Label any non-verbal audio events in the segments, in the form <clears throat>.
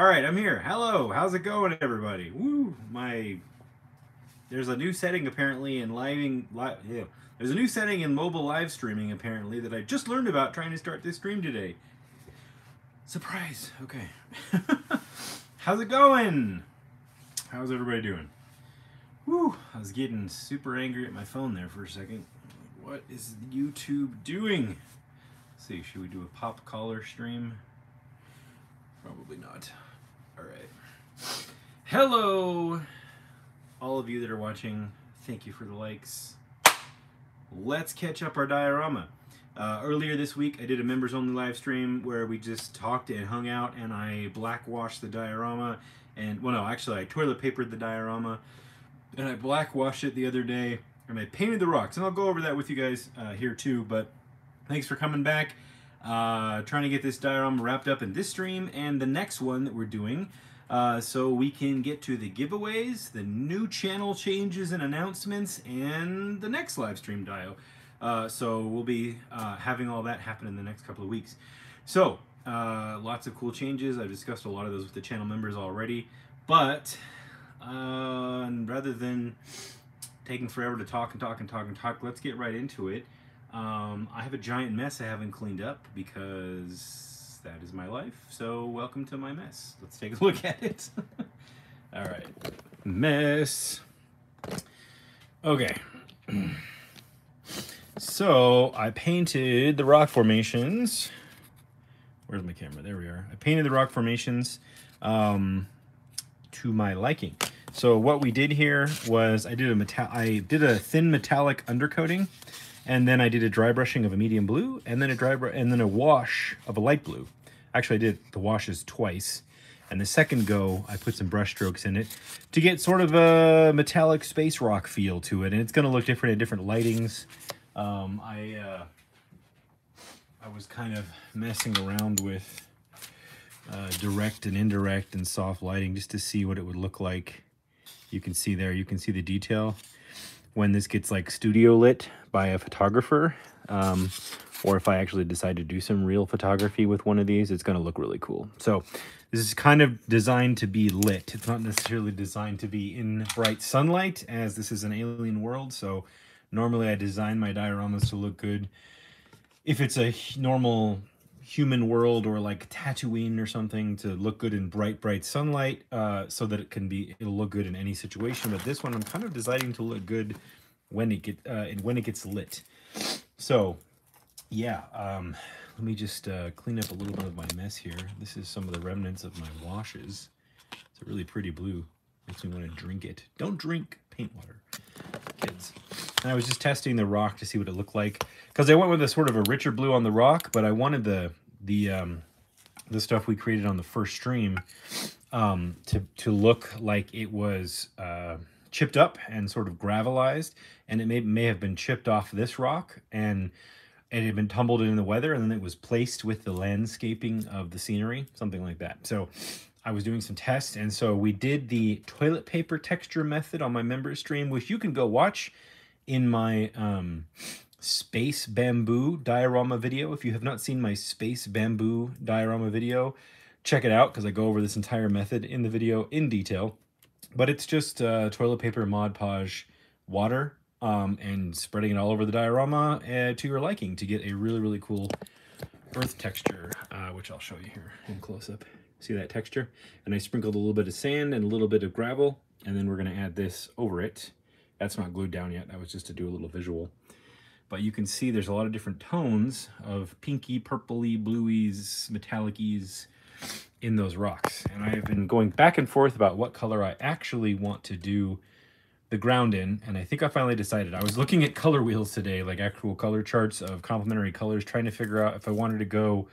All right, I'm here. Hello, how's it going, everybody? Woo, my. There's a new setting apparently in living. Li- yeah. There's a new setting in mobile live streaming apparently that I just learned about trying to start this stream today. Surprise. Okay. <laughs> how's it going? How's everybody doing? Woo, I was getting super angry at my phone there for a second. What is YouTube doing? Let's see, should we do a pop collar stream? Probably not. All right. Hello, all of you that are watching. Thank you for the likes. Let's catch up our diorama. Uh, earlier this week, I did a members only live stream where we just talked and hung out, and I black washed the diorama. And well, no, actually, I toilet papered the diorama, and I black washed it the other day, and I painted the rocks. And I'll go over that with you guys uh, here too. But thanks for coming back. Uh, trying to get this diorama wrapped up in this stream and the next one that we're doing. Uh, so we can get to the giveaways, the new channel changes and announcements, and the next live stream dio. Uh, so we'll be uh, having all that happen in the next couple of weeks. So uh, lots of cool changes. I've discussed a lot of those with the channel members already. But uh, rather than taking forever to talk and talk and talk and talk, let's get right into it. Um, I have a giant mess I haven't cleaned up because that is my life. So welcome to my mess. Let's take a <laughs> look at it. <laughs> All right, mess. Okay. <clears throat> So I painted the rock formations. Where's my camera? There we are. I painted the rock formations um, to my liking. So what we did here was I did a metal I did a thin metallic undercoating and then I did a dry brushing of a medium blue, and then a dry and then a wash of a light blue. Actually, I did the washes twice, and the second go, I put some brush strokes in it to get sort of a metallic space rock feel to it, and it's going to look different at different lightings. Um, I uh, I was kind of messing around with uh, direct and indirect and soft lighting just to see what it would look like. You can see there, you can see the detail when this gets like studio lit by a photographer um, or if I actually decide to do some real photography with one of these, it's going to look really cool. So this is kind of designed to be lit. It's not necessarily designed to be in bright sunlight as this is an alien world. So normally I design my dioramas to look good. If it's a normal human world or like Tatooine or something to look good in bright, bright sunlight uh, so that it can be, it'll look good in any situation. But this one, I'm kind of deciding to look good when it get uh, when it gets lit. So yeah, um, let me just uh, clean up a little bit of my mess here. This is some of the remnants of my washes. It's a really pretty blue. Makes me want to drink it. Don't drink paint water, kids. And I was just testing the rock to see what it looked like because I went with a sort of a richer blue on the rock, but I wanted the the um, the stuff we created on the first stream um, to to look like it was uh, chipped up and sort of gravelized, and it may may have been chipped off this rock and it had been tumbled in the weather, and then it was placed with the landscaping of the scenery, something like that. So I was doing some tests, and so we did the toilet paper texture method on my member stream, which you can go watch in my um, space bamboo diorama video. If you have not seen my space bamboo diorama video, check it out because I go over this entire method in the video in detail. But it's just uh, toilet paper Mod Podge water um, and spreading it all over the diorama uh, to your liking to get a really, really cool earth texture, uh, which I'll show you here in close-up. See that texture? And I sprinkled a little bit of sand and a little bit of gravel, and then we're going to add this over it. That's not glued down yet. That was just to do a little visual. But you can see there's a lot of different tones of pinky, purpley, blueies, metallicies in those rocks. And I've been going back and forth about what color I actually want to do the ground in, and I think I finally decided. I was looking at color wheels today, like actual color charts of complementary colors, trying to figure out if I wanted to go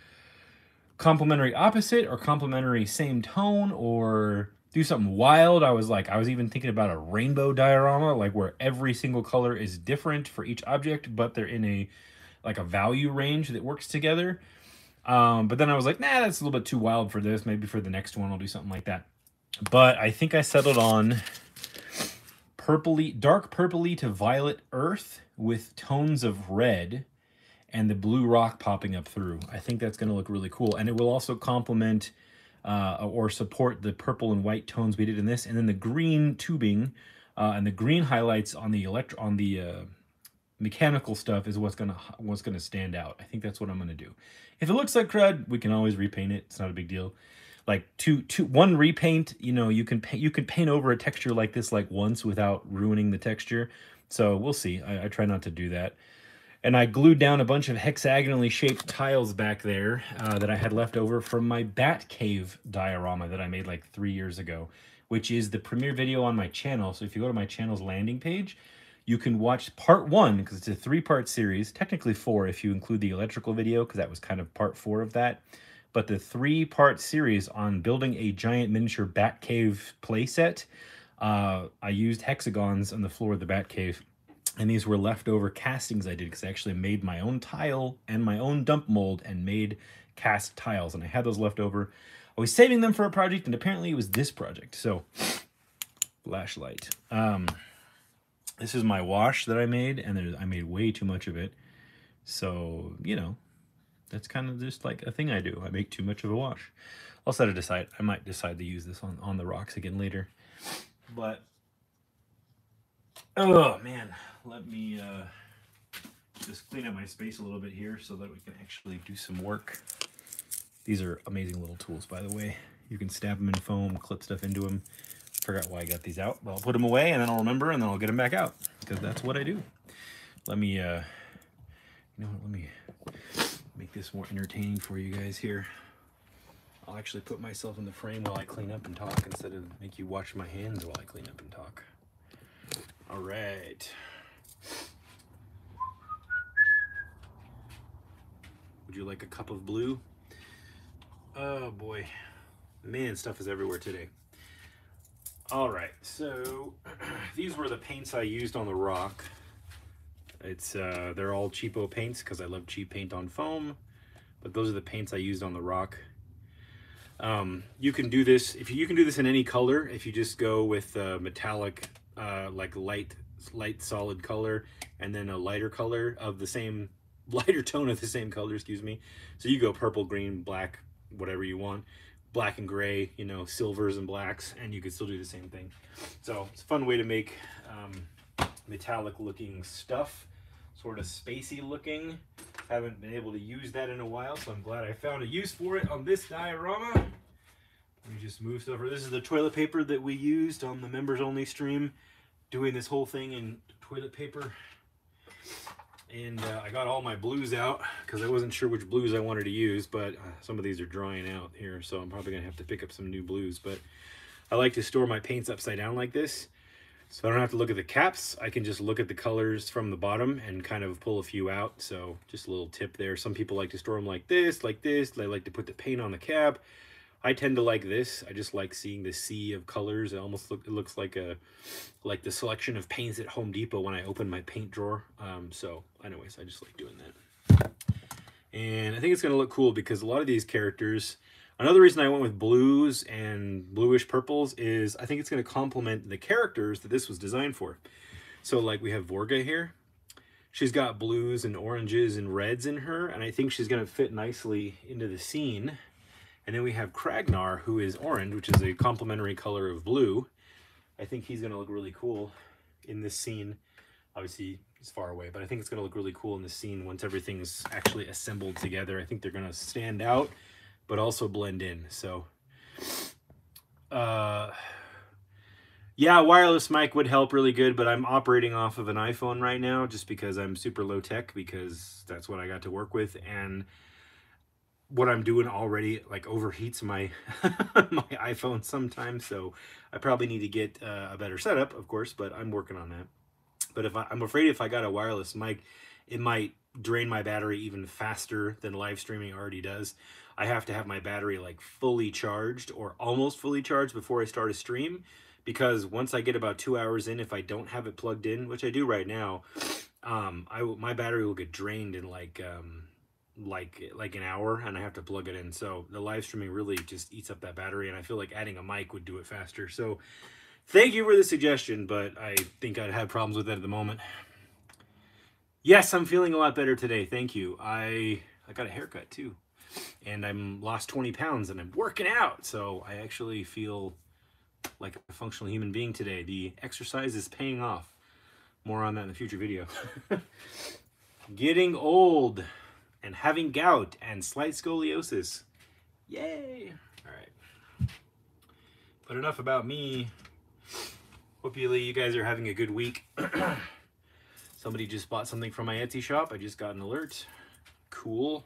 complementary opposite or complementary same tone or do something wild. I was like, I was even thinking about a rainbow diorama, like where every single color is different for each object, but they're in a like a value range that works together. Um, but then I was like, nah, that's a little bit too wild for this. Maybe for the next one, I'll do something like that. But I think I settled on purpley, dark purpley to violet earth with tones of red and the blue rock popping up through. I think that's going to look really cool. And it will also complement uh, or support the purple and white tones we did in this. And then the green tubing uh, and the green highlights on the electro on the uh, mechanical stuff is what's gonna what's gonna stand out. I think that's what I'm gonna do. If it looks like crud, we can always repaint it. It's not a big deal. Like two two one repaint, you know, you can paint you can paint over a texture like this like once without ruining the texture. So we'll see. I, I try not to do that. And I glued down a bunch of hexagonally shaped tiles back there uh, that I had left over from my Bat Cave diorama that I made like three years ago, which is the premiere video on my channel. So if you go to my channel's landing page, you can watch part one, because it's a three-part series, technically four if you include the electrical video, because that was kind of part four of that. But the three-part series on building a giant miniature Bat Cave playset, uh, I used hexagons on the floor of the Bat Cave and these were leftover castings I did because I actually made my own tile and my own dump mold and made cast tiles. And I had those left over. I was saving them for a project, and apparently it was this project. So, flashlight. Um, this is my wash that I made, and I made way too much of it. So, you know, that's kind of just like a thing I do. I make too much of a wash. I'll set it aside. I might decide to use this on, on the rocks again later. But, oh, man let me uh, just clean up my space a little bit here so that we can actually do some work. These are amazing little tools, by the way. You can stab them in foam, clip stuff into them. Forgot why I got these out, but I'll put them away and then I'll remember and then I'll get them back out because that's what I do. Let me, uh, you know what, let me make this more entertaining for you guys here. I'll actually put myself in the frame while I clean up and talk instead of make you watch my hands while I clean up and talk. All right. Would you like a cup of blue? Oh boy. Man, stuff is everywhere today. All right, so <clears throat> these were the paints I used on the rock. It's uh, They're all cheapo paints because I love cheap paint on foam, but those are the paints I used on the rock. Um, you can do this, if you, can do this in any color, if you just go with uh, metallic, uh, like light light solid color and then a lighter color of the same <laughs> lighter tone of the same color excuse me so you go purple green black whatever you want black and gray you know silvers and blacks and you could still do the same thing so it's a fun way to make um, metallic looking stuff sort of spacey looking haven't been able to use that in a while so i'm glad i found a use for it on this diorama let me just move over this is the toilet paper that we used on the members only stream doing this whole thing in toilet paper. And uh, I got all my blues out because I wasn't sure which blues I wanted to use, but uh, some of these are drying out here, so I'm probably going to have to pick up some new blues. But I like to store my paints upside down like this, so I don't have to look at the caps. I can just look at the colors from the bottom and kind of pull a few out. So just a little tip there. Some people like to store them like this, like this. They like to put the paint on the cap. I tend to like this. I just like seeing the sea of colors. It almost look, it looks like a like the selection of paints at Home Depot when I open my paint drawer. Um, so anyways, I just like doing that. And I think it's going to look cool because a lot of these characters, another reason I went with blues and bluish purples is I think it's going to complement the characters that this was designed for. So like we have Vorga here. She's got blues and oranges and reds in her, and I think she's going to fit nicely into the scene. And then we have Kragnar, who is orange, which is a complementary color of blue. I think he's going to look really cool in this scene. Obviously, he's far away, but I think it's going to look really cool in this scene once everything's actually assembled together. I think they're going to stand out, but also blend in. So, uh, yeah, wireless mic would help really good, but I'm operating off of an iPhone right now just because I'm super low tech because that's what I got to work with. And what I'm doing already like overheats my <laughs> my iPhone sometimes, so I probably need to get uh, a better setup, of course, but I'm working on that. But if I, I'm afraid if I got a wireless mic, it might drain my battery even faster than live streaming already does. I have to have my battery like fully charged or almost fully charged before I start a stream because once I get about two hours in, if I don't have it plugged in, which I do right now, um, I my battery will get drained in like um, like like an hour and I have to plug it in. So the live streaming really just eats up that battery and I feel like adding a mic would do it faster. So thank you for the suggestion, but I think I'd have problems with that at the moment. Yes, I'm feeling a lot better today. Thank you. I I got a haircut too. And I'm lost 20 pounds and I'm working out. So I actually feel like a functional human being today. The exercise is paying off. More on that in the future video. <laughs> Getting old and having gout and slight scoliosis. Yay! All right. But enough about me. Hopefully you guys are having a good week. <clears throat> Somebody just bought something from my Etsy shop. I just got an alert. Cool.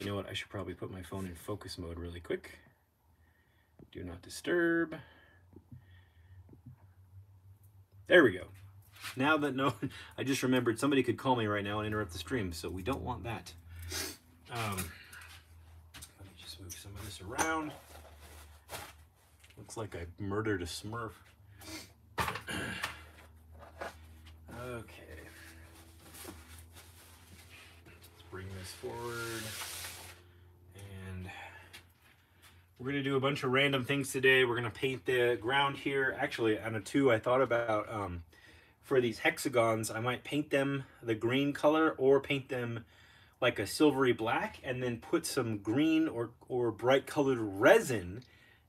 You know what? I should probably put my phone in focus mode really quick. Do not disturb. There we go. Now that no, <laughs> I just remembered somebody could call me right now and interrupt the stream, so we don't want that. Um, let me just move some of this around. Looks like I murdered a smurf. <clears throat> okay. Let's bring this forward. And we're to do a bunch of random things today. We're to paint the ground here. Actually, on a two, I thought about um, for these hexagons, I might paint them the green color or paint them like a silvery black and then put some green or, or bright colored resin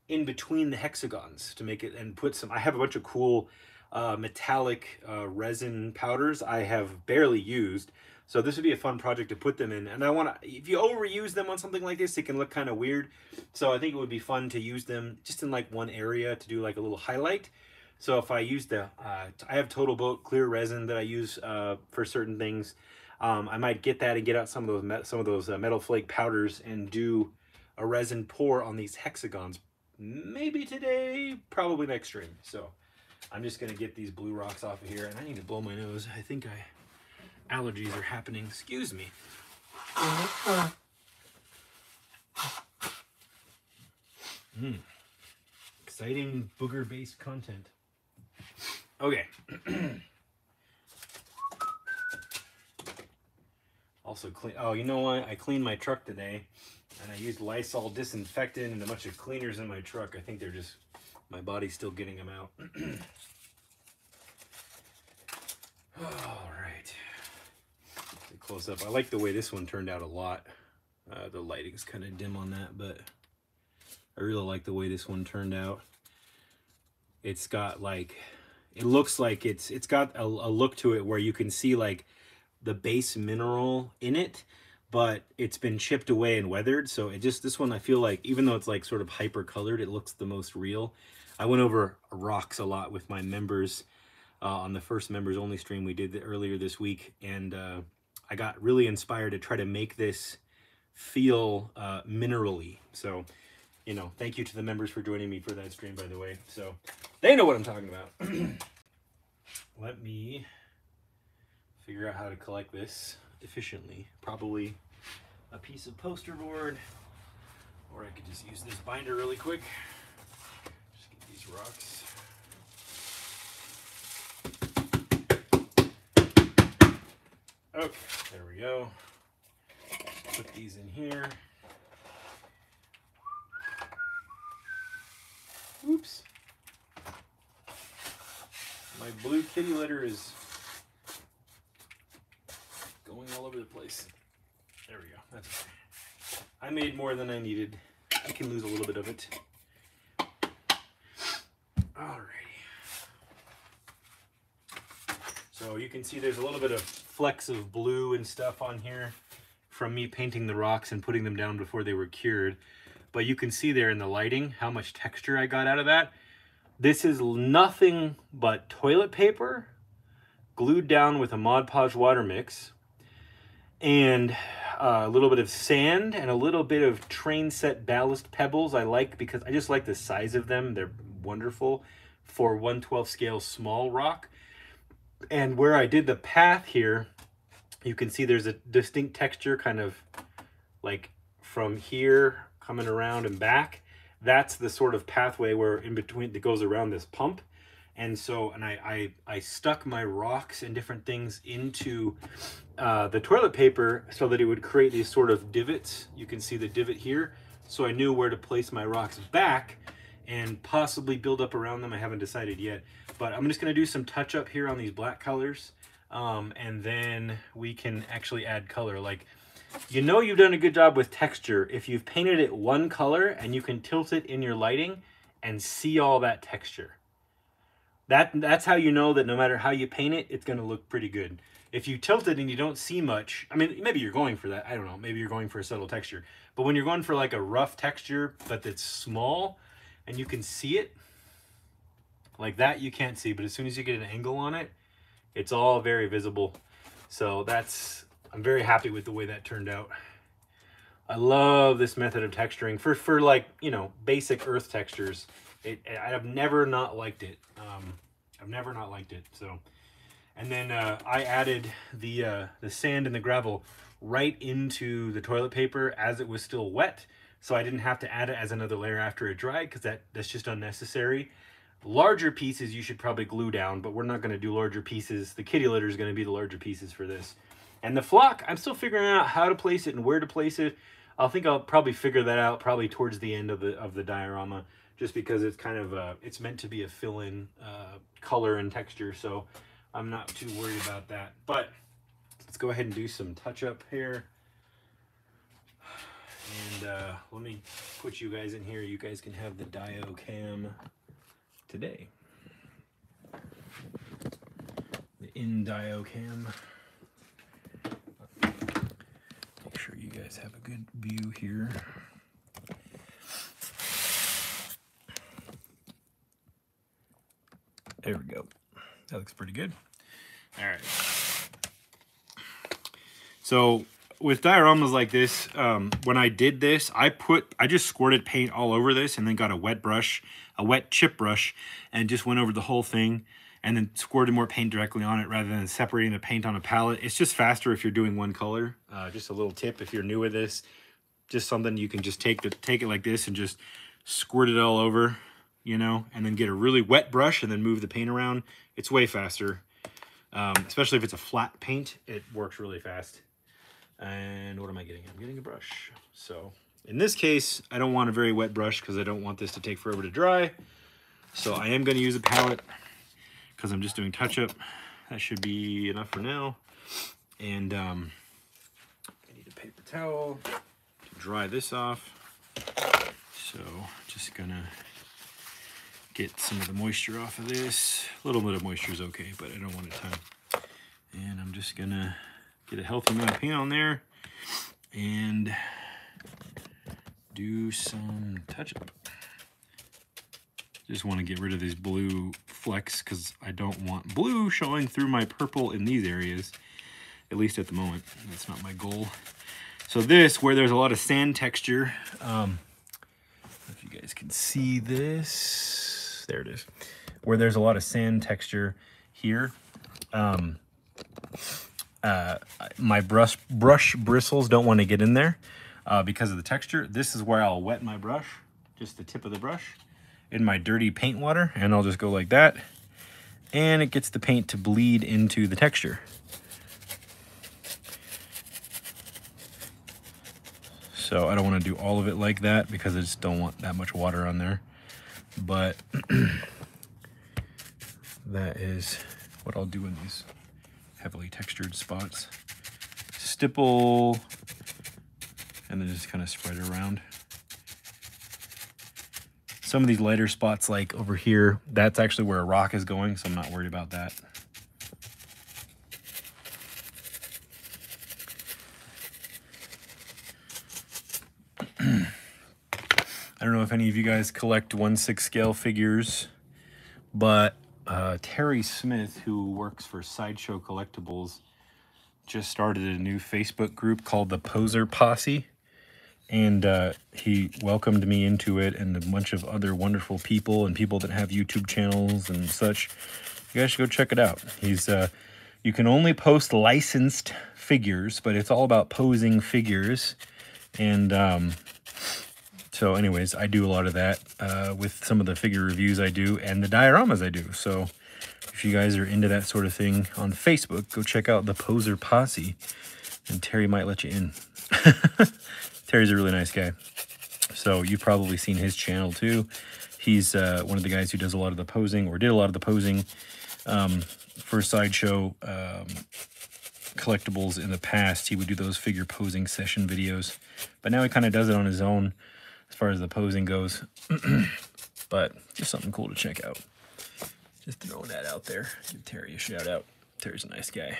in between the hexagons to make it and put some, I have a bunch of cool uh, metallic uh, resin powders I have barely used. So this would be a fun project to put them in. And I want to, if you overuse them on something like this, it can look kind of weird. So I think it would be fun to use them just in like one area to do like a little highlight. So if I use the, uh, I have Total Boat clear resin that I use uh, for certain things. Um, I might get that and get out some of those some of those uh, metal flake powders and do a resin pour on these hexagons. Maybe today, probably next stream. So I'm just gonna get these blue rocks off of here, and I need to blow my nose. I think I allergies are happening. Excuse me. Mm. Exciting booger-based content. Okay. <clears throat> also clean. Oh, you know what? I cleaned my truck today, and I used Lysol disinfectant and a bunch of cleaners in my truck. I think they're just my body's still getting them out. <clears throat> All right. Close up. I like the way this one turned out a lot. Uh, the lighting's kind of dim on that, but I really like the way this one turned out. It's got like it looks like it's it's got a, a, look to it where you can see like the base mineral in it but it's been chipped away and weathered so it just this one i feel like even though it's like sort of hyper colored it looks the most real i went over rocks a lot with my members uh, on the first members only stream we did earlier this week and uh, i got really inspired to try to make this feel uh, minerally so you know, thank you to the members for joining me for that stream, by the way. So they know what I'm talking about. <clears throat> Let me figure out how to collect this efficiently. Probably a piece of poster board, or I could just use this binder really quick. Just get these rocks. Okay, there we go. Put these in here. Oops. My blue kitty litter is going all over the place. There we go. That's okay. I made more than I needed. I can lose a little bit of it. Alrighty. So you can see there's a little bit of flecks of blue and stuff on here from me painting the rocks and putting them down before they were cured but you can see there in the lighting how much texture I got out of that. This is nothing but toilet paper glued down with a Mod Podge water mix and uh, a little bit of sand and a little bit of train set ballast pebbles I like because I just like the size of them. They're wonderful for 112 scale small rock. And where I did the path here, you can see there's a distinct texture kind of like from here coming around and back, that's the sort of pathway where in between that goes around this pump. And so, and I, I, I stuck my rocks and different things into uh, the toilet paper so that it would create these sort of divots. You can see the divot here. So I knew where to place my rocks back and possibly build up around them. I haven't decided yet, but I'm just gonna do some touch up here on these black colors. Um, and then we can actually add color. Like You know you've done a good job with texture if you've painted it one color and you can tilt it in your lighting and see all that texture. That That's how you know that no matter how you paint it, it's going to look pretty good. If you tilt it and you don't see much, I mean, maybe you're going for that. I don't know. Maybe you're going for a subtle texture. But when you're going for like a rough texture, but it's small and you can see it, like that you can't see. But as soon as you get an angle on it, it's all very visible. So that's, I'm very happy with the way that turned out. I love this method of texturing for, for like, you know, basic earth textures. It, I've never not liked it. Um, I've never not liked it. So, and then uh, I added the, uh, the sand and the gravel right into the toilet paper as it was still wet. So I didn't have to add it as another layer after it dried because that, that's just unnecessary. Larger pieces you should probably glue down, but we're not going to do larger pieces. The kitty litter is going to be the larger pieces for this. And the flock, I'm still figuring out how to place it and where to place it. I think I'll probably figure that out probably towards the end of the of the diorama, just because it's kind of a, it's meant to be a fill-in uh, color and texture, so I'm not too worried about that. But let's go ahead and do some touch-up here. And uh, let me put you guys in here. You guys can have the Dio cam today. The in Dio cam. Make sure you guys have a good view here. There we go. That looks pretty good. All right. So with dioramas like this, um, when I did this, I put, I just squirted paint all over this and then got a wet brush, a wet chip brush, and just went over the whole thing and then squirted more paint directly on it rather than separating the paint on a palette. It's just faster if you're doing one color. Uh, just a little tip if you're new with this, just something you can just take the take it like this and just squirt it all over, you know, and then get a really wet brush and then move the paint around. It's way faster, um, especially if it's a flat paint. It works really fast. And what am I getting? I'm getting a brush. So in this case, I don't want a very wet brush because I don't want this to take forever to dry. So I am going to use a palette because I'm just doing touch-up. That should be enough for now. And um, I need a paper towel to dry this off. So just gonna get some of the moisture off of this. A little bit of moisture is okay, but I don't want a ton. And I'm just gonna get a healthy amount of paint on there and do some touch-up. Just want to get rid of these blue flecks because I don't want blue showing through my purple in these areas, at least at the moment. That's not my goal. So this, where there's a lot of sand texture, um, if you guys can see this, there it is, where there's a lot of sand texture here, um, uh, my brush, brush bristles don't want to get in there uh, because of the texture. This is where I'll wet my brush, just the tip of the brush, in my dirty paint water, and I'll just go like that, and it gets the paint to bleed into the texture. So I don't want to do all of it like that because I just don't want that much water on there. But <clears throat> that is what I'll do in these heavily textured spots. Stipple, and then just kind of spread it around. Some of these lighter spots, like over here, that's actually where a rock is going, so I'm not worried about that. <clears throat> I don't know if any of you guys collect 1-6 scale figures, but uh, Terry Smith, who works for Sideshow Collectibles, just started a new Facebook group called the Poser Posse. And uh, he welcomed me into it and a bunch of other wonderful people and people that have YouTube channels and such. You guys should go check it out. He's uh, You can only post licensed figures, but it's all about posing figures. And um, so anyways, I do a lot of that uh, with some of the figure reviews I do and the dioramas I do. So if you guys are into that sort of thing on Facebook, go check out the Poser Posse and Terry might let you in. <laughs> Terry's a really nice guy. So you've probably seen his channel too. He's uh, one of the guys who does a lot of the posing or did a lot of the posing um, for Sideshow um, collectibles in the past, he would do those figure posing session videos. But now he kind of does it on his own as far as the posing goes. <clears throat> but just something cool to check out. Just throwing that out there. Give Terry a shout out. Terry's a nice guy.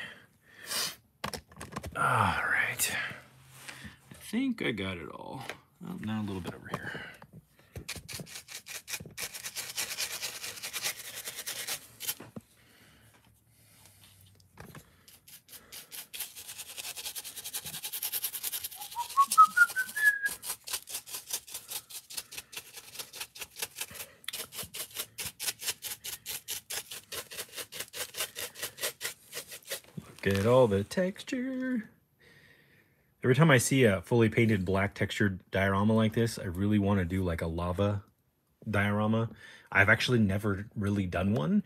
All right. Think I got it all. Oh, now a little bit over here. Get all the texture. Every time I see a fully painted black textured diorama like this, I really want to do like a lava diorama. I've actually never really done one.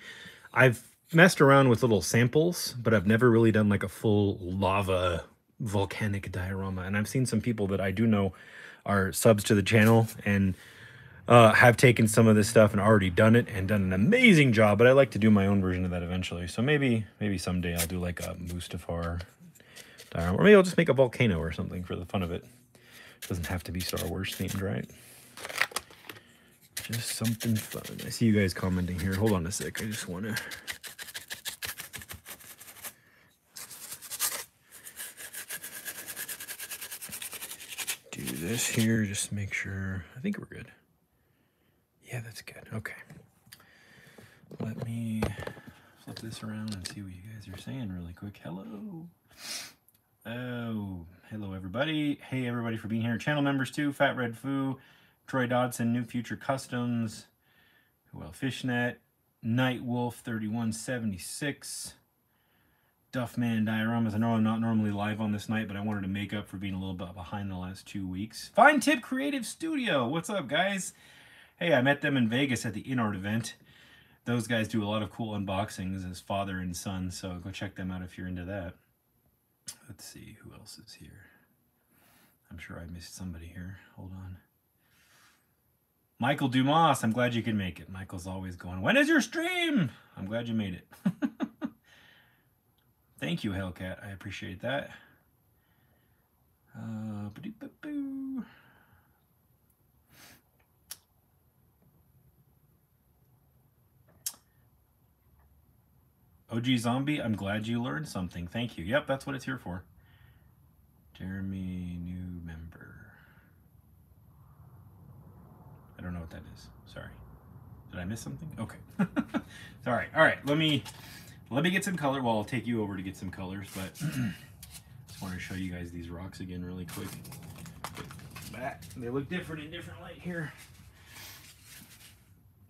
I've messed around with little samples, but I've never really done like a full lava volcanic diorama. And I've seen some people that I do know are subs to the channel and uh, have taken some of this stuff and already done it and done an amazing job. But I like to do my own version of that eventually. So maybe maybe someday I'll do like a Mustafar diorama, or maybe I'll just make a volcano or something for the fun of it. Doesn't have to be Star Wars themed, right? Just something fun. I see you guys commenting here. Hold on a sec. I just want to. Do this here, just make sure. I think we're good. Yeah, that's good. Okay. Let me flip this around and see what you guys are saying really quick. Hello. Oh, hello everybody. Hey everybody for being here. Channel members too. Fat Red Foo, Troy Dodson, New Future Customs, well Fishnet, Night Wolf 3176, Duffman Dioramas. I know I'm not normally live on this night, but I wanted to make up for being a little bit behind the last two weeks. Fine Tip Creative Studio. What's up, guys? Hey, I met them in Vegas at the InArt event. Those guys do a lot of cool unboxings as father and son, so go check them out if you're into that. Let's see, who else is here? I'm sure I missed somebody here. Hold on. Michael Dumas, I'm glad you could make it. Michael's always going, when is your stream? I'm glad you made it. <laughs> Thank you, Hellcat. I appreciate that. Uh, OG Zombie, I'm glad you learned something. Thank you. Yep, that's what it's here for. Jeremy, new member. I don't know what that is. Sorry. Did I miss something? Okay. <laughs> Sorry. All right. Let me let me get some color. Well, I'll take you over to get some colors, but <clears throat> just want to show you guys these rocks again really quick. They look different in different light here.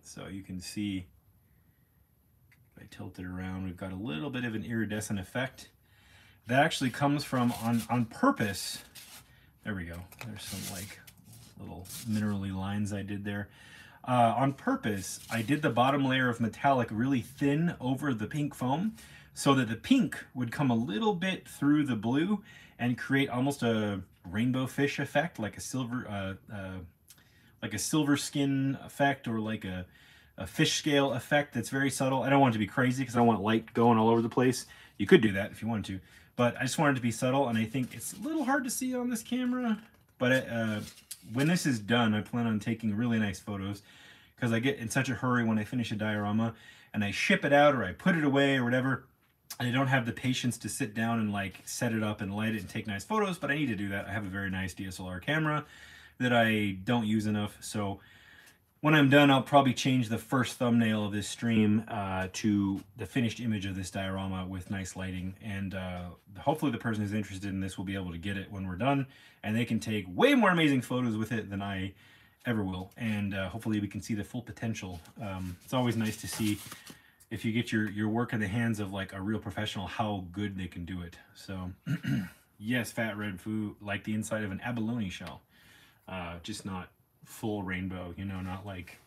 So you can see I tilt it around, we've got a little bit of an iridescent effect. That actually comes from, on, on purpose, there we go. There's some like little minerally lines I did there. Uh, on purpose, I did the bottom layer of metallic really thin over the pink foam so that the pink would come a little bit through the blue and create almost a rainbow fish effect, like a silver, uh, uh, like a silver skin effect or like a a fish scale effect that's very subtle. I don't want it to be crazy because I don't want light going all over the place. You could do that if you wanted to, but I just wanted to be subtle, and I think it's a little hard to see on this camera. But uh, when this is done, I plan on taking really nice photos because I get in such a hurry when I finish a diorama and I ship it out or I put it away or whatever. I don't have the patience to sit down and like set it up and light it and take nice photos, but I need to do that. I have a very nice DSLR camera that I don't use enough. So when I'm done, I'll probably change the first thumbnail of this stream uh, to the finished image of this diorama with nice lighting. And uh, hopefully the person who's interested in this will be able to get it when we're done. And they can take way more amazing photos with it than I ever will. And uh, hopefully we can see the full potential. Um, it's always nice to see if you get your, your work in the hands of like a real professional, how good they can do it. So <clears throat> yes, Fat Red Foo, like the inside of an abalone shell. Uh, just not full rainbow, you know, not like,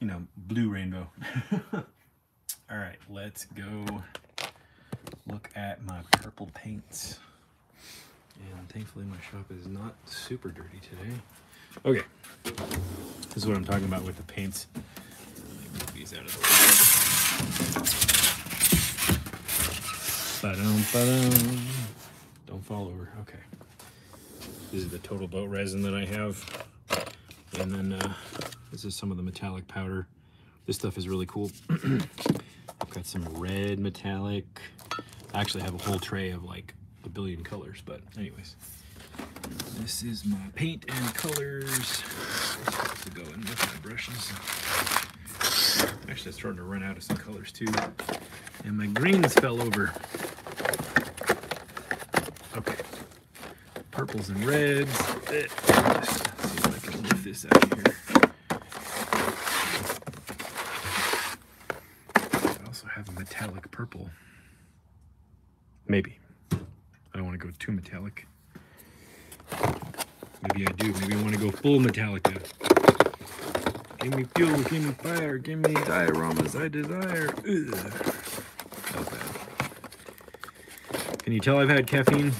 you know, blue rainbow. <laughs> All right, let's go look at my purple paints. And thankfully my shop is not super dirty today. Okay, this is what I'm talking about with the paints. These out of the way. Ba-dum, ba-dum. Don't fall over. Okay. This is the total boat resin that I have. And then uh, this is some of the metallic powder. This stuff is really cool. <clears throat> I've got some red metallic. I actually have a whole tray of like a billion colors, but anyways. This is my paint and colors. To go in with my brushes. Actually, it's starting to run out of some colors too. And my greens fell over. Okay. Purples and reds. Out here. I also have a metallic purple. Maybe. I don't want to go too metallic. Maybe I do. Maybe I want to go full Metallica. Give me fuel, give me fire, give me dioramas I desire. Ugh. Can you tell I've had caffeine?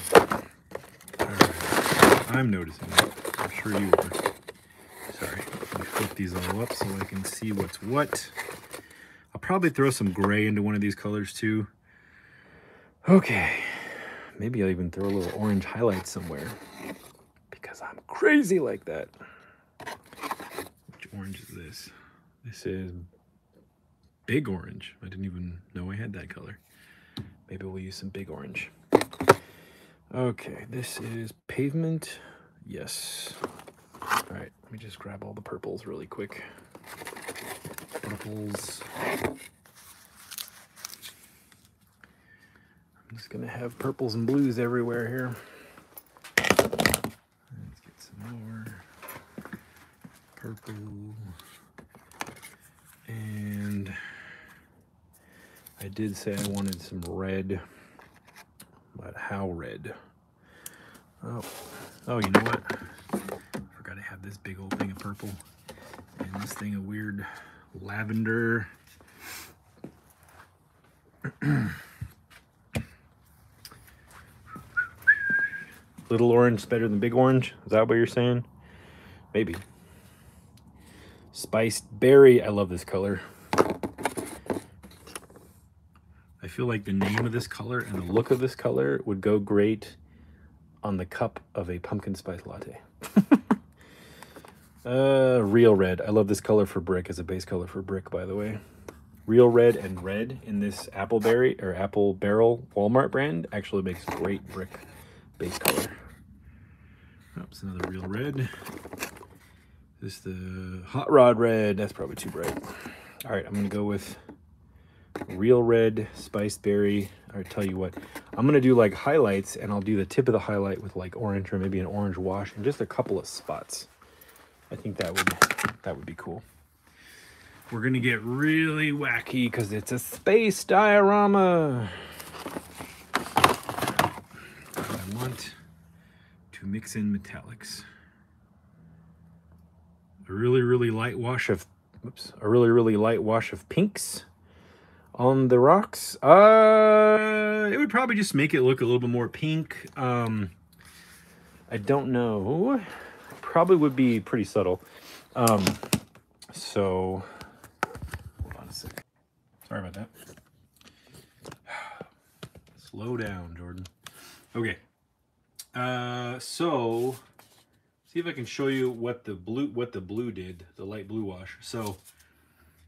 Alright. I'm noticing it. I'm sure you are. Sorry. Let me flip these all up so I can see what's what. I'll probably throw some gray into one of these colors too. Okay. Maybe I'll even throw a little orange highlight somewhere. Because I'm crazy like that. Which orange is this? This is big orange. I didn't even know I had that color. Maybe we'll use some big orange. Okay, this is pavement. Yes. Let me just grab all the purples really quick. Purples. I'm just gonna have purples and blues everywhere here. Let's get some more purple. And I did say I wanted some red, but how red? Oh, oh, you know what? This big old thing of purple and this thing of weird lavender. <clears throat> Little orange better than big orange? Is that what you're saying? Maybe. Spiced berry. I love this color. I feel like the name of this color and the look of this color would go great on the cup of a pumpkin spice latte. <laughs> uh, real red. I love this color for brick as a base color for brick, by the way. Real red and red in this Appleberry or Apple Barrel Walmart brand actually makes great brick base color. Oops, another real red. This the hot rod red. That's probably too bright. All right, I'm gonna go with real red spiced berry. Right, tell you what, I'm gonna do like highlights, and I'll do the tip of the highlight with like orange or maybe an orange wash and just a couple of spots. I think that would that would be cool. We're gonna get really wacky because it's a space diorama. I want to mix in metallics. A really, really light wash of, oops, a really, really light wash of pinks on the rocks. Uh, it would probably just make it look a little bit more pink. Um, I don't know. Probably would be pretty subtle. Um, so, hold on a. Sorry about that. <sighs> Slow down, Jordan. Okay. Uh, so see if I can show you what the blue what the blue did, the light blue wash. So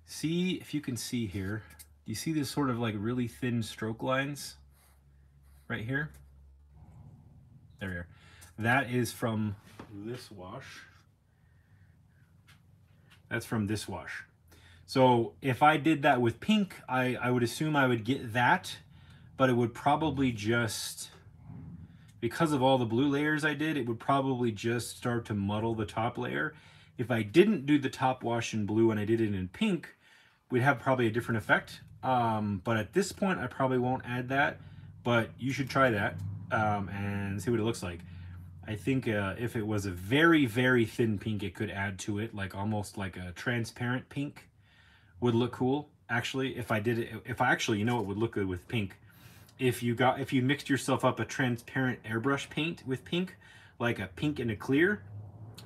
see if you can see here. You see this sort of like really thin stroke lines right here? There we are. That is from this wash. That's from this wash. So if I did that with pink, I, I would assume I would get that, but it would probably just, because of all the blue layers I did, it would probably just start to muddle the top layer. If I didn't do the top wash in blue and I did it in pink, we'd have probably a different effect. Um, but at this point, I probably won't add that, but you should try that um, and see what it looks like. I think uh, if it was a very, very thin pink, it could add to it, like almost like a transparent pink would look cool. Actually, if I did it, if I actually, you know, it would look good with pink. If you got, if you mixed yourself up a transparent airbrush paint with pink, like a pink and a clear,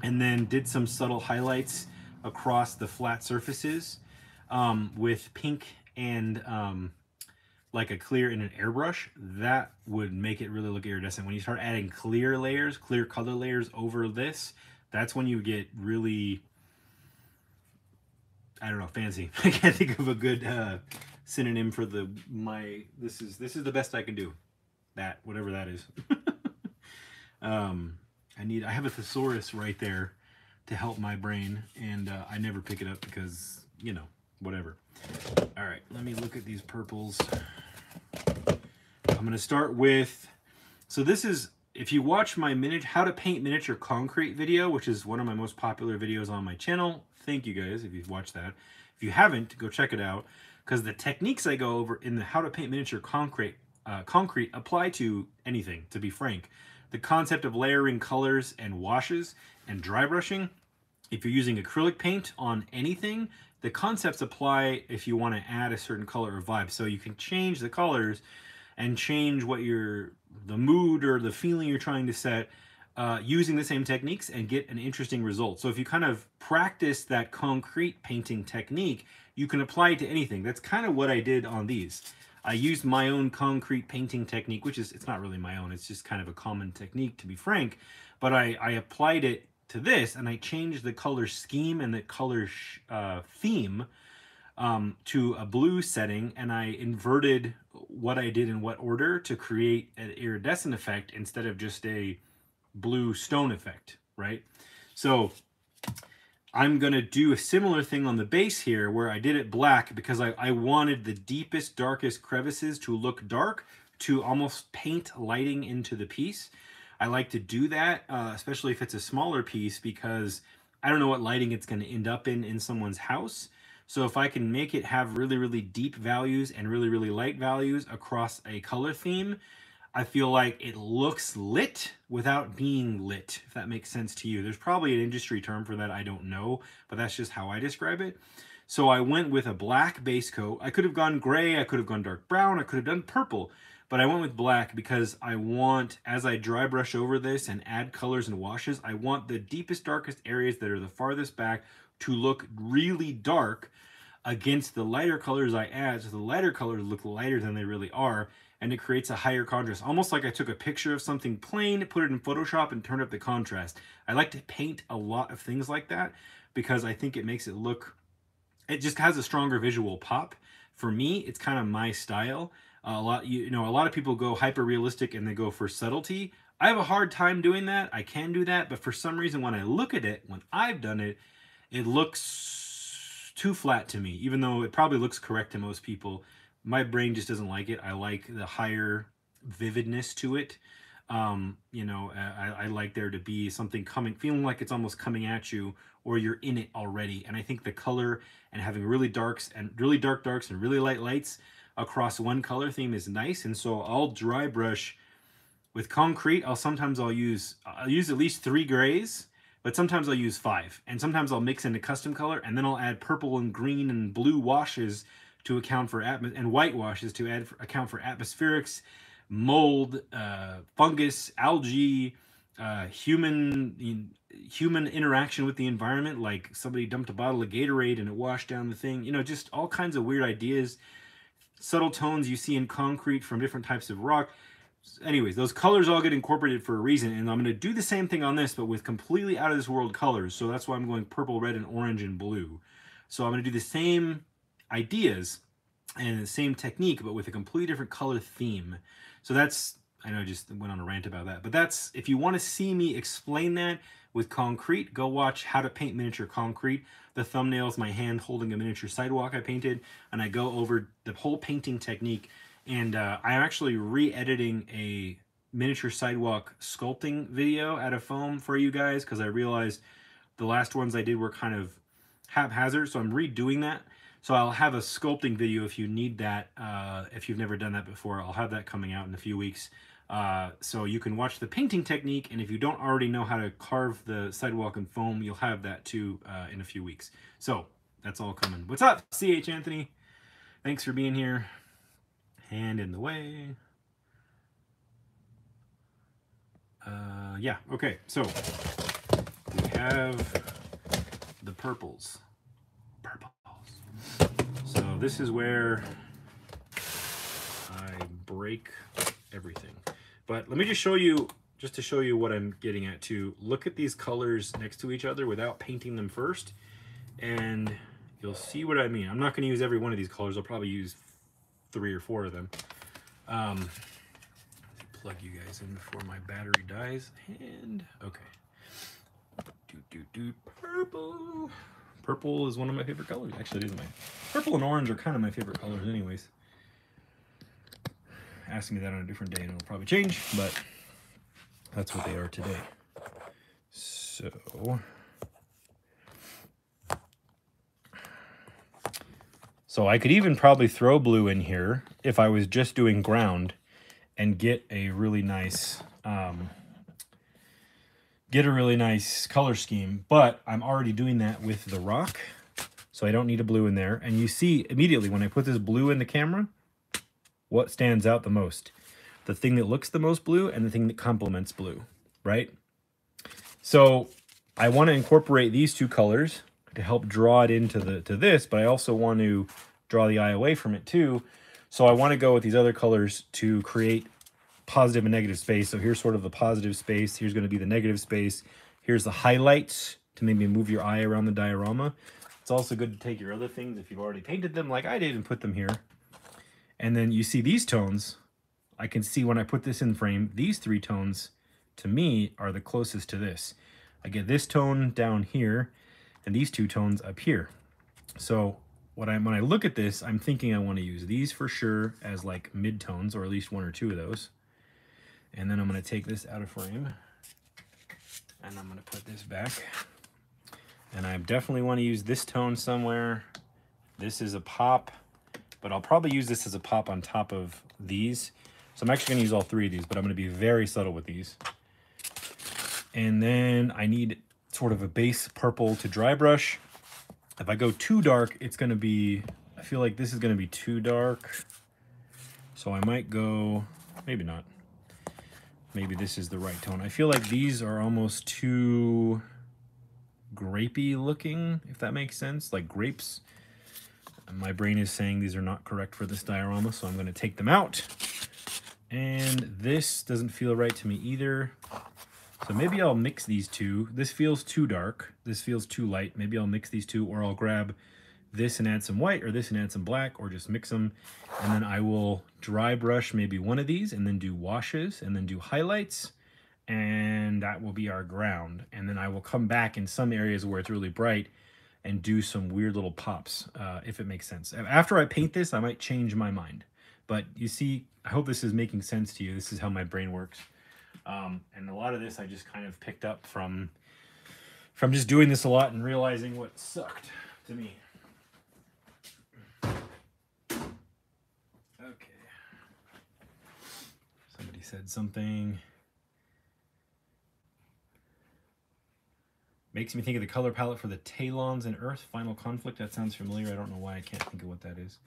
and then did some subtle highlights across the flat surfaces um, with pink and um, like a clear in an airbrush, that would make it really look iridescent. When you start adding clear layers, clear color layers over this, that's when you get really, I don't know, fancy. <laughs> I can't think of a good uh, synonym for the my. This is this is the best I can do. That whatever that is. <laughs> um, I need. I have a thesaurus right there to help my brain, and uh, I never pick it up because you know whatever. All right, let me look at these purples. I'm to start with. So this is if you watch my minute how to paint miniature concrete video, which is one of my most popular videos on my channel. Thank you guys if you've watched that. If you haven't, go check it out because the techniques I go over in the how to paint miniature concrete uh, concrete apply to anything, to be frank. The concept of layering colors and washes and dry brushing, if you're using acrylic paint on anything, the concepts apply if you want to add a certain color or vibe. So you can change the colors and change what your the mood or the feeling you're trying to set uh, using the same techniques and get an interesting result. So if you kind of practice that concrete painting technique, you can apply it to anything. That's kind of what I did on these. I used my own concrete painting technique, which is, it's not really my own, it's just kind of a common technique to be frank, but I, I applied it to this and I changed the color scheme and the color uh, theme um, to a blue setting and I inverted what I did in what order to create an iridescent effect instead of just a blue stone effect, right? So I'm going to do a similar thing on the base here where I did it black because I, I wanted the deepest, darkest crevices to look dark to almost paint lighting into the piece. I like to do that, uh, especially if it's a smaller piece because I don't know what lighting it's going to end up in in someone's house. So if I can make it have really, really deep values and really, really light values across a color theme, I feel like it looks lit without being lit, if that makes sense to you. There's probably an industry term for that, I don't know, but that's just how I describe it. So I went with a black base coat. I could have gone gray, I could have gone dark brown, I could have done purple, but I went with black because I want, as I dry brush over this and add colors and washes, I want the deepest, darkest areas that are the farthest back to look really dark against the lighter colors I add. So the lighter colors look lighter than they really are and it creates a higher contrast. Almost like I took a picture of something plain, put it in Photoshop and turned up the contrast. I like to paint a lot of things like that because I think it makes it look, it just has a stronger visual pop. For me, it's kind of my style. A lot, you know, a lot of people go hyper realistic and they go for subtlety. I have a hard time doing that. I can do that, but for some reason, when I look at it, when I've done it, it looks too flat to me, even though it probably looks correct to most people. My brain just doesn't like it. I like the higher vividness to it. Um, you know, I, I like there to be something coming, feeling like it's almost coming at you or you're in it already. And I think the color and having really darks and really dark darks and really light lights across one color theme is nice. And so I'll dry brush with concrete. I'll sometimes I'll use, I'll use at least three grays but sometimes I'll use five. And sometimes I'll mix in a custom color, and then I'll add purple and green and blue washes to account for, and white washes to add account for atmospherics, mold, uh, fungus, algae, uh, human human interaction with the environment, like somebody dumped a bottle of Gatorade and it washed down the thing. You know, just all kinds of weird ideas, subtle tones you see in concrete from different types of rock anyways, those colors all get incorporated for a reason, and I'm going to do the same thing on this, but with completely out of this world colors. So that's why I'm going purple, red, and orange and blue. So I'm going to do the same ideas and the same technique, but with a completely different color theme. So that's, I know I just went on a rant about that, but that's, if you want to see me explain that with concrete, go watch How to Paint Miniature Concrete. The thumbnail is my hand holding a miniature sidewalk I painted, and I go over the whole painting technique and uh, I'm actually re-editing a miniature sidewalk sculpting video out of foam for you guys because I realized the last ones I did were kind of haphazard, so I'm redoing that. So I'll have a sculpting video if you need that. Uh, if you've never done that before, I'll have that coming out in a few weeks. Uh, so you can watch the painting technique, and if you don't already know how to carve the sidewalk in foam, you'll have that too uh, in a few weeks. So that's all coming. What's up, CH Anthony? Thanks for being here hand in the way. Uh, yeah, okay, so we have the purples. Purples. So this is where I break everything. But let me just show you, just to show you what I'm getting at too. Look at these colors next to each other without painting them first. And you'll see what I mean. I'm not going to use every one of these colors. I'll probably use three or four of them. Um, plug you guys in before my battery dies. And, okay. Do, do, do, purple. Purple is one of my favorite colors. Actually, it is my... Purple and orange are kind of my favorite colors anyways. Ask me that on a different day and it'll probably change, but that's what they are today. So... So I could even probably throw blue in here if I was just doing ground and get a really nice um, get a really nice color scheme. But I'm already doing that with the rock, so I don't need a blue in there. And you see immediately when I put this blue in the camera, what stands out the most? The thing that looks the most blue and the thing that complements blue, right? So I want to incorporate these two colors to help draw it into the to this, but I also want to draw the eye away from it too. So I want to go with these other colors to create positive and negative space. So here's sort of the positive space. Here's going to be the negative space. Here's the highlights to maybe move your eye around the diorama. It's also good to take your other things if you've already painted them like I did and put them here. And then you see these tones. I can see when I put this in frame, these three tones to me are the closest to this. I get this tone down here and these two tones up here. So what I when I look at this, I'm thinking I want to use these for sure as like midtones, or at least one or two of those. And then I'm going to take this out of frame, and I'm going to put this back. And I definitely want to use this tone somewhere. This is a pop, but I'll probably use this as a pop on top of these. So I'm actually going to use all three of these, but I'm going to be very subtle with these. And then I need sort of a base purple to dry brush. If I go too dark, it's going to be, I feel like this is going to be too dark. So I might go, maybe not. Maybe this is the right tone. I feel like these are almost too grapey looking, if that makes sense, like grapes. My brain is saying these are not correct for this diorama, so I'm going to take them out. And this doesn't feel right to me either. So maybe I'll mix these two. This feels too dark. This feels too light. Maybe I'll mix these two or I'll grab this and add some white or this and add some black or just mix them. And then I will dry brush maybe one of these and then do washes and then do highlights. And that will be our ground. And then I will come back in some areas where it's really bright and do some weird little pops, uh, if it makes sense. After I paint this, I might change my mind. But you see, I hope this is making sense to you. This is how my brain works. Um, and a lot of this I just kind of picked up from from just doing this a lot and realizing what sucked to me. Okay. Somebody said something. Makes me think of the color palette for the Taelons and Earth Final Conflict. That sounds familiar. I don't know why I can't think of what that is.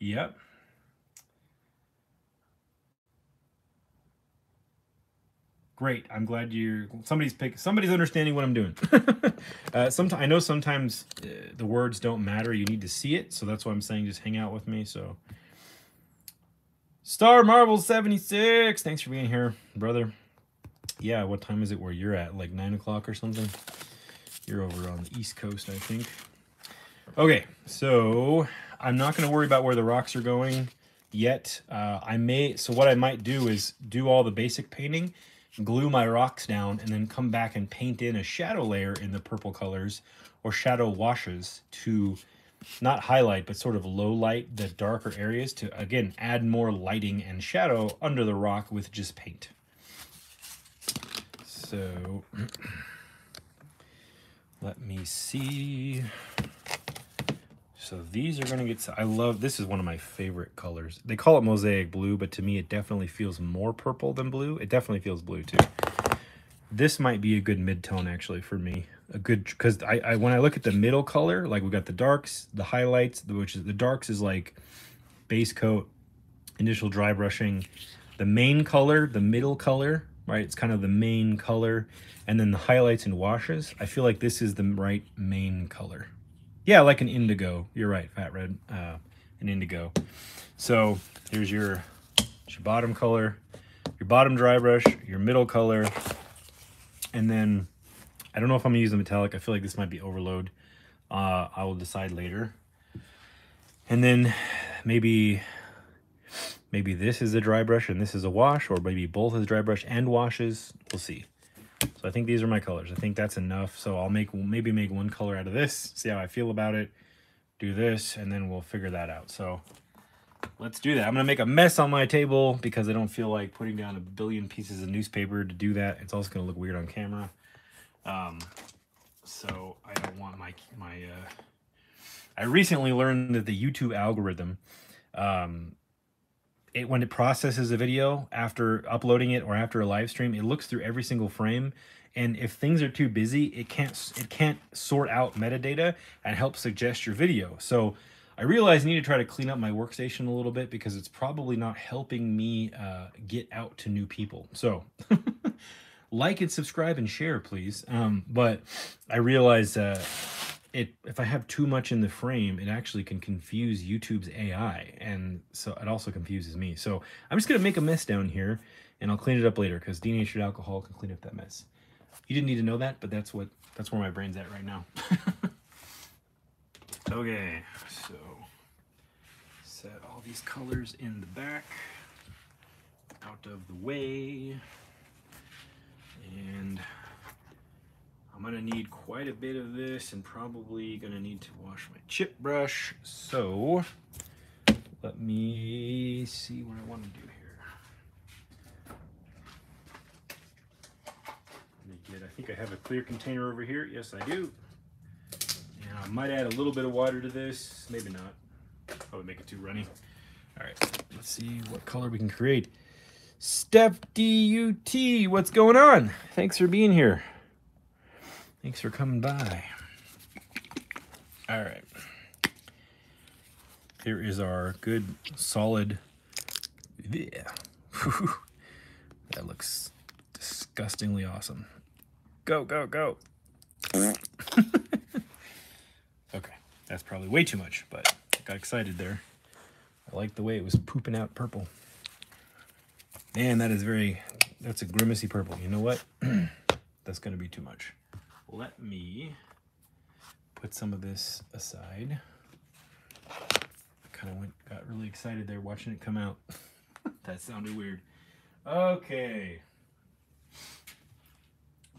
Yep. Great. I'm glad you're somebody's pick. Somebody's understanding what I'm doing. <laughs> uh, sometimes I know sometimes uh, the words don't matter. You need to see it, so that's why I'm saying just hang out with me. So, Star Marvel 76. Thanks for being here, brother. Yeah, what time is it where you're at? Like nine o'clock or something. You're over on the East Coast, I think. Okay, so I'm not going to worry about where the rocks are going yet. Uh, I may, so what I might do is do all the basic painting glue my rocks down, and then come back and paint in a shadow layer in the purple colors or shadow washes to not highlight, but sort of low light the darker areas to, again, add more lighting and shadow under the rock with just paint. So <clears throat> let me see. So these are going to get, I love, this is one of my favorite colors. They call it mosaic blue, but to me it definitely feels more purple than blue. It definitely feels blue too. This might be a good mid-tone actually for me. A good, because I, I, when I look at the middle color, like we got the darks, the highlights, which is, the darks is like base coat, initial dry brushing. The main color, the middle color, right? It's kind of the main color. And then the highlights and washes. I feel like this is the right main color. Yeah, like an indigo. You're right, Fat Red. Uh, an indigo. So here's your your bottom color, your bottom dry brush, your middle color, and then I don't know if I'm gonna use the metallic. I feel like this might be overload. Uh, I will decide later. And then maybe maybe this is a dry brush and this is a wash, or maybe both is dry brush and washes. We'll see. So I think these are my colors. I think that's enough. So I'll make maybe make one color out of this, see how I feel about it, do this, and then we'll figure that out. So let's do that. I'm gonna make a mess on my table because I don't feel like putting down a billion pieces of newspaper to do that. It's also gonna look weird on camera. Um, so I don't want my my. Uh, I recently learned that the YouTube algorithm, um, it when it processes a video after uploading it or after a live stream, it looks through every single frame, and if things are too busy, it can't it can't sort out metadata and help suggest your video. So I realize I need to try to clean up my workstation a little bit because it's probably not helping me uh, get out to new people. So. <laughs> like and subscribe and share, please. Um, but I realize uh, it if I have too much in the frame, it actually can confuse YouTube's AI, and so it also confuses me. So I'm just gonna make a mess down here, and I'll clean it up later because denatured alcohol can clean up that mess. You didn't need to know that, but that's what that's where my brain's at right now. <laughs> okay, so set all these colors in the back, out of the way. And I'm gonna need quite a bit of this and probably gonna need to wash my chip brush. So let me see what I wanna do here. Get, I think I have a clear container over here. Yes, I do. And I might add a little bit of water to this. Maybe not. Probably make it too runny. All right, let's see what color we can create. Steph DUT, what's going on? Thanks for being here. Thanks for coming by. All right. Here is our good, solid. Yeah. <laughs> that looks disgustingly awesome. Go, go, go. <laughs> okay, that's probably way too much, but I got excited there. I like the way it was pooping out purple. Man, that is very, that's a grimacy purple. You know what? <clears throat> that's going to be too much. Let me put some of this aside. Kind of went, got really excited there watching it come out. <laughs> that sounded weird. Okay.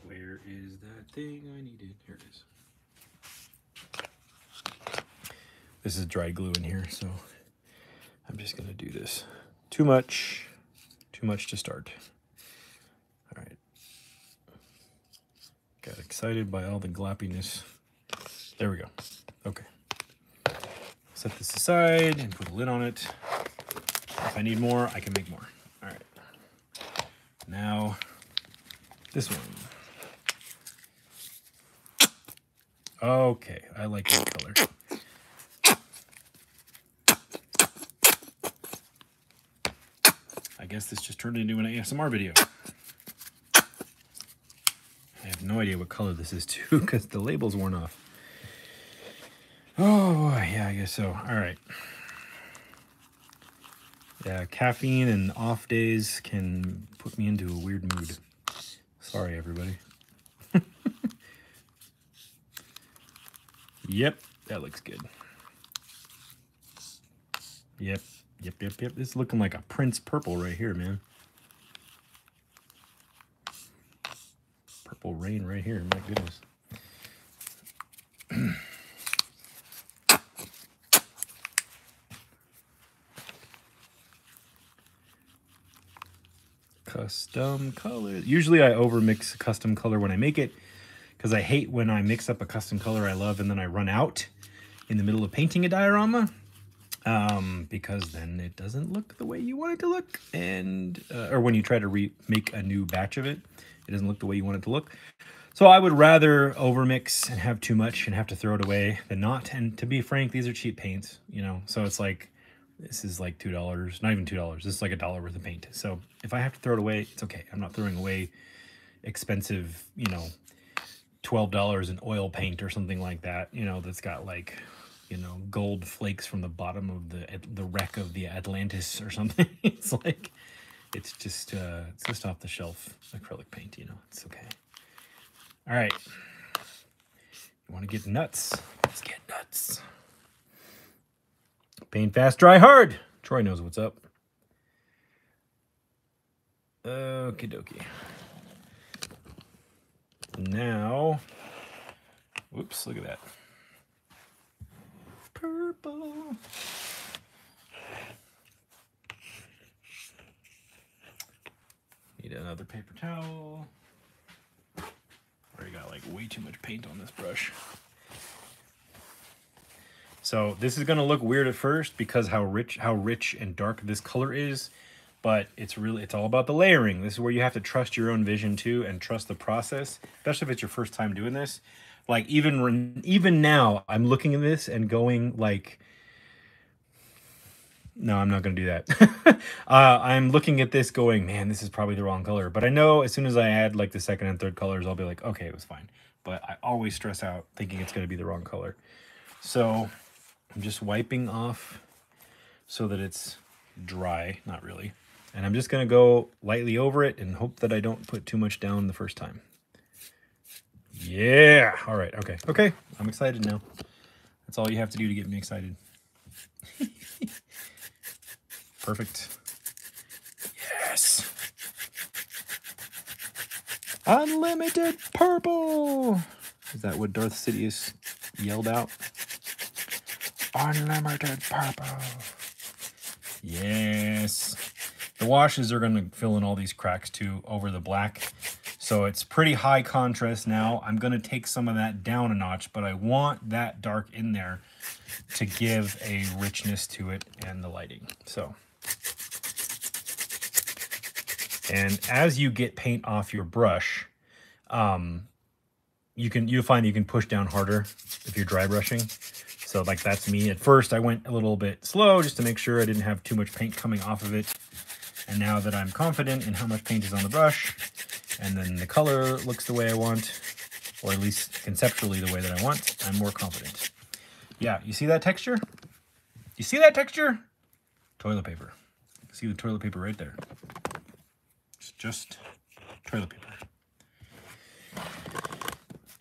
Where is that thing I needed? Here it is. This is dry glue in here, so I'm just going to do this. Too much too much to start. All right. Got excited by all the glappiness. There we go. Okay. Set this aside and put a lid on it. If I need more, I can make more. All right. Now, this one. Okay, I like this color. I guess this just turned into an ASMR video. No idea what color this is <laughs> too because the label's worn off. Oh, yeah, I guess so. All right. Yeah, caffeine and off days can put me into a weird mood. Sorry, everybody. <laughs> yep, that looks good. Yep, Yep, yep, yep. This is looking like a Prince purple right here, man. Rain right here. My goodness. <clears throat> custom color. Usually I overmix a custom color when I make it because I hate when I mix up a custom color I love and then I run out in the middle of painting a diorama um, because then it doesn't look the way you want it to look. And, uh, or when you try to re make a new batch of it, it doesn't look the way you want it to look. So I would rather overmix and have too much and have to throw it away than not. And to be frank, these are cheap paints, you know, so it's like, this is like $2, not even $2. This is like a dollar worth of paint. So if I have to throw it away, it's okay. I'm not throwing away expensive, you know, $12 in oil paint or something like that, you know, that's got like you know, gold flakes from the bottom of the the wreck of the Atlantis or something. <laughs> it's like, it's just, uh, it's just off the shelf acrylic paint, you know, it's okay. All right. You want to get nuts? Let's get nuts. Paint fast, dry hard. Troy knows what's up. Okie dokie. Now, whoops, look at that. Purple. Need another paper towel. Already got like way too much paint on this brush. So this is gonna look weird at first because how rich, how rich and dark this color is, but it's really, it's all about the layering. This is where you have to trust your own vision too and trust the process, especially if it's your first time doing this. Like even, even now I'm looking at this and going like, no, I'm not going to do that. <laughs> uh, I'm looking at this going, man, this is probably the wrong color. But I know as soon as I add like the second and third colors, I'll be like, okay, it was fine. But I always stress out thinking it's going to be the wrong color. So I'm just wiping off so that it's dry, not really. And I'm just going to go lightly over it and hope that I don't put too much down the first time. Yeah. All right. Okay. Okay. I'm excited now. That's all you have to do to get me excited. <laughs> Perfect. Yes. Unlimited purple. Is that what Darth Sidious yelled out? Unlimited purple. Yes. The washes are going to fill in all these cracks too over the black. So it's pretty high contrast now. I'm going to take some of that down a notch, but I want that dark in there to give a richness to it and the lighting. So and as you get paint off your brush, um, you can you'll find you can push down harder if you're dry brushing. So like that's me. At first I went a little bit slow just to make sure I didn't have too much paint coming off of it. And now that I'm confident in how much paint is on the brush, and then the color looks the way I want, or at least conceptually the way that I want, I'm more confident. Yeah, you see that texture? You see that texture? Toilet paper. See the toilet paper right there. It's just toilet paper.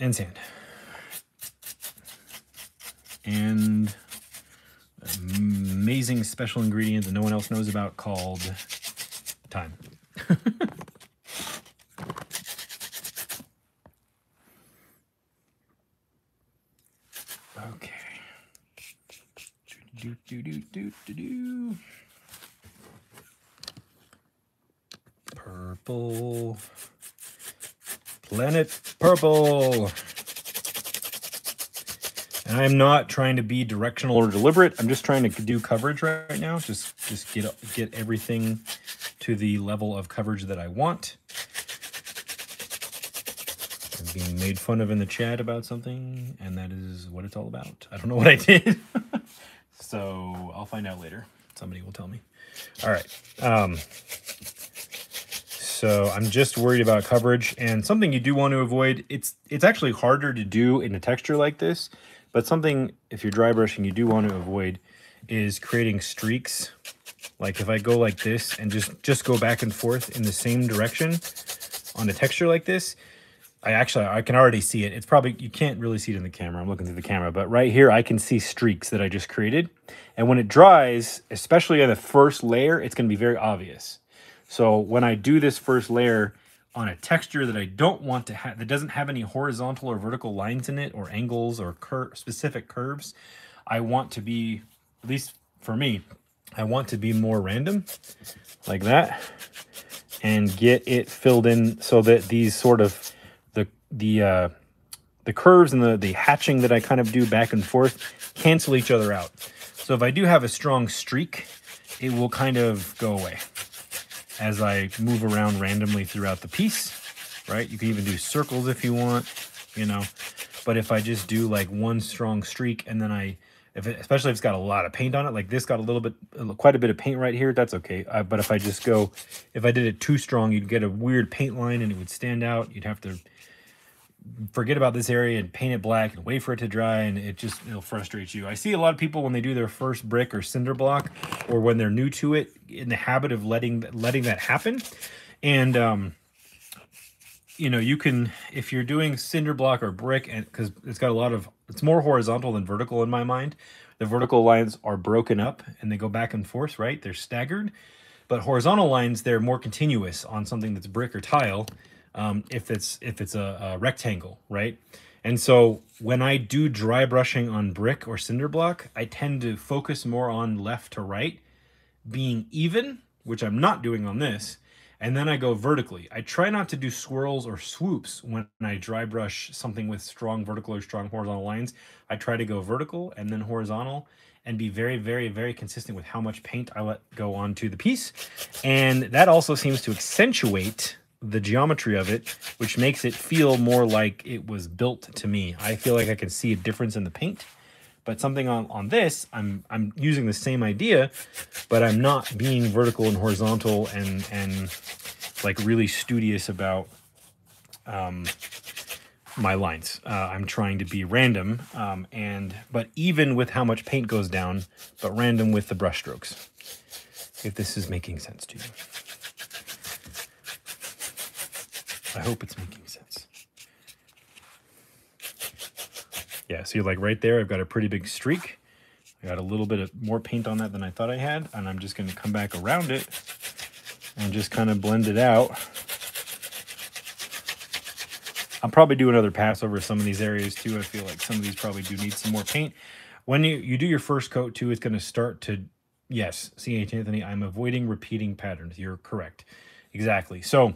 And sand. And amazing special ingredient that no one else knows about called time. Do, do, do, do, do, do. Purple. Planet purple. And I'm not trying to be directional or deliberate. I'm just trying to do coverage right now. Just just get get everything to the level of coverage that I want. I'm being made fun of in the chat about something, and that is what it's all about. I don't know what I did. <laughs> so I'll find out later. Somebody will tell me. All right. Um, so I'm just worried about coverage and something you do want to avoid. It's it's actually harder to do in a texture like this, but something if you're dry brushing you do want to avoid is creating streaks. Like if I go like this and just just go back and forth in the same direction on a texture like this, I actually I can already see it. It's probably you can't really see it in the camera. I'm looking through the camera, but right here I can see streaks that I just created. And when it dries, especially on the first layer, it's going to be very obvious. So when I do this first layer on a texture that I don't want to have, that doesn't have any horizontal or vertical lines in it or angles or cur specific curves, I want to be, at least for me, I want to be more random like that and get it filled in so that these sort of the, uh, the curves and the, the hatching that I kind of do back and forth cancel each other out. So if I do have a strong streak, it will kind of go away as I move around randomly throughout the piece, right? You can even do circles if you want, you know. But if I just do like one strong streak and then I, if it, especially if it's got a lot of paint on it, like this got a little bit, quite a bit of paint right here, that's okay. Uh, but if I just go, if I did it too strong, you'd get a weird paint line and it would stand out. You'd have to forget about this area and paint it black and wait for it to dry and it just it'll frustrate you. I see a lot of people when they do their first brick or cinder block or when they're new to it in the habit of letting letting that happen. And um you know, you can if you're doing cinder block or brick and cuz it's got a lot of it's more horizontal than vertical in my mind. The vertical lines are broken up and they go back and forth, right? They're staggered. But horizontal lines, they're more continuous on something that's brick or tile um, if it's if it's a, a rectangle, right? And so when I do dry brushing on brick or cinder block, I tend to focus more on left to right being even, which I'm not doing on this, and then I go vertically. I try not to do swirls or swoops when I dry brush something with strong vertical or strong horizontal lines. I try to go vertical and then horizontal and be very, very, very consistent with how much paint I let go onto the piece. And that also seems to accentuate the geometry of it, which makes it feel more like it was built to me. I feel like I can see a difference in the paint. But something on, on this, I'm I'm using the same idea, but I'm not being vertical and horizontal and and like really studious about um, my lines. Uh, I'm trying to be random, um, and but even with how much paint goes down, but random with the brush strokes. If this is making sense to you. I hope it's making sense. Yeah, see, like right there, I've got a pretty big streak. I got a little bit of more paint on that than I thought I had, and I'm just going to come back around it and just kind of blend it out. I'll probably do another pass over some of these areas too. I feel like some of these probably do need some more paint. When you, you do your first coat too, it's going to start to, yes, C.H. Anthony, I'm avoiding repeating patterns. You're correct. Exactly. So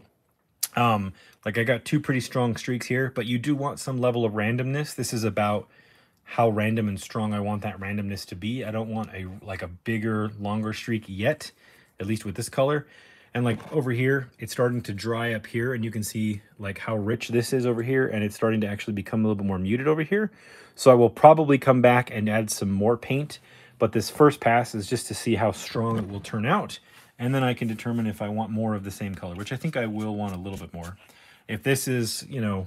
um, like I got two pretty strong streaks here, but you do want some level of randomness. This is about how random and strong I want that randomness to be. I don't want a like a bigger, longer streak yet, at least with this color. And like over here, it's starting to dry up here and you can see like how rich this is over here and it's starting to actually become a little bit more muted over here. So I will probably come back and add some more paint, but this first pass is just to see how strong it will turn out and then I can determine if I want more of the same color, which I think I will want a little bit more. If this is, you know,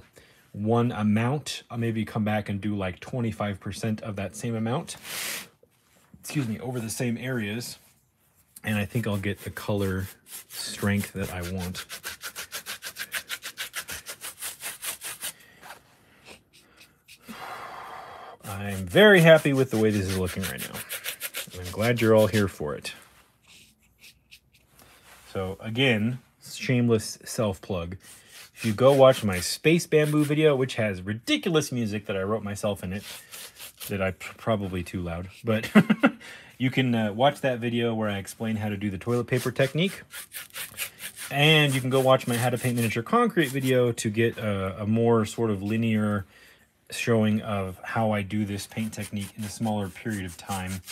one amount, I'll maybe come back and do like 25% of that same amount, excuse me, over the same areas, and I think I'll get the color strength that I want. <sighs> I'm very happy with the way this is looking right now. I'm glad you're all here for it. So again, shameless self-plug. If you go watch my Space Bamboo video, which has ridiculous music that I wrote myself in it, that I probably too loud, but <laughs> you can uh, watch that video where I explain how to do the toilet paper technique. And you can go watch my How to Paint Miniature Concrete video to get a, more sort of linear showing of how I do this paint technique in a smaller period of time.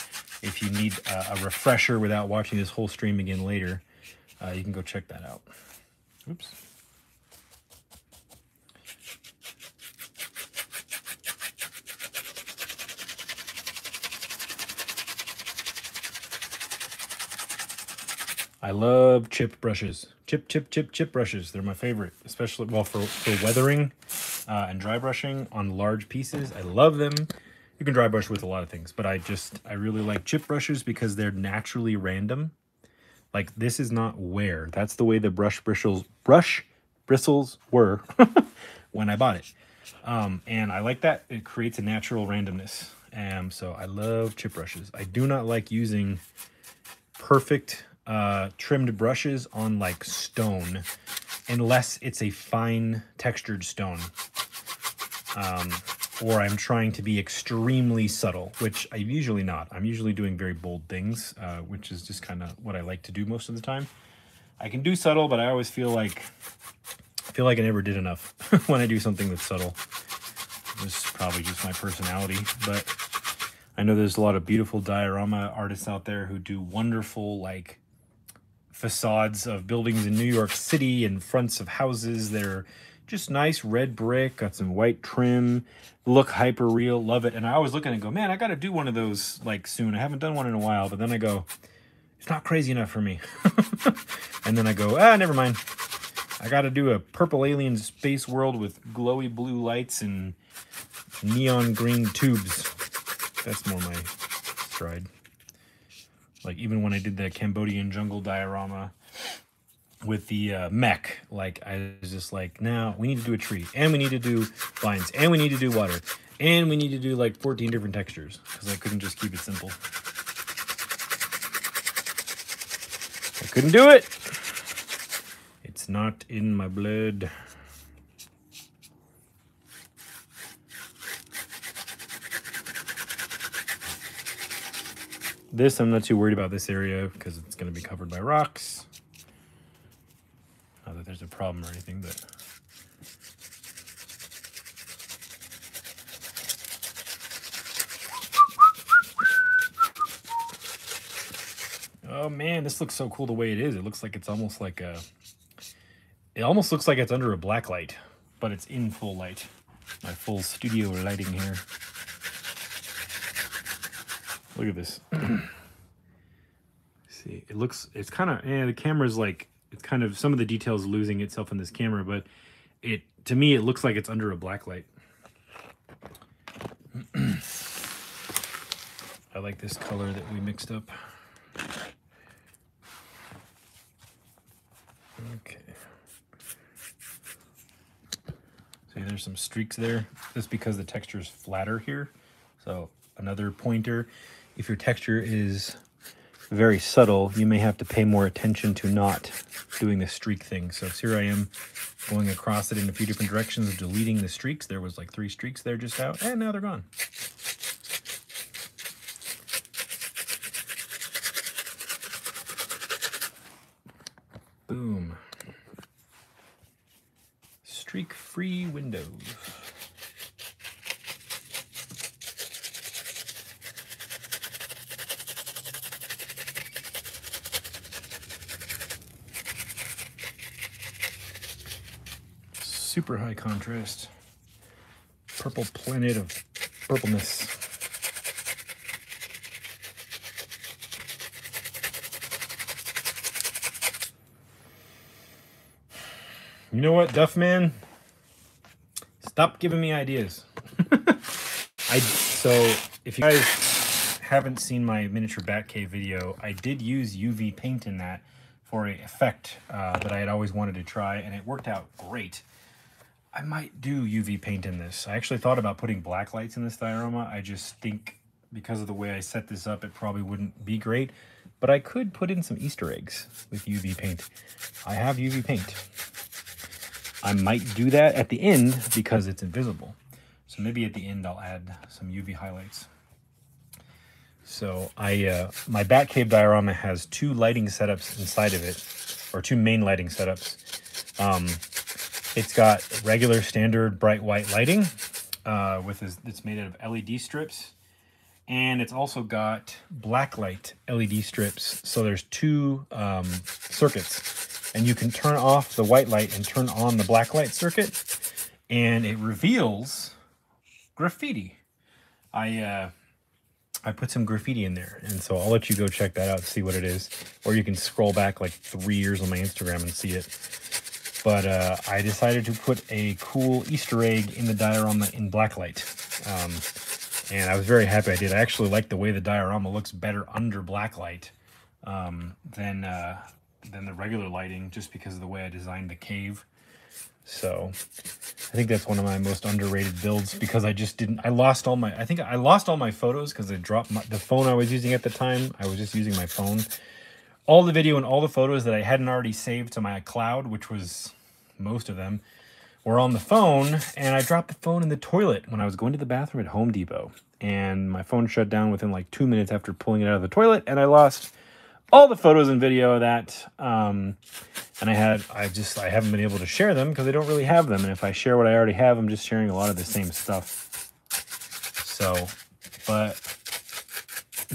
If you need a refresher without watching this whole stream again later uh, you can go check that out. Oops. I love chip brushes. Chip, chip, chip, chip brushes. They're my favorite, especially, well, for, for weathering uh, and dry brushing on large pieces. I love them. You can dry brush with a lot of things, but I just, I really like chip brushes because they're naturally random. Like this is not wear. That's the way the brush bristles brush bristles were <laughs> when I bought it. Um, and I like that. It creates a natural randomness. Um, so I love chip brushes. I do not like using perfect uh, trimmed brushes on like stone unless it's a fine textured stone. Um, or I'm trying to be extremely subtle, which I'm usually not. I'm usually doing very bold things, uh, which is just kind of what I like to do most of the time. I can do subtle, but I always feel like I feel like I never did enough <laughs> when I do something that's subtle. This is probably just my personality, but I know there's a lot of beautiful diorama artists out there who do wonderful like facades of buildings in New York City and fronts of houses that are just nice red brick, got some white trim, look hyper real, love it. And I always look at it and go, man, I got to do one of those like soon. I haven't done one in a while, but then I go, it's not crazy enough for me. <laughs> and then I go, ah, never mind. I got to do a purple alien space world with glowy blue lights and neon green tubes. That's more my stride. Like even when I did the Cambodian jungle diorama with the uh, mech, like I was just like, now we need to do a tree, and we need to do vines, and we need to do water, and we need to do like 14 different textures because I couldn't just keep it simple. I couldn't do it. It's not in my blood. This, I'm not too worried about this area because it's going to be covered by rocks. That there's a problem or anything, but... Oh man, this looks so cool the way it is. It looks like it's almost like a... It almost looks like it's under a black light, but it's in full light. My full studio lighting here. Look at this. <clears throat> See, it looks, it's kind of, yeah, the camera's like, it's kind of, some of the details losing itself in this camera, but it, to me, it looks like it's under a black light. <clears throat> I like this color that we mixed up. Okay. See, there's some streaks there. Just because the texture is flatter here. So another pointer if your texture is very subtle, you may have to pay more attention to not doing the streak thing. So here I am going across it in a few different directions, deleting the streaks. There was like three streaks there just out, and now they're gone. Boom. Streak-free windows. Super high contrast purple planet of purpleness. You know what, Duffman? Stop giving me ideas. <laughs> I so if you guys haven't seen my miniature Batcave video, I did use UV paint in that for an effect uh, that I had always wanted to try, and it worked out great. I might do UV paint in this. I actually thought about putting black lights in this diorama. I just think because of the way I set this up, it probably wouldn't be great. But I could put in some Easter eggs with UV paint. I have UV paint. I might do that at the end because it's invisible. So maybe at the end I'll add some UV highlights. So I uh, my Batcave diorama has two lighting setups inside of it, or two main lighting setups. Um, it's got regular standard bright white lighting uh, with this, it's made out of LED strips. And it's also got black light LED strips. So there's two um, circuits. And you can turn off the white light and turn on the black light circuit. And it reveals graffiti. I uh, I put some graffiti in there. And so I'll let you go check that out, see what it is. Or you can scroll back like three years on my Instagram and see it. But uh, I decided to put a cool Easter egg in the diorama in blacklight. Um, and I was very happy I did. I actually like the way the diorama looks better under blacklight um, than, uh, than the regular lighting, just because of the way I designed the cave. So I think that's one of my most underrated builds because I just didn't, I lost all my, I think I lost all my photos because I dropped my, the phone I was using at the time. I was just using my phone all the video and all the photos that I hadn't already saved to my cloud, which was most of them, were on the phone. And I dropped the phone in the toilet when I was going to the bathroom at Home Depot. And my phone shut down within like two minutes after pulling it out of the toilet. And I lost all the photos and video of that. Um, and I had, I just, I haven't been able to share them because I don't really have them. And if I share what I already have, I'm just sharing a lot of the same stuff. So, but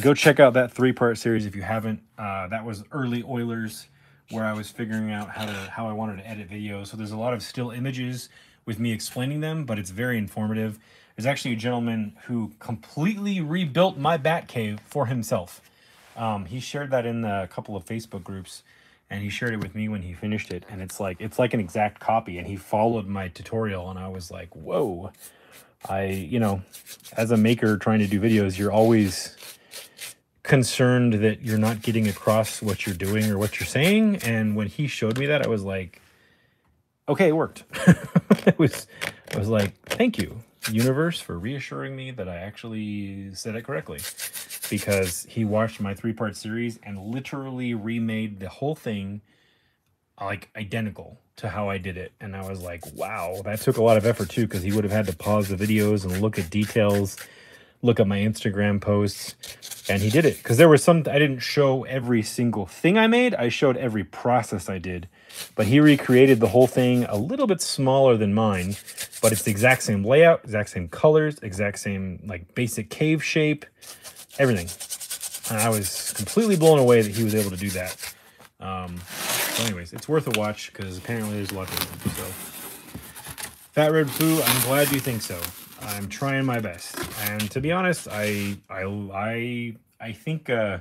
go check out that three-part series if you haven't. Uh, that was early Oilers, where I was figuring out how to how I wanted to edit videos. So there's a lot of still images with me explaining them, but it's very informative. There's actually a gentleman who completely rebuilt my bat cave for himself. Um, he shared that in a couple of Facebook groups, and he shared it with me when he finished it and it's like it's like an exact copy and he followed my tutorial and i was like whoa i you know as a maker trying to do videos you're always concerned that you're not getting across what you're doing or what you're saying. And when he showed me that i was like okay it worked. <laughs> It was i was like thank you universe for reassuring me that i actually said it correctly. Because he watched my three part series and literally remade the whole thing like identical to how I did it. And I was like, wow, that took a lot of effort too, because he would have had to pause the videos and look at details, look at my Instagram posts. And he did it because there was some, I didn't show every single thing I made, I showed every process I did. But he recreated the whole thing a little bit smaller than mine, but it's the exact same layout, exact same colors, exact same like basic cave shape everything. And I was completely blown away that he was able to do that. Um, so anyways, it's worth a watch because apparently there's a lot to do. So, Fat Red Foo, I'm glad you think so. I'm trying my best, and to be honest, I I I I think uh,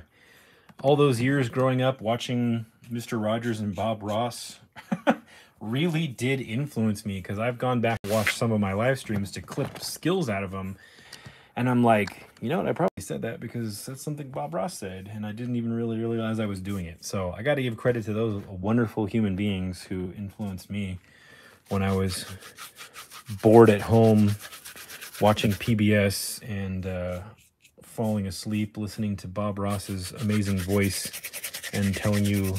all those years growing up watching Mr. Rogers and Bob Ross <laughs> really did influence me because I've gone back and watched some of my live streams to clip skills out of them and I'm like, you know what? I probably said that because that's something Bob Ross said, and I didn't even really realize I was doing it. So I got to give credit to those wonderful human beings who influenced me when I was bored at home watching PBS and uh, falling asleep listening to Bob Ross's amazing voice and telling you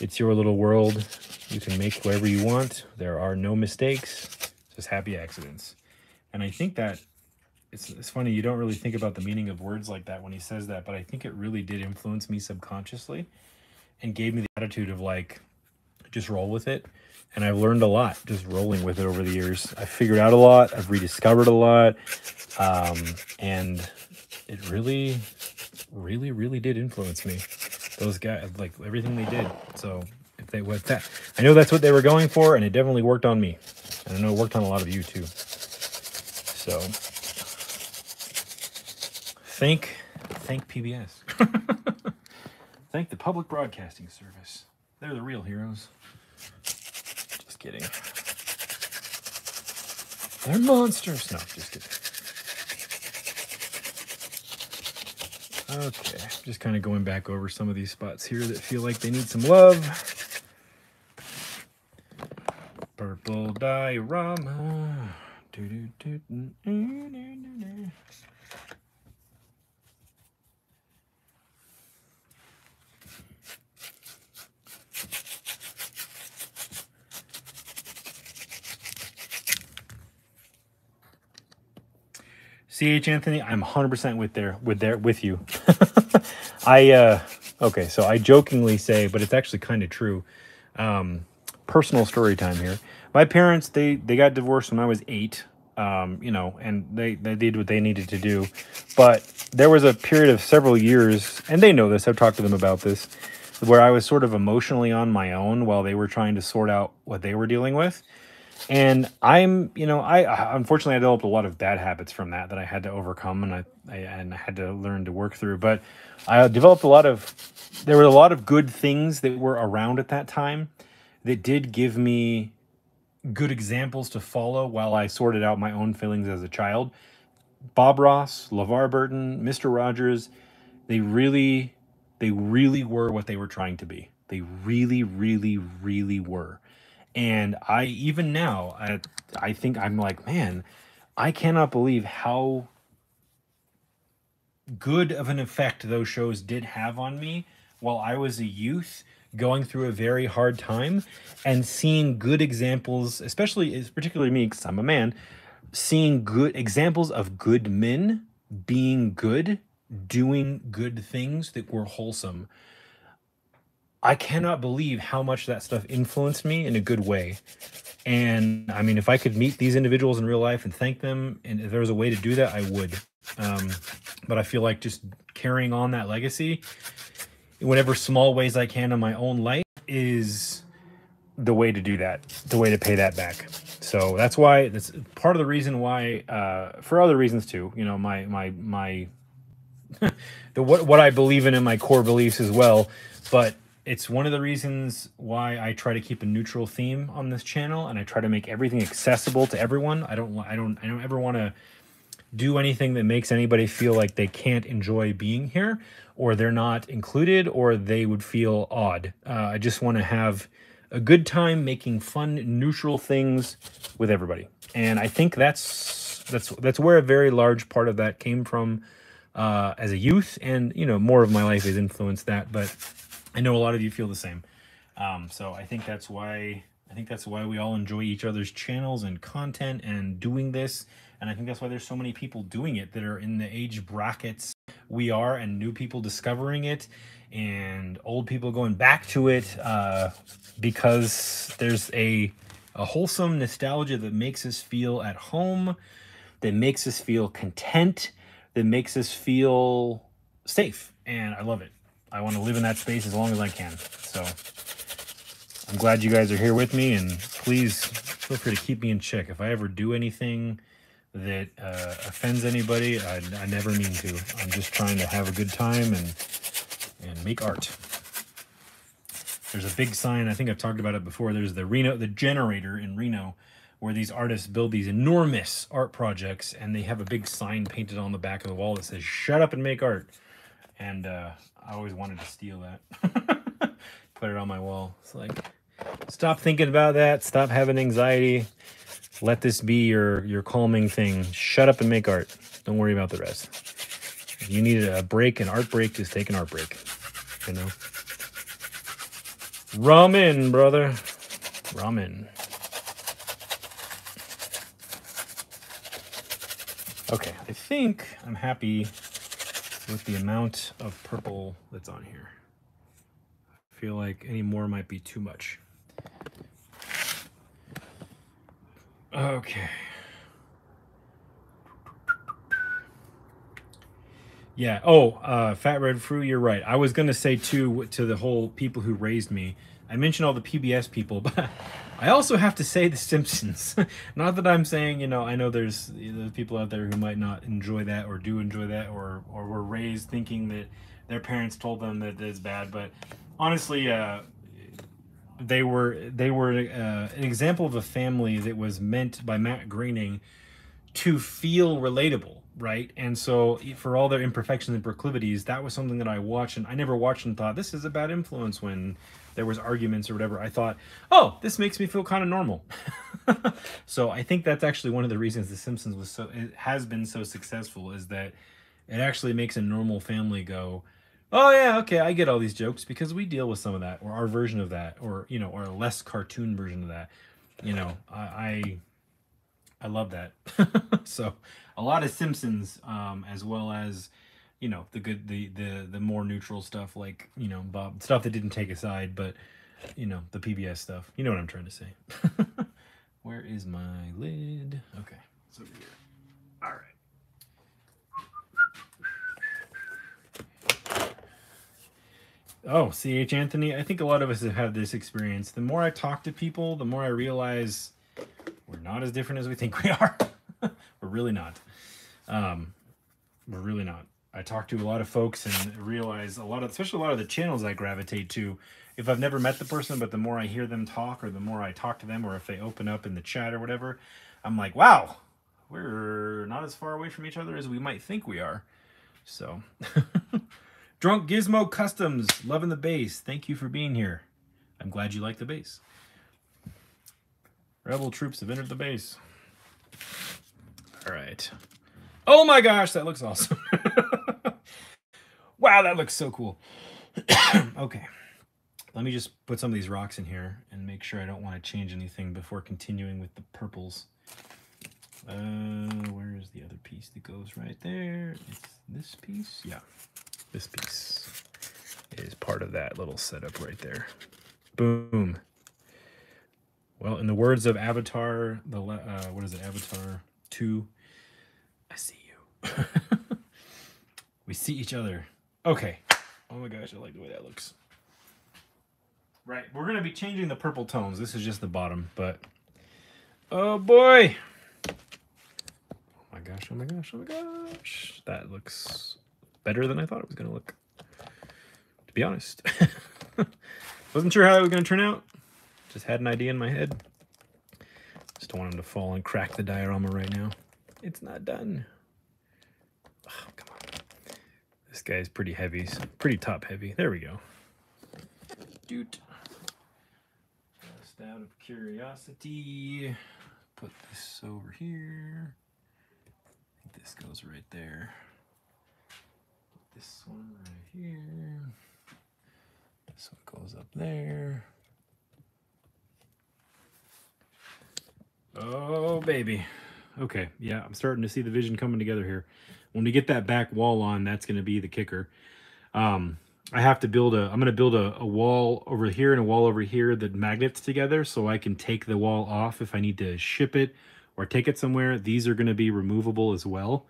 it's your little world. You can make whatever you want. There are no mistakes, just happy accidents. And I think that it's, it's funny you don't really think about the meaning of words like that when he says that but i think it really did influence me subconsciously and gave me the attitude of like just roll with it and i've learned a lot just rolling with it over the years. I figured out a lot. I've rediscovered a lot. Um, and it really really really did influence me. Those guys like everything they did. So if they what that i know that's what they were going for and it definitely worked on me. And i know it worked on a lot of you too. So Thank, thank PBS. <laughs> thank the Public Broadcasting Service. They're the real heroes. Kidding. They're monsters. No, just kidding. Okay, just kind of going back over some of these spots here that feel like they need some love. Purple diorama. CH Anthony, I'm 100% with there with there with you. <laughs> I uh okay, so I jokingly say, but it's actually kind of true. Um personal story time here. My parents, they they got divorced when I was 8. Um, you know, and they they did what they needed to do. But there was a period of several years, and they know this. I've talked to them about this, where I was sort of emotionally on my own while they were trying to sort out what they were dealing with and i'm you know i unfortunately i developed a lot of bad habits from that that i had to overcome and i, I and i had to learn to work through. But i developed a lot of there were a lot of good things that were around at that time that did give me good examples to follow while i sorted out my own feelings as a child. Bob ross levar burton mr rogers they really they really were what they were trying to be. They really really really were and I even now I I think I'm like, man, I cannot believe how good of an effect those shows did have on me while I was a youth going through a very hard time and seeing good examples, especially particularly me because I'm a man, seeing good examples of good men being good, doing good things that were wholesome I cannot believe how much that stuff influenced me in a good way. And I mean, if I could meet these individuals in real life and thank them, and if there was a way to do that, I would. Um, but I feel like just carrying on that legacy in whatever small ways I can in my own life is the way to do that, the way to pay that back. So that's why that's part of the reason why, uh, for other reasons too. You know, my my my <laughs> the what what I believe in in my core beliefs as well. But it's one of the reasons why I try to keep a neutral theme on this channel and I try to make everything accessible to everyone. I don't I don't I don't ever want to do anything that makes anybody feel like they can't enjoy being here or they're not included or they would feel odd. Uh, I just want to have a good time making fun neutral things with everybody. And I think that's that's that's where a very large part of that came from uh, as a youth and you know more of my life has influenced that but I know a lot of you feel the same. Um, so I think that's why I think that's why we all enjoy each other's channels and content and doing this. And I think that's why there's so many people doing it that are in the age brackets we are and new people discovering it and old people going back to it uh, because there's a, a wholesome nostalgia that makes us feel at home, that makes us feel content, that makes us feel safe. And I love it. I want to live in that space as long as I can. So I'm glad you guys are here with me, and please feel free to keep me in check. If I ever do anything that uh, offends anybody, I, I never mean to. I'm just trying to have a good time and and make art. There's a big sign. I think I've talked about it before. There's the Reno, the generator in Reno, where these artists build these enormous art projects, and they have a big sign painted on the back of the wall that says "Shut up and make art." And uh, I always wanted to steal that. <laughs> Put it on my wall. It's like, stop thinking about that. Stop having anxiety. Let this be your, your calming thing. Shut up and make art. Don't worry about the rest. If you need a break, an art break, just take an art break. You know? Ramen, brother. Ramen. Okay, I think I'm happy with the amount of purple that's on here. I feel like any more might be too much. Okay. Yeah. Oh, uh, Fat Red Fruit, you're right. I was going to say, too, to the whole people who raised me, I mentioned all the PBS people, <laughs> but I also have to say The Simpsons. <laughs> not that I'm saying, you know, I know there's, there's people out there who might not enjoy that or do enjoy that or, or were raised thinking that their parents told them that it's bad, but honestly, uh, they were they were uh, an example of a family that was meant by Matt Groening to feel relatable, right? And so, for all their imperfections and proclivities, that was something that I watched, and I never watched and thought this is a bad influence when there was arguments or whatever, I thought, oh, this makes me feel kind of normal. <laughs> so I think that's actually one of the reasons The Simpsons was so it has been so successful is that it actually makes a normal family go, oh yeah, okay, I get all these jokes because we deal with some of that or our version of that or you know or a less cartoon version of that. You know, I I, I love that. <laughs> so a lot of Simpsons um, as well as you know the good the the the more neutral stuff like you know Bob stuff that didn't take a side, but you know the PBS stuff. You know what I'm trying to say. <laughs> Where is my lid? Okay, it's over here. All right. Oh, CH Anthony, I think a lot of us have had this experience. The more I talk to people, the more I realize we're not as different as we think we <laughs> are. we're really not. Um, we're really not. I talk to a lot of folks and realize a lot of, especially a lot of the channels I gravitate to, if I've never met the person, but the more I hear them talk or the more I talk to them or if they open up in the chat or whatever, I'm like, wow, we're not as far away from each other as we might think we are. So, <laughs> Drunk Gizmo Customs, loving the base. Thank you for being here. I'm glad you like the base. Rebel troops have entered the base. All right. Oh my gosh, that looks awesome. <laughs> wow, that looks so cool. <clears throat> okay. Let me just put some of these rocks in here and make sure I don't want to change anything before continuing with the purples. Uh, where is the other piece that goes right there? It's this piece. Yeah, this piece is part of that little setup right there. Boom. Well, in the words of Avatar, the uh, what is it? Avatar 2, I see you. <laughs> we see each other. Okay. Oh my gosh, I like the way that looks. Right, we're to be changing the purple tones. This is just the bottom, but... Oh boy! Oh my gosh, oh my gosh, oh my gosh. That looks better than I thought it was to look. To be honest. <laughs> Wasn't sure how it was to turn out. Just had an idea in my head. Just don't want him to fall and crack the diorama right now. It's not done. Oh, come on. This guy's pretty heavy. Pretty top heavy. There we go. Dude. Just out of curiosity, put this over here. I think this goes right there. Put this one right here. This one goes up there. Oh, baby. Okay, yeah, I'm starting to see the vision coming together here. When we get that back wall on, that's going to be the kicker. Um, I have to build a, I'm going to build a, a wall over here and a wall over here that magnets together so I can take the wall off if I need to ship it or take it somewhere. These are going to be removable as well.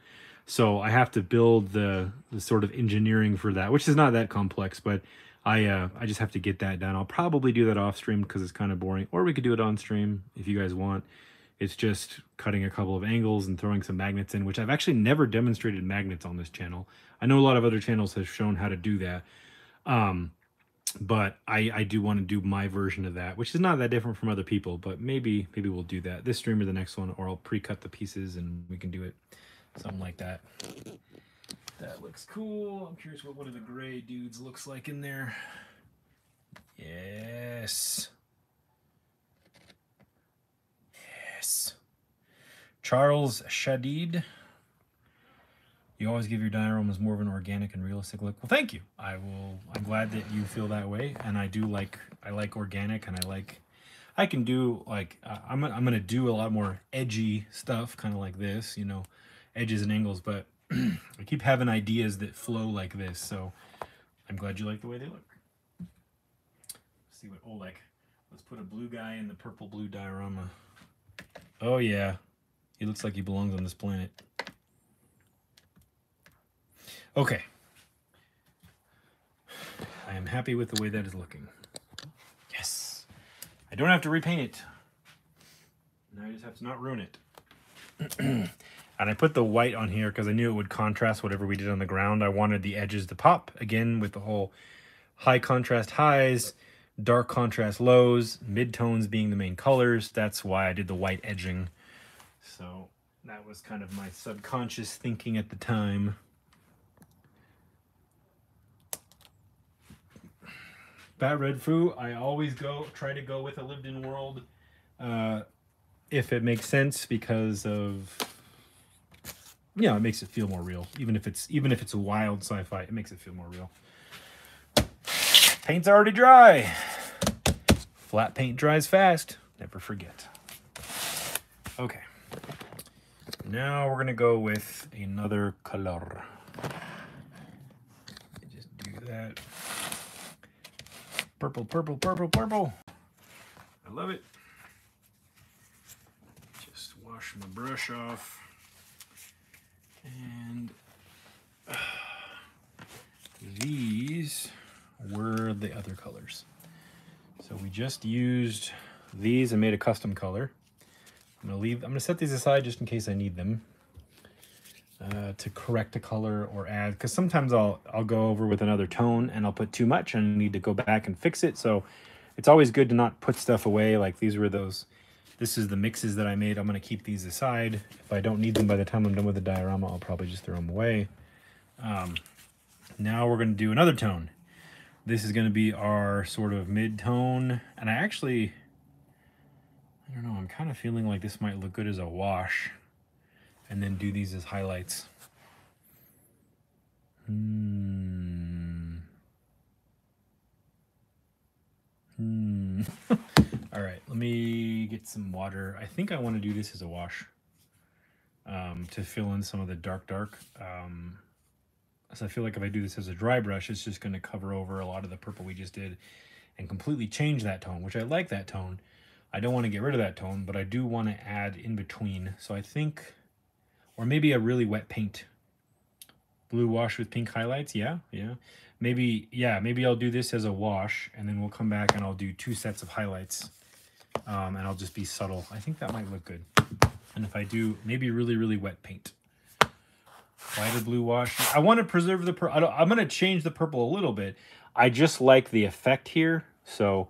So I have to build the, the sort of engineering for that, which is not that complex, but I uh, I just have to get that done. I'll probably do that off stream because it's kind of boring, or we could do it on stream if you guys want. It's just cutting a couple of angles and throwing some magnets in, which I've actually never demonstrated magnets on this channel. I know a lot of other channels have shown how to do that. Um, but I, I do want to do my version of that, which is not that different from other people, but maybe maybe we'll do that this stream or the next one, or I'll pre-cut the pieces and we can do it something like that. That looks cool. I'm curious what one of the gray dudes looks like in there. Yes. Yes. Charles Shadid. You always give your dioramas more of an organic and realistic look. Well, thank you. I will. I'm glad that you feel that way, and I do like. I like organic, and I like. I can do like I'm. I'm gonna do a lot more edgy stuff, kind of like this, you know, edges and angles. But <clears throat> I keep having ideas that flow like this, so I'm glad you like the way they look. Let's see what Oleg. Let's put a blue guy in the purple blue diorama. Oh yeah, he looks like he belongs on this planet. Okay. I am happy with the way that is looking. Yes. I don't have to repaint it. Now I just have to not ruin it. <clears throat> and I put the white on here because I knew it would contrast whatever we did on the ground. I wanted the edges to pop again with the whole high contrast highs, dark contrast lows, mid-tones being the main colors. That's why I did the white edging. So that was kind of my subconscious thinking at the time. Fat Red Foo, I always go try to go with a lived in world uh, if it makes sense because of yeah, you know, it makes it feel more real. Even if it's even if it's a wild sci-fi, it makes it feel more real. Paint's already dry. Flat paint dries fast. Never forget. Okay. Now we're gonna go with another color. Just do that. Purple, purple, purple, purple. I love it. Just wash my brush off. And uh, <sighs> these were the other colors. So we just used these and made a custom color. I'm gonna leave, I'm gonna set these aside just in case I need them uh, to correct a color or add, because sometimes I'll, I'll go over with another tone and I'll put too much and I need to go back and fix it. So it's always good to not put stuff away. Like these were those, this is the mixes that I made. I'm gonna keep these aside. If I don't need them by the time I'm done with the diorama, I'll probably just throw them away. Um, now we're gonna do another tone. This is gonna be our sort of mid-tone. And I actually, I don't know, I'm kind of feeling like this might look good as a wash and then do these as highlights. Hmm. Hmm. <laughs> All right, let me get some water. I think I want to do this as a wash um, to fill in some of the dark, dark. Um, so I feel like if I do this as a dry brush, it's just going to cover over a lot of the purple we just did and completely change that tone, which I like that tone. I don't want to get rid of that tone, but I do want to add in between. So I think, or maybe a really wet paint. Blue wash with pink highlights. Yeah, yeah. Maybe, yeah, maybe I'll do this as a wash and then we'll come back and I'll do two sets of highlights. Um, and I'll just be subtle. I think that might look good. And if I do, maybe really, really wet paint. Lighter blue wash. I want to preserve the purple. I'm going to change the purple a little bit. I just like the effect here, so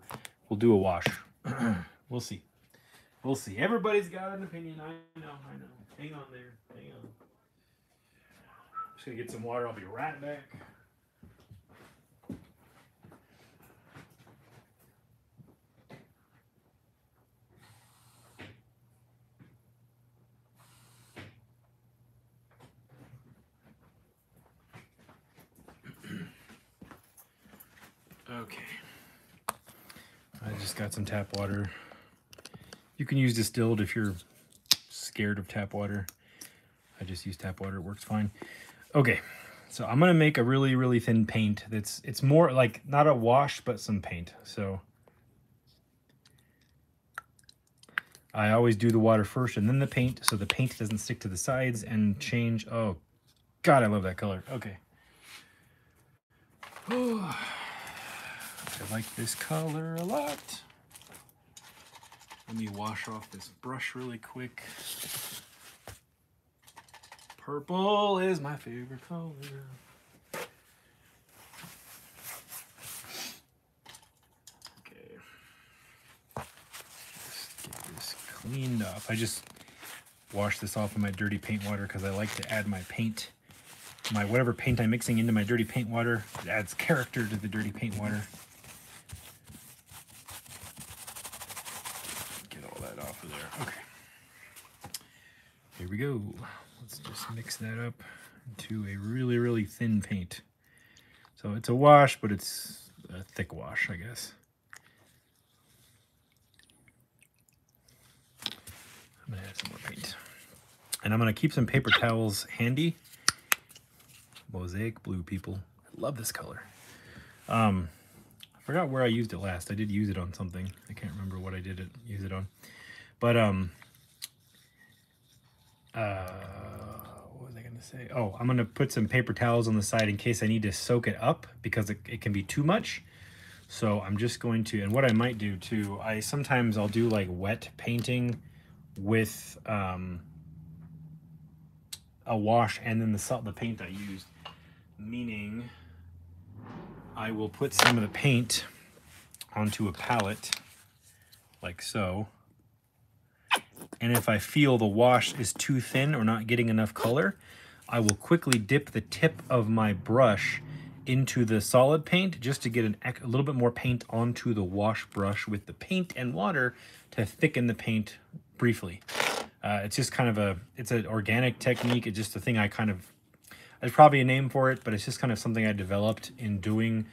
we'll do a wash. <clears throat> we'll see. We'll see. Everybody's got an opinion. I know, I know. Hang on there. Hang on. Just gonna get some water. I'll be right back. Okay. Got some tap water. You can use distilled if you're scared of tap water. I just use tap water, it works fine. Okay, so I'm gonna make a really, really thin paint that's, it's more like, not a wash, but some paint. So I always do the water first and then the paint, so the paint doesn't stick to the sides and change. Oh, God, I love that color. Okay. <sighs> Oh, I like this color a lot. Let me wash off this brush really quick. Purple is my favorite color. Okay. Let's get this cleaned up. I just wash this off in my dirty paint water because I like to add my paint, my whatever paint I'm mixing into my dirty paint water. It adds character to the dirty paint water. Here we go. Let's just mix that up into a really, really thin paint. So it's a wash, but it's a thick wash, I guess. I'm gonna add some more paint. And I'm gonna keep some paper towels handy. Mosaic blue, people. I love this color. Um, I forgot where I used it last. I did use it on something. I can't remember what I did it, use it on. But um, uh, what was I going to say? Oh, I'm going to put some paper towels on the side in case I need to soak it up because it, it can be too much. So I'm just going to, and what I might do too, I sometimes I'll do like wet painting with um, a wash and then the salt, the paint I used, meaning I will put some of the paint onto a palette like so and if I feel the wash is too thin or not getting enough color, I will quickly dip the tip of my brush into the solid paint just to get an, a little bit more paint onto the wash brush with the paint and water to thicken the paint briefly. Uh, it's just kind of a, it's an organic technique. It's just a thing I kind of, there's probably a name for it, but it's just kind of something I developed in doing.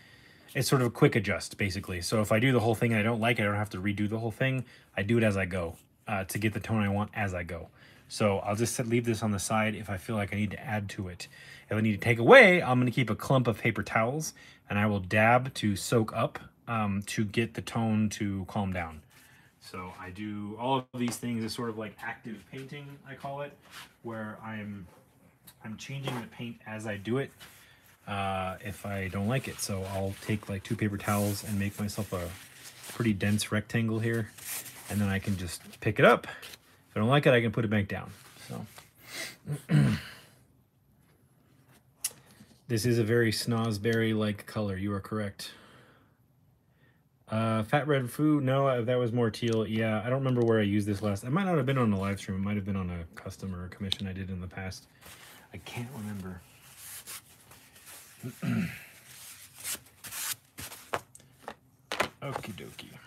It's sort of a quick adjust, basically. So if I do the whole thing and I don't like it, I don't have to redo the whole thing. I do it as I go uh, to get the tone I want as I go. So I'll just leave this on the side if I feel like I need to add to it. If I need to take away, I'm going to keep a clump of paper towels and I will dab to soak up um, to get the tone to calm down. So I do all of these things as sort of like active painting, I call it, where I'm I'm changing the paint as I do it uh, if I don't like it. So I'll take like two paper towels and make myself a pretty dense rectangle here and then I can just pick it up. If I don't like it, I can put it back down. So <clears throat> this is a very snozberry-like color. You are correct. Uh, fat red food. No, uh, that was more teal. Yeah, I don't remember where I used this last. I might not have been on a live stream. It might have been on a custom or a commission I did in the past. I can't remember. <clears throat> Okie dokie.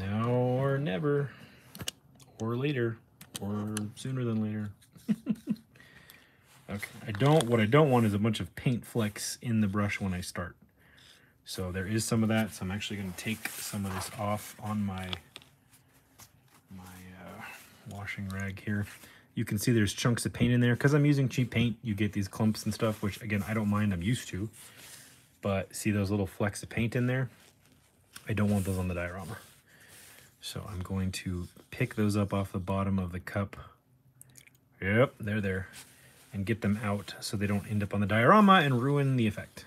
Now or never. Or later. Or sooner than later. <laughs> okay. I don't what I don't want is a bunch of paint flecks in the brush when I start. So there is some of that. So I'm actually going to take some of this off on my my uh, washing rag here. You can see there's chunks of paint in there. Because I'm using cheap paint, you get these clumps and stuff, which again, I don't mind. I'm used to. But see those little flecks of paint in there? I don't want those on the diorama. So I'm going to pick those up off the bottom of the cup. Yep, they're there. And get them out so they don't end up on the diorama and ruin the effect.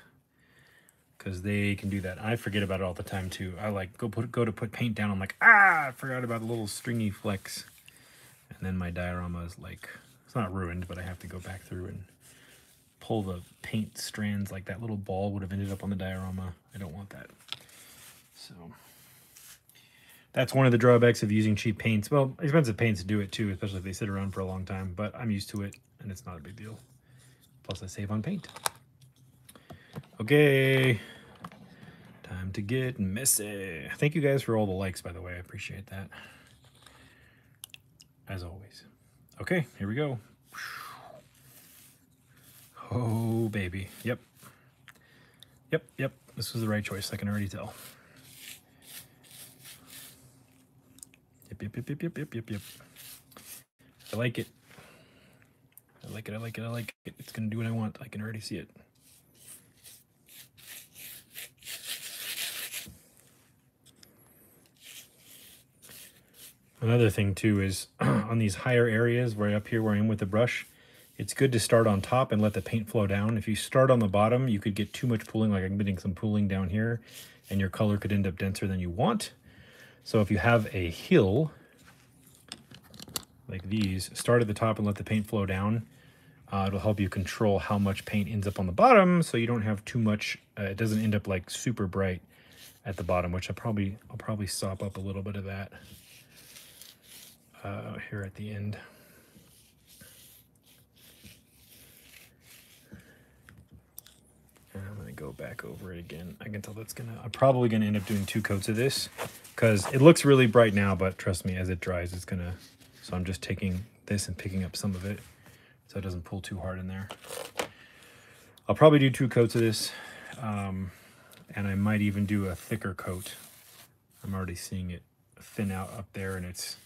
Because they can do that. I forget about it all the time too. I like go put go to put paint down. I'm like, ah, I forgot about the little stringy flecks. And then my diorama is like, it's not ruined, but I have to go back through and pull the paint strands like that little ball would have ended up on the diorama. I don't want that. So that's one of the drawbacks of using cheap paints. Well, expensive paints do it too, especially if they sit around for a long time, but I'm used to it and it's not a big deal. Plus I save on paint. Okay. Time to get messy. Thank you guys for all the likes, by the way. I appreciate that. As always. Okay, here we go. Oh, baby. Yep. Yep, yep. This was the right choice. I can already tell. Yep, yep, yep, yep, yep, yep, yep, yep. I like it. I like it, I like it, I like it. It's going to do what I want. I can already see it. Another thing too is <clears throat> on these higher areas, right up here where I am with the brush, it's good to start on top and let the paint flow down. If you start on the bottom, you could get too much pooling, like I'm getting some pooling down here, and your color could end up denser than you want. So if you have a hill, like these, start at the top and let the paint flow down. Uh, it'll help you control how much paint ends up on the bottom so you don't have too much, uh, it doesn't end up like super bright at the bottom, which I probably, I'll probably sop up a little bit of that uh, here at the end. And I'm gonna go back over it again. I can tell that's gonna, I'm probably gonna end up doing two coats of this because it looks really bright now, but trust me, as it dries, it's gonna, so I'm just taking this and picking up some of it so it doesn't pull too hard in there. I'll probably do two coats of this um, and I might even do a thicker coat. I'm already seeing it thin out up there and it's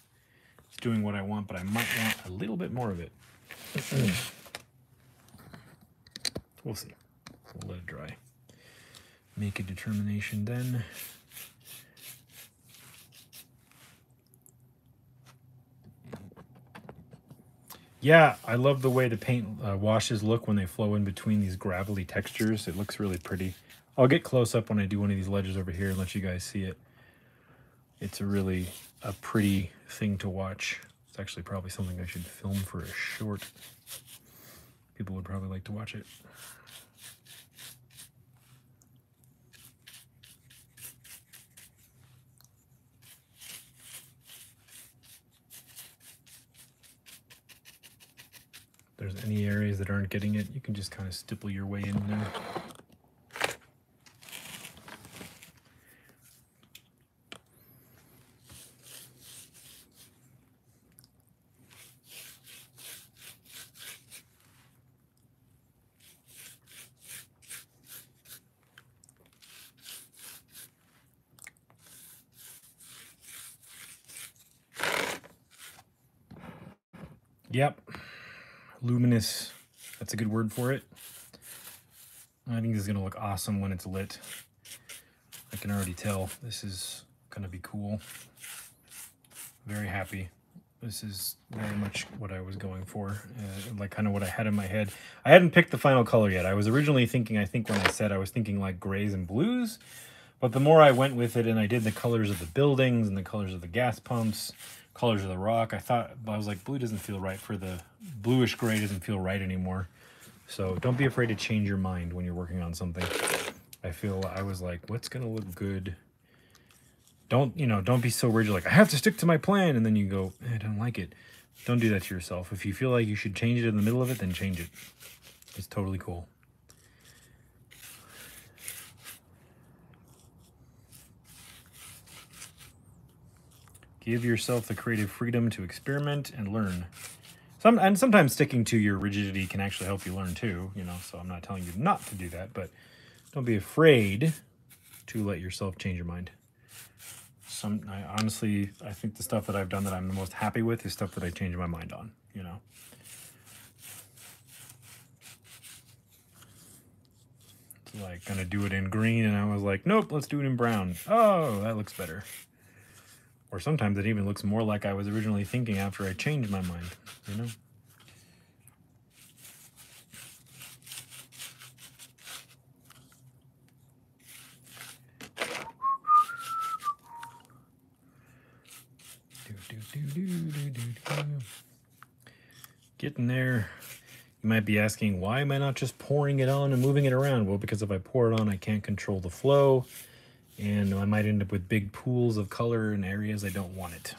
it's doing what I want, but I might want a little bit more of it. we'll see. We'll let it dry. Make a determination then. Yeah, I love the way the paint uh, washes look when they flow in between these gravelly textures. It looks really pretty. I'll get close up when I do one of these ledges over here and let you guys see it. It's a really a pretty thing to watch. It's actually probably something I should film for a short. People would probably like to watch it. There's any areas that aren't getting it, you can just kind of stipple your way in there. Yep. Luminous. That's a good word for it. I think this is going to look awesome when it's lit. I can already tell this is going to be cool. Very happy. This is very much what I was going for, uh, like kind of what I had in my head. I hadn't picked the final color yet. I was originally thinking, I think when I said I was thinking like grays and blues, but the more I went with it and I did the colors of the buildings and the colors of the gas pumps, colors of the rock. I thought, I was like, blue doesn't feel right for the bluish gray doesn't feel right anymore. So don't be afraid to change your mind when you're working on something. I feel I was like, what's going to look good? Don't, you know, don't be so rigid. Like, I have to stick to my plan. And then you go, eh, I don't like it. Don't do that to yourself. If you feel like you should change it in the middle of it, then change it. It's totally cool. Give yourself the creative freedom to experiment and learn. Some and sometimes sticking to your rigidity can actually help you learn too, you know, so I'm not telling you not to do that, but don't be afraid to let yourself change your mind. Some I honestly I think the stuff that I've done that I'm the most happy with is stuff that I change my mind on, you know. It's like gonna do it in green and I was like, nope, let's do it in brown. Oh, that looks better. Or sometimes it even looks more like I was originally thinking after I changed my mind, you know? Getting there. You might be asking, why am I not just pouring it on and moving it around? Well, because if I pour it on, I can't control the flow, and I might end up with big pools of color in areas I don't want it.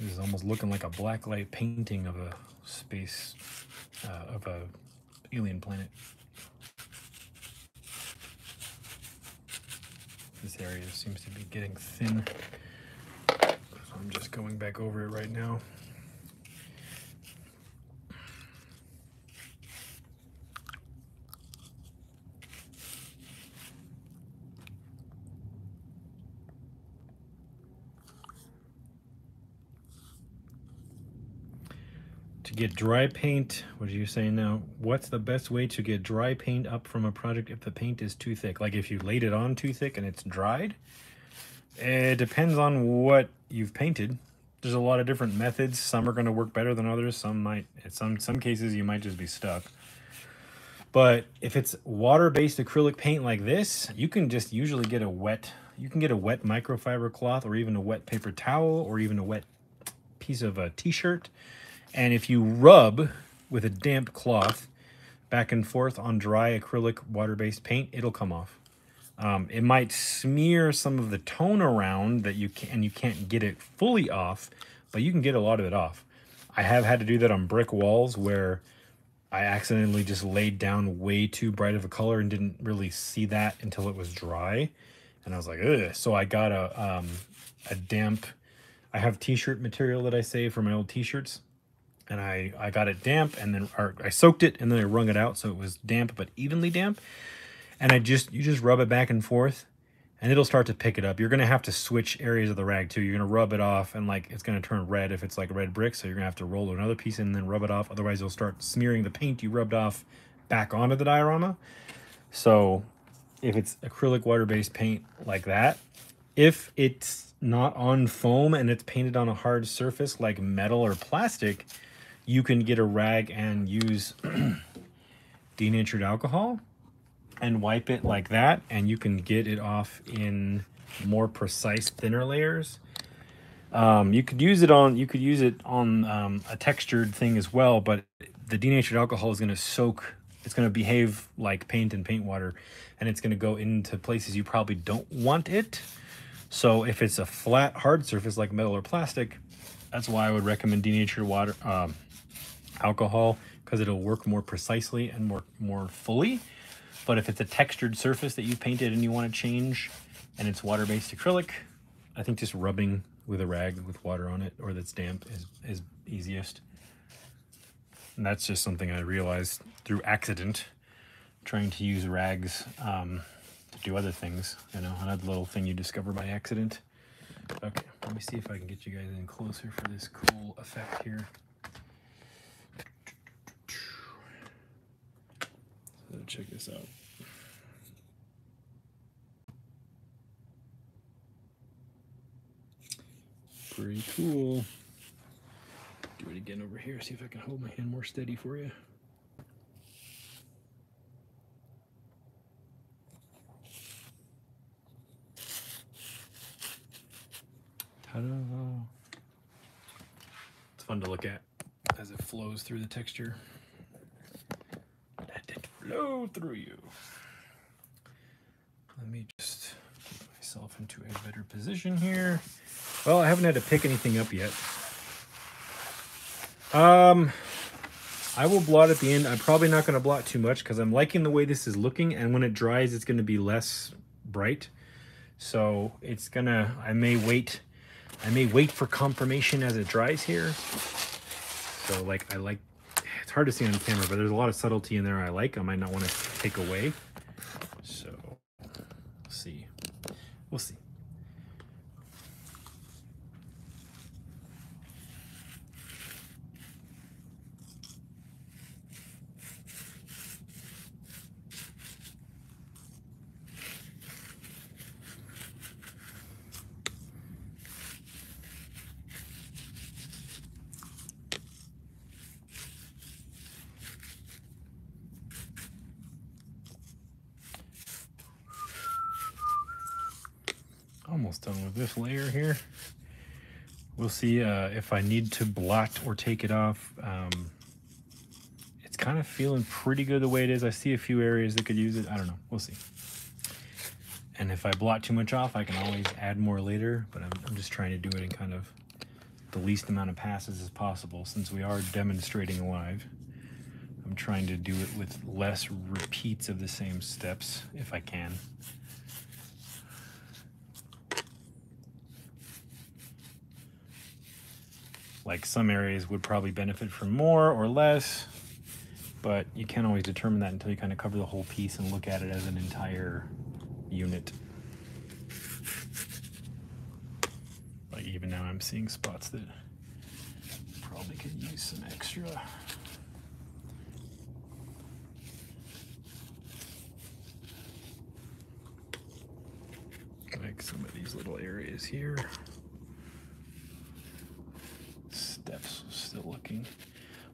This is almost looking like a blacklight painting of a space, uh, of a alien planet. This area seems to be getting thin. So I'm just going back over it right now. Get dry paint, what are you saying now? What's the best way to get dry paint up from a project if the paint is too thick? Like if you laid it on too thick and it's dried? It depends on what you've painted. There's a lot of different methods. Some are going to work better than others. Some might, in some, some cases, you might just be stuck. But if it's water-based acrylic paint like this, you can just usually get a wet, you can get a wet microfiber cloth or even a wet paper towel or even a wet piece of a t-shirt and if you rub with a damp cloth back and forth on dry acrylic water-based paint, it'll come off. Um, it might smear some of the tone around that you can, and you can't get it fully off, but you can get a lot of it off. I have had to do that on brick walls where I accidentally just laid down way too bright of a color and didn't really see that until it was dry. And I was like, ugh. So I got a, um, a damp, I have t-shirt material that I save for my old t-shirts and I, I got it damp and then or I soaked it and then I wrung it out so it was damp but evenly damp. And I just you just rub it back and forth and it'll start to pick it up. You're gonna have to switch areas of the rag too. You're gonna rub it off and like it's gonna turn red if it's like red brick, so you're gonna have to roll another piece and then rub it off. Otherwise you'll start smearing the paint you rubbed off back onto the diorama. So if it's acrylic water-based paint like that, if it's not on foam and it's painted on a hard surface like metal or plastic, you can get a rag and use <clears throat> denatured alcohol and wipe it like that and you can get it off in more precise thinner layers. Um, you could use it on you could use it on um, a textured thing as well but the denatured alcohol is going to soak it's going to behave like paint and paint water and it's going to go into places you probably don't want it. So if it's a flat hard surface like metal or plastic that's why i would recommend denatured water um, alcohol because it'll work more precisely and more, more fully. But if it's a textured surface that you painted and you want to change and it's water-based acrylic, I think just rubbing with a rag with water on it or that's damp is, is easiest. And that's just something I realized through accident, trying to use rags um, to do other things. You know, another little thing you discover by accident. Okay, let me see if I can get you guys in closer for this cool effect here. Check this out. Pretty cool. Do it again over here, see if I can hold my hand more steady for you. It's fun to look at as it flows through the texture flow through you. Let me just get myself into a better position here. Well, I haven't had to pick anything up yet. Um, I will blot at the end. I'm probably not going to blot too much because I'm liking the way this is looking. And when it dries, it's going to be less bright. So it's going to, I may wait. I may wait for confirmation as it dries here. So like, I like hard to see on camera, but there's a lot of subtlety in there I like. I might not want to take away. So, we'll see. We'll see. almost done with layer here. We'll see uh, if I need to blot or take it off. Um, it's kind of feeling pretty good the way it is. I see a few areas that could use it. I don't know. We'll see. And if I blot too much off, I can always add more later, but I'm, I'm just trying to do it in kind of the least amount of passes as possible since we are demonstrating live. I'm trying to do it with less repeats of the same steps if I can. Like some areas would probably benefit from more or less, but you can't always determine that until you kind of cover the whole piece and look at it as an entire unit. Like even now I'm seeing spots that probably could use some extra. Like some of these little areas here. Looking.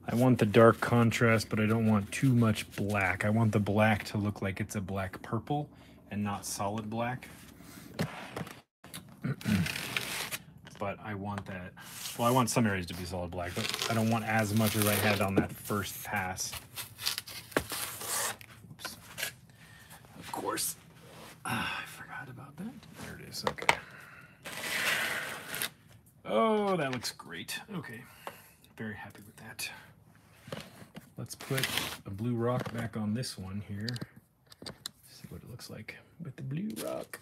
I want the dark contrast, but I don't want too much black. I want the black to look like it's a black purple and not solid black. <clears throat> but I want that, well, I want some areas to be solid black, but I don't want as much as I had on that first pass. Oops. Of course, ah, I forgot about that. There it is, okay. Oh, that looks great. Okay, very happy with that. Let's put a blue rock back on this one here. See what it looks like with the blue rock.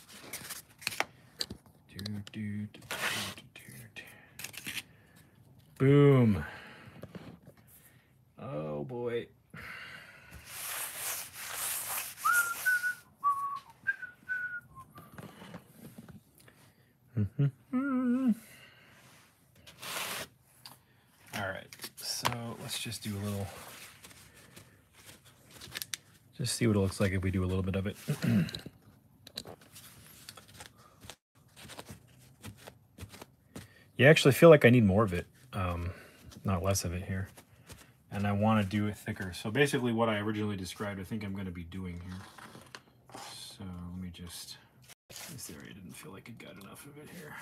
Do, do, do, Boom. Oh boy. All right, so let's just do a little just see what it looks like if we do a little bit of it. you actually feel like I need more of it, um, not less of it here. And I want to do it thicker. So basically what I originally described, I think I'm going to be doing here. So let me just, this area didn't feel like it got enough of it here.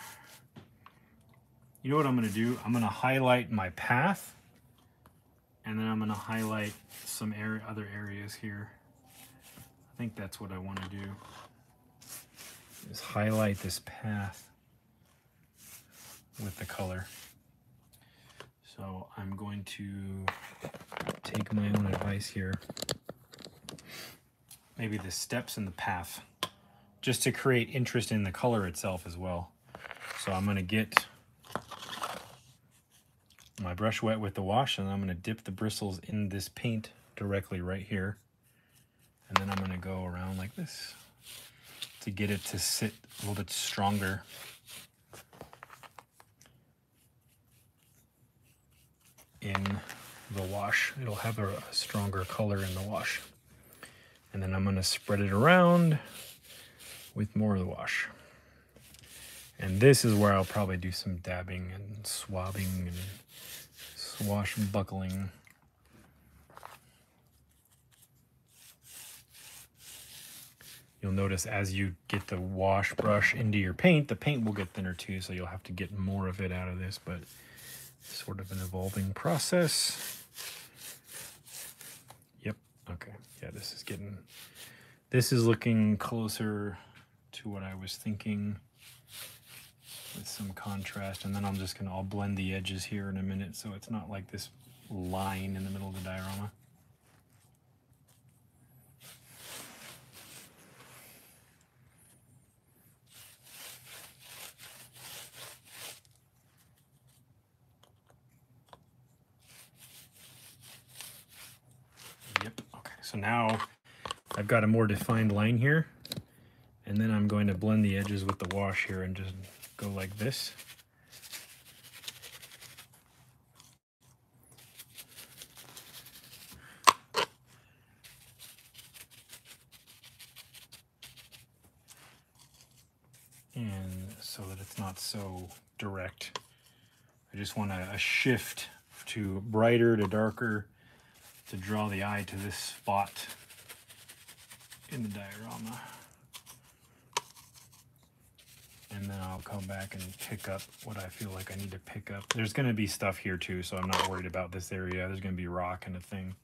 You know what I'm going to do? I'm going to highlight my path and then I'm going to highlight some area, other areas here I think that's what I want to do. Is highlight this path with the color. So I'm going to take my own advice here. Maybe the steps in the path, just to create interest in the color itself as well. So I'm going to get my brush wet with the wash and I'm going to dip the bristles in this paint directly right here. And then I'm going to go around like this to get it to sit a little bit stronger. in the wash. It'll have a, stronger color in the wash. And then I'm going to spread it around with more of the wash. And this is where I'll probably do some dabbing and swabbing and swashbuckling. You'll notice as you get the wash brush into your paint, the paint will get thinner too, so you'll have to get more of it out of this, but sort of an evolving process. Yep, okay. Yeah, this is getting, this is looking closer to what I was thinking with some contrast. And then I'm just gonna, I'll blend the edges here in a minute so it's not like this line in the middle of the diorama. Yep, okay, so now I've got a more defined line here. And then I'm going to blend the edges with the wash here and just go like this. And so that it's not so direct. I just want a, shift to brighter to darker to draw the eye to this spot in the diorama. And then I'll come back and pick up what I feel like I need to pick up. There's going to be stuff here too, so I'm not worried about this area. There's going to be rock and a thing.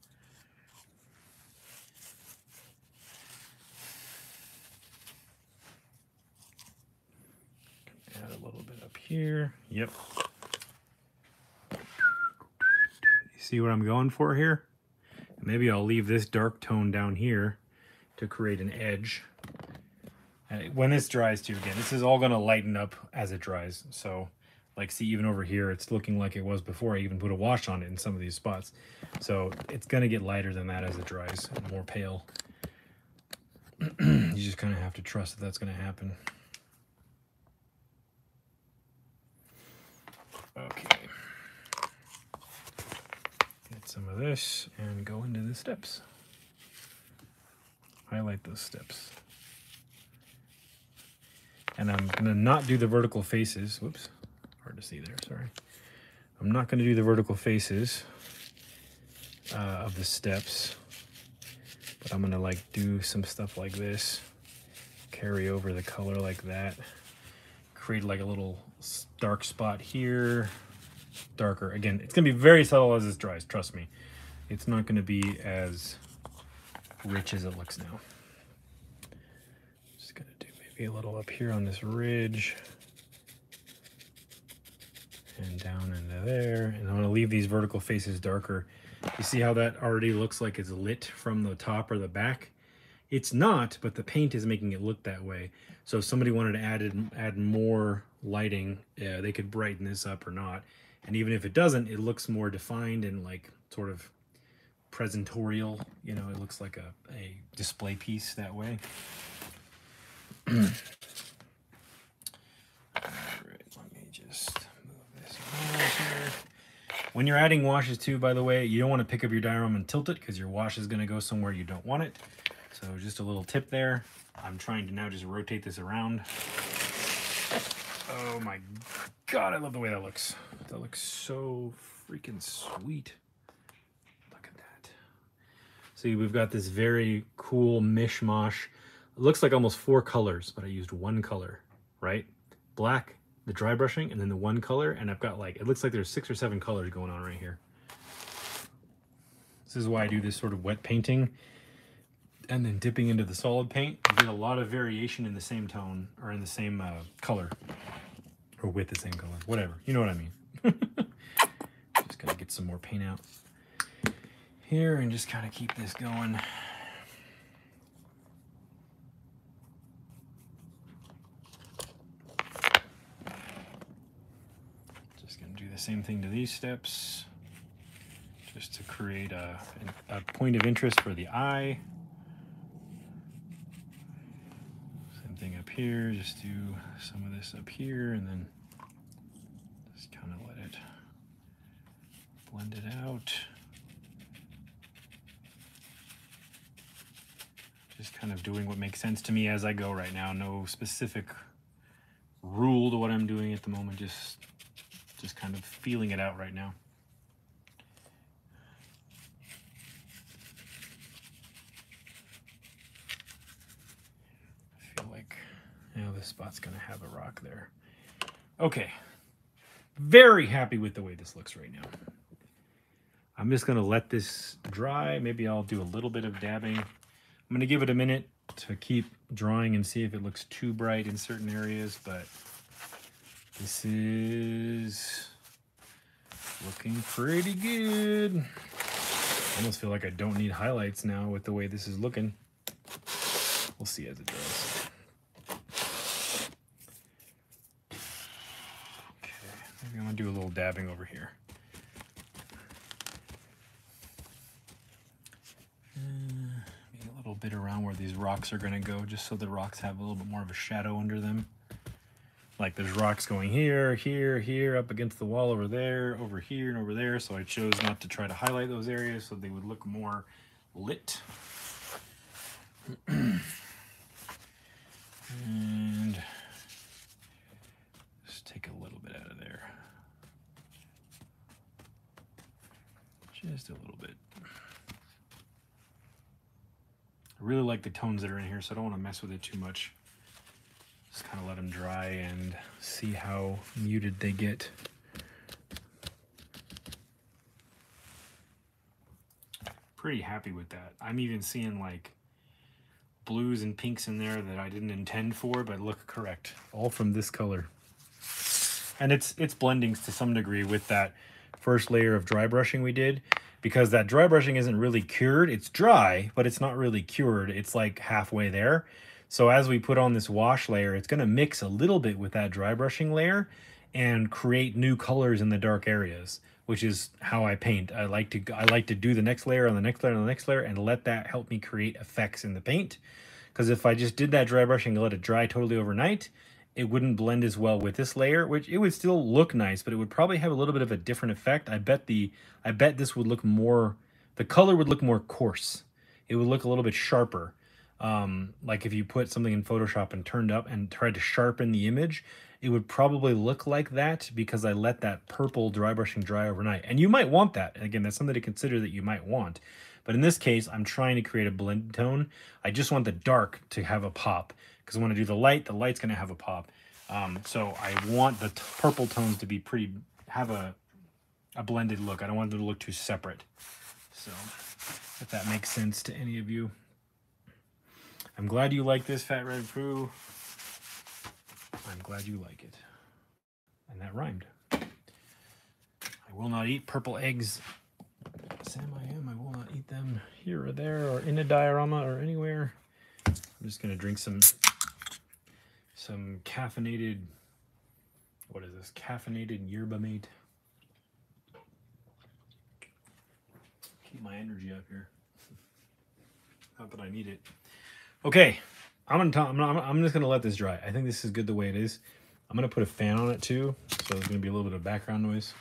Add a little bit up here. Yep. You see what I'm going for here? Maybe I'll leave this dark tone down here to create an edge. And when this dries too, again, this is all going to lighten up as it dries. So, like, see, even over here, it's looking like it was before I even put a wash on it in some of these spots. So it's going to get lighter than that as it dries, more pale. <clears throat> you just kind of have to trust that that's going to happen. Okay. Get some of this and go into the steps. Highlight those steps. And I'm going to not do the vertical faces. Whoops. Hard to see there, sorry. I'm not going to do the vertical faces uh, of the steps. But I'm going to like do some stuff like this. Carry over the color like that. Create like a little dark spot here. Darker. Again, it's going to be very subtle as this dries, trust me. It's not going to be as rich as it looks now maybe a little up here on this ridge and down into there. And I'm gonna leave these vertical faces darker. You see how that already looks like it's lit from the top or the back? It's not, but the paint is making it look that way. So if somebody wanted to add, add more lighting, yeah, they could brighten this up or not. And even if it doesn't, it looks more defined and like sort of presentorial. You know, it looks like a, a display piece that way. When you're adding washes too, by the way, you don't want to pick up your diorama and tilt it because your wash is going to go somewhere you don't want it. So just a little tip there. I'm trying to now just rotate this around. Oh my god, I love the way that looks. That looks so freaking sweet. Look at that. See, we've got this very cool mishmash it looks like almost four colors, but I used one color, right? Black, the dry brushing, and then the one color, and I've got like, it looks like there's six or seven colors going on right here. This is why I do this sort of wet painting and then dipping into the solid paint. You get a lot of variation in the same tone or in the same uh, color or with the same color, whatever. You know what I mean. <laughs> just gotta get some more paint out here and just kind of keep this going. Same thing to these steps, just to create a, a point of interest for the eye. Same thing up here, just do some of this up here and then just kind of let it blend it out. Just kind of doing what makes sense to me as I go right now. No specific rule to what I'm doing at the moment, just just kind of feeling it out right now. I feel like, you know, this spot's going to have a rock there. Okay. Very happy with the way this looks right now. I'm just going to let this dry. Maybe I'll do a little bit of dabbing. I'm going to give it a minute to keep drawing and see if it looks too bright in certain areas, but this is looking pretty good. I almost feel like I don't need highlights now with the way this is looking. We'll see as it goes. Okay, maybe I'm gonna do a little dabbing over here. Uh, maybe a little bit around where these rocks are gonna go, just so the rocks have a little bit more of a shadow under them. Like there's rocks going here, here, here, up against the wall over there, over here, and over there. So I chose not to try to highlight those areas so they would look more lit. and just take a little bit out of there. Just a little bit. I really like the tones that are in here, so I don't want to mess with it too much. Just kind of let them dry and see how muted they get. Pretty happy with that. I'm even seeing like blues and pinks in there that I didn't intend for, but look correct. All from this color. And it's it's blendings to some degree with that first layer of dry brushing we did because that dry brushing isn't really cured. It's dry, but it's not really cured. It's like halfway there. So as we put on this wash layer, it's going to mix a little bit with that dry brushing layer and create new colors in the dark areas, which is how I paint. I like to I like to do the next layer on the next layer on the next layer and let that help me create effects in the paint. Because if I just did that dry brushing and let it dry totally overnight, it wouldn't blend as well with this layer, which it would still look nice, but it would probably have a little bit of a different effect. I bet the I bet this would look more the color would look more coarse. It would look a little bit sharper um, like if you put something in Photoshop and turned up and tried to sharpen the image, it would probably look like that because I let that purple dry brushing dry overnight. And you might want that. Again, that's something to consider that you might want. But in this case, I'm trying to create a blend tone. I just want the dark to have a pop because when I want to do the light. The light's going to have a pop. Um, so I want the purple tones to be pretty, have a, a blended look. I don't want them to look too separate. So if that makes sense to any of you. I'm glad you like this, Fat Red Foo. I'm glad you like it. And that rhymed. I will not eat purple eggs. Sam, I am. I will not eat them here or there or in a diorama or anywhere. I'm just going to drink some some caffeinated, what is this? Caffeinated yerba mate. Keep my energy up here. <laughs> Not that I need it. Okay, I'm gonna. I'm, not, I'm just gonna let this dry. I think this is good the way it is. I'm gonna put a fan on it too, so there's gonna be a little bit of background noise,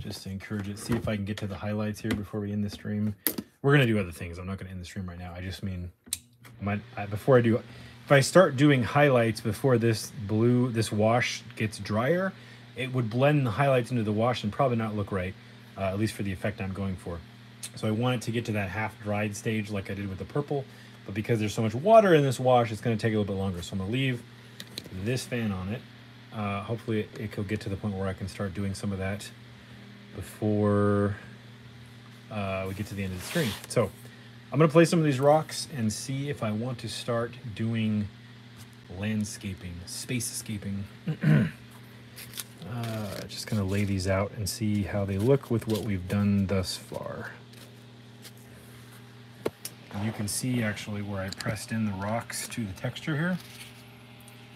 just to encourage it. See if I can get to the highlights here before we end the stream. We're gonna do other things. I'm not gonna end the stream right now. I just mean, my, I, before I do, if I start doing highlights before this blue, this wash gets drier, it would blend the highlights into the wash and probably not look right, uh, at least for the effect I'm going for. So I want it to get to that half dried stage like I did with the purple. But because there's so much water in this wash, it's going to take a little bit longer. So I'm going to leave this fan on it. Uh, hopefully it, could get to the point where I can start doing some of that before uh, we get to the end of the stream. So I'm going to play some of these rocks and see if I want to start doing landscaping, space-scaping. <clears throat> uh, just going to lay these out and see how they look with what we've done thus far. You can see actually where I pressed in the rocks to the texture here.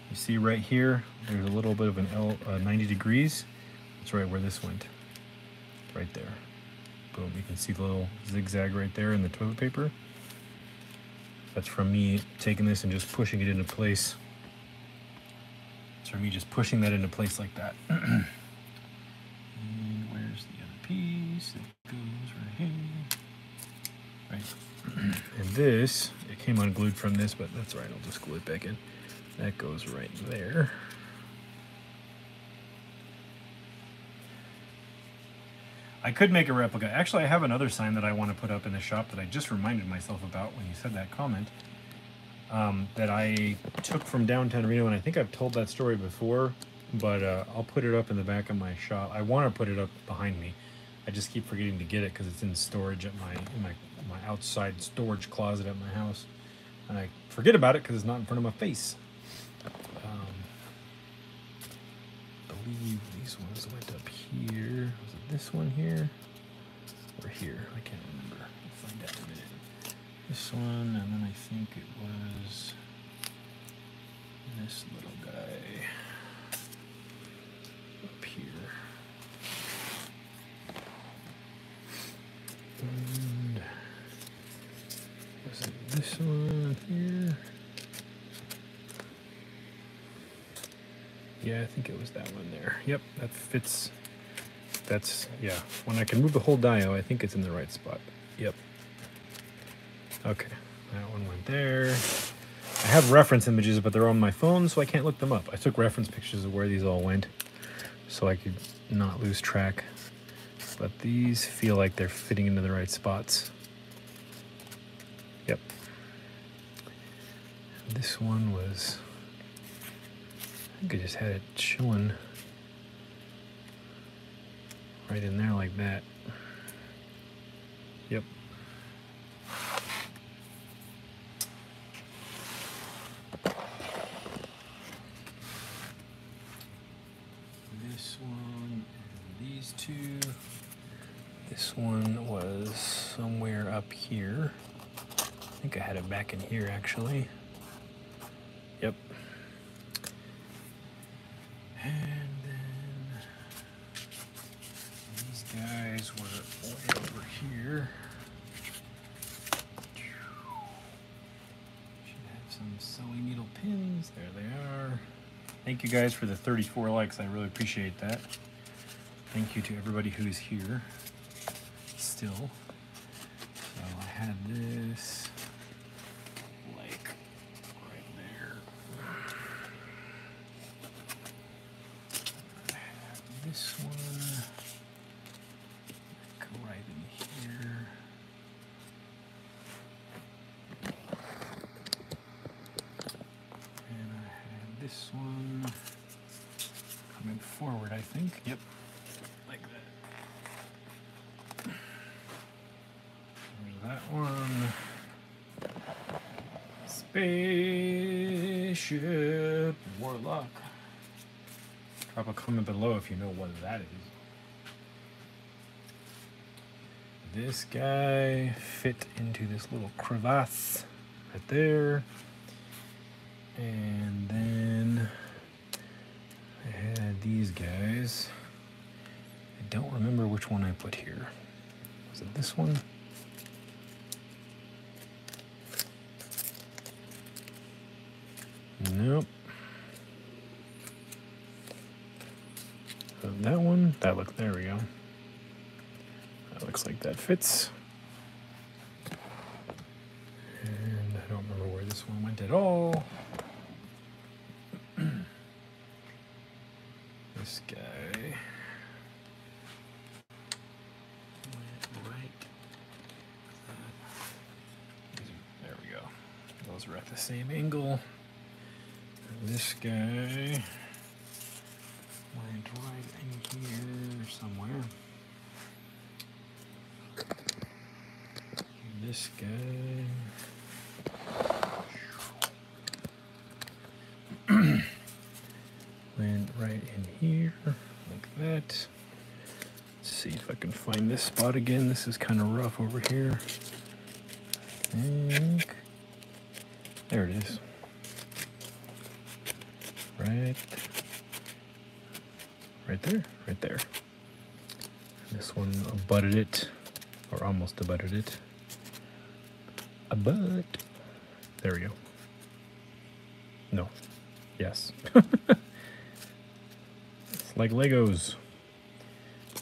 You see right here, there's a little bit of an L, uh, 90 degrees. That's right where this went, right there. Boom, you can see the little zigzag right there in the toilet paper. That's from me taking this and just pushing it into place. It's from me just pushing that into place like that. <clears throat> this, it came unglued from this, but that's right, I'll just glue it back in. That goes right there. I could make a replica. Actually, I have another sign that I want to put up in the shop that I just reminded myself about when you said that comment. Um, that I took from downtown Reno, and I think I've told that story before, but uh, I'll put it up in the back of my shop. I want to put it up behind me. I just keep forgetting to get it because it's in storage at my in my my outside storage closet at my house. And I forget about it because it's not in front of my face. Um, I believe these ones went up here. Was it this one here? Or here? I can't remember. I'll find out in a minute. This one, and then I think it was this little guy up here. It here? Yeah, I think it was that one there. Yep, that fits. That's, yeah. When I can move the whole dial, I think it's in the right spot. Yep. Okay, that one went there. I have reference images, but they're on my phone, so I can't look them up. I took reference pictures of where these all went, so I could not lose track. But these feel like they're fitting into the right spots. Yep. This one was I think I just had it chilling right in there like that. Yep. This one these two. This one was somewhere up here. I think I had it back in here actually. Yep. And then these guys were way over here. Should have some sewing needle pins. There they are. Thank you guys for the 34 likes. I really appreciate that. Thank you to everybody who's here still. So I had this like right there. I have this one like right in here. And I had this one coming forward, I think. Yep. Like that. There's that one. Spaceship Warlock. Drop a comment below if you know what that is. This guy fit into this little crevasse right there. And then I had these guys. I don't remember which one I put here. Was it this one? Nope. Uh, that one, that look, there we go. That looks like that fits. And I don't remember where this one went at all. <clears throat> this guy went right. There we go. Those are at the same angle. And this guy went right in here somewhere. And this guy. <clears throat> went right in here, like that. Let's see if I can find this spot again. This is kind of rough over here. Think. There it is. Right. Right there, right there. This one abutted it, or almost abutted it. A butt. There we go. No. Yes. it's like Legos.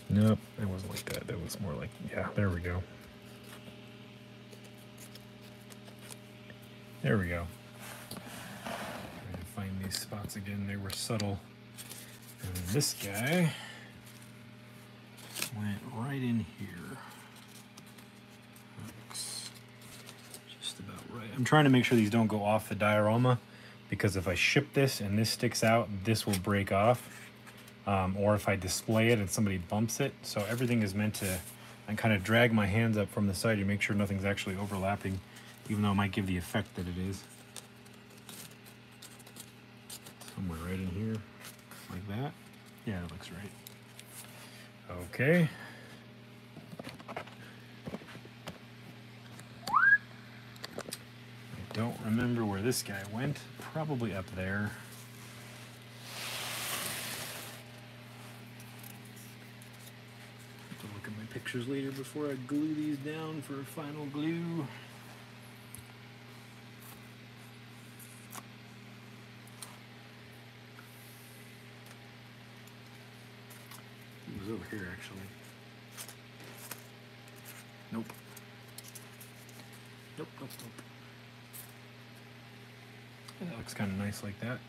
Nope, it wasn't like that. That was more like, yeah, there we go. There we go. Trying to find these spots again. They were subtle. And this guy went right in here. Just about right. I'm trying to make sure these don't go off the diorama because if I ship this and this sticks out, this will break off. Um, or if I display it and somebody bumps it. So everything is meant to, I kind of drag my hands up from the side to make sure nothing's actually overlapping, even though it might give the effect that it is. Somewhere right in here, like that. Yeah, it looks right. Okay. I don't remember where this guy went. Probably up there. Have to look at my pictures later before I glue these down for a final glue. It was over here actually. Nope. Nope, nope, nope. That looks kind of nice like that.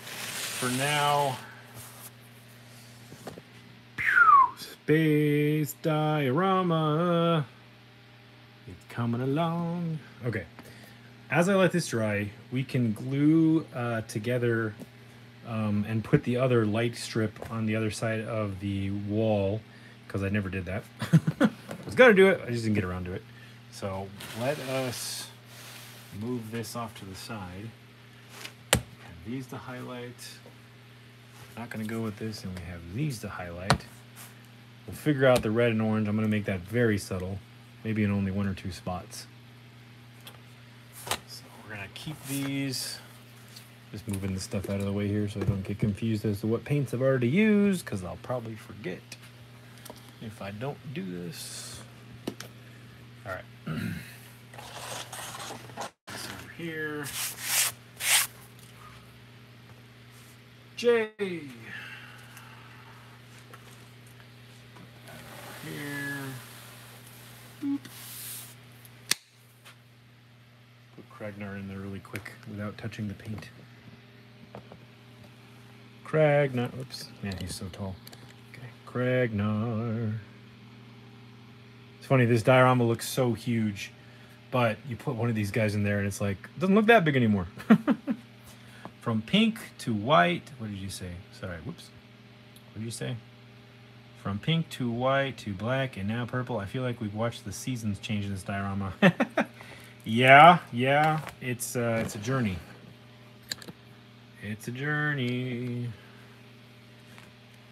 For now, space diorama. It's coming along. Okay. As I let this dry, we can glue uh, together um, and put the other light strip on the other side of the wall because I never did that. I <laughs> was gonna do it, I just didn't get around to it. So let us move this off to the side. Have these to highlight. Not gonna go with this, and we have these to highlight. We'll figure out the red and orange. I'm gonna make that very subtle, maybe in only one or two spots. So we're gonna keep these. Just moving the stuff out of the way here so I don't get confused as to what paints I've already used, because I'll probably forget if I don't do this. All right. <clears throat> this over here. J. Here. Boop. Put Kragnar in there really quick without touching the paint. Kragnar. Oops. Man, he's so tall. Okay. Kragnar. It's funny, this diorama looks so huge, but you put one of these guys in there and it's like, doesn't look that big anymore. <laughs> From pink to white. What did you say? Sorry, whoops. What did you say? From pink to white to black and now purple. I feel like we've watched the seasons change in this diorama. <laughs> yeah, yeah. It's uh, it's a journey. It's a journey.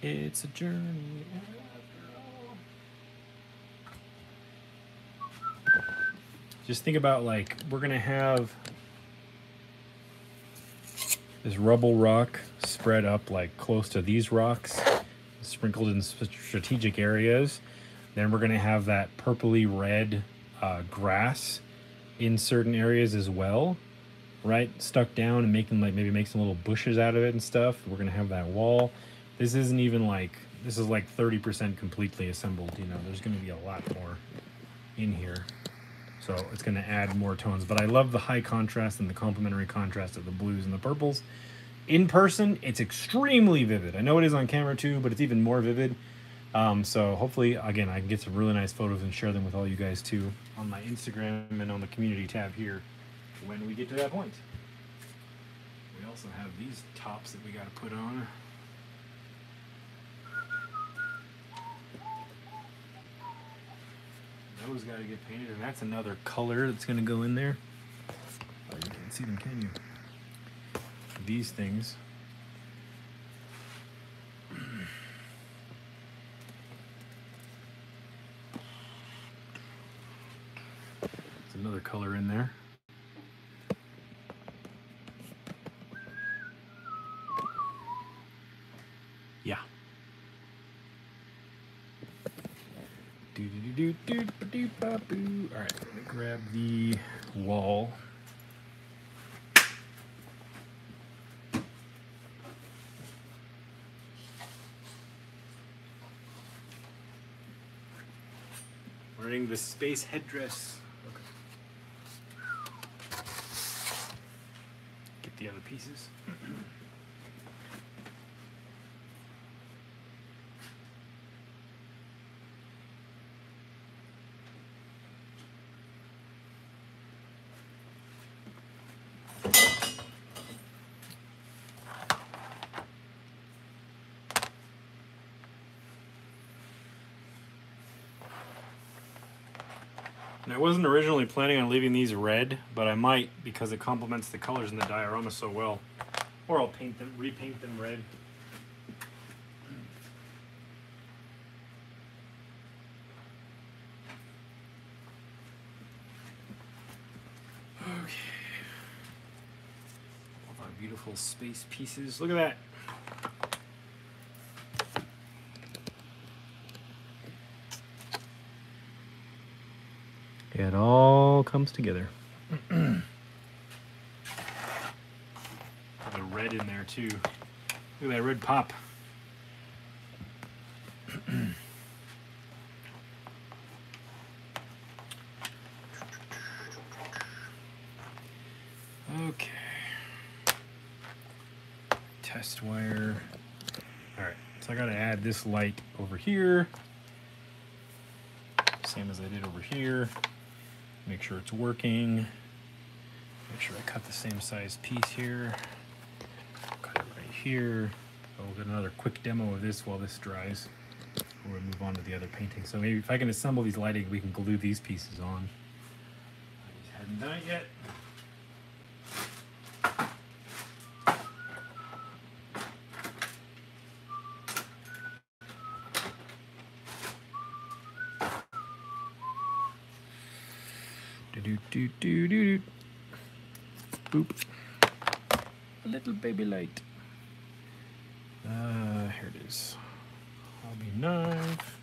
It's a journey. Just think about like we're gonna have this rubble rock spread up like close to these rocks, sprinkled in strategic areas. Then we're gonna have that purpley red uh, grass in certain areas as well, right? Stuck down and making like maybe make some little bushes out of it and stuff. We're gonna have that wall. This isn't even like this is like 30% completely assembled. You know, there's gonna be a lot more in here. So it's going to add more tones. But I love the high contrast and the complementary contrast of the blues and the purples. In person, it's extremely vivid. I know it is on camera too, but it's even more vivid. Um, so hopefully, again, I can get some really nice photos and share them with all you guys too on my Instagram and on the community tab here when we get to that point. We also have these tops that we got to put on. Those got to get painted, and that's another color that's going to go in there. Oh, you can't see them, can you? These things. There's another color in there. Yeah. Do do do do do ba boo. All right, grab the wall. Wearing the space headdress. Okay. Get the other pieces. <clears throat> And I wasn't originally planning on leaving these red, but I might because it complements the colors in the diorama so well. Or I'll paint them, repaint them red. Okay. All our beautiful space pieces. Look at that. It all comes together. the red in there too. Look at that red pop. okay. Test wire. All right, so I gotta add this light over here. Same as I did over here make sure it's working. Make sure I cut the same size piece here. Cut it right here. So we'll get another quick demo of this while this dries. Before we move on to the other painting. So maybe if I can assemble these lighting, we can glue these pieces on. I just hadn't done it yet. Do do do do. Boop. A little baby light. Uh, here it is. Hobby knife.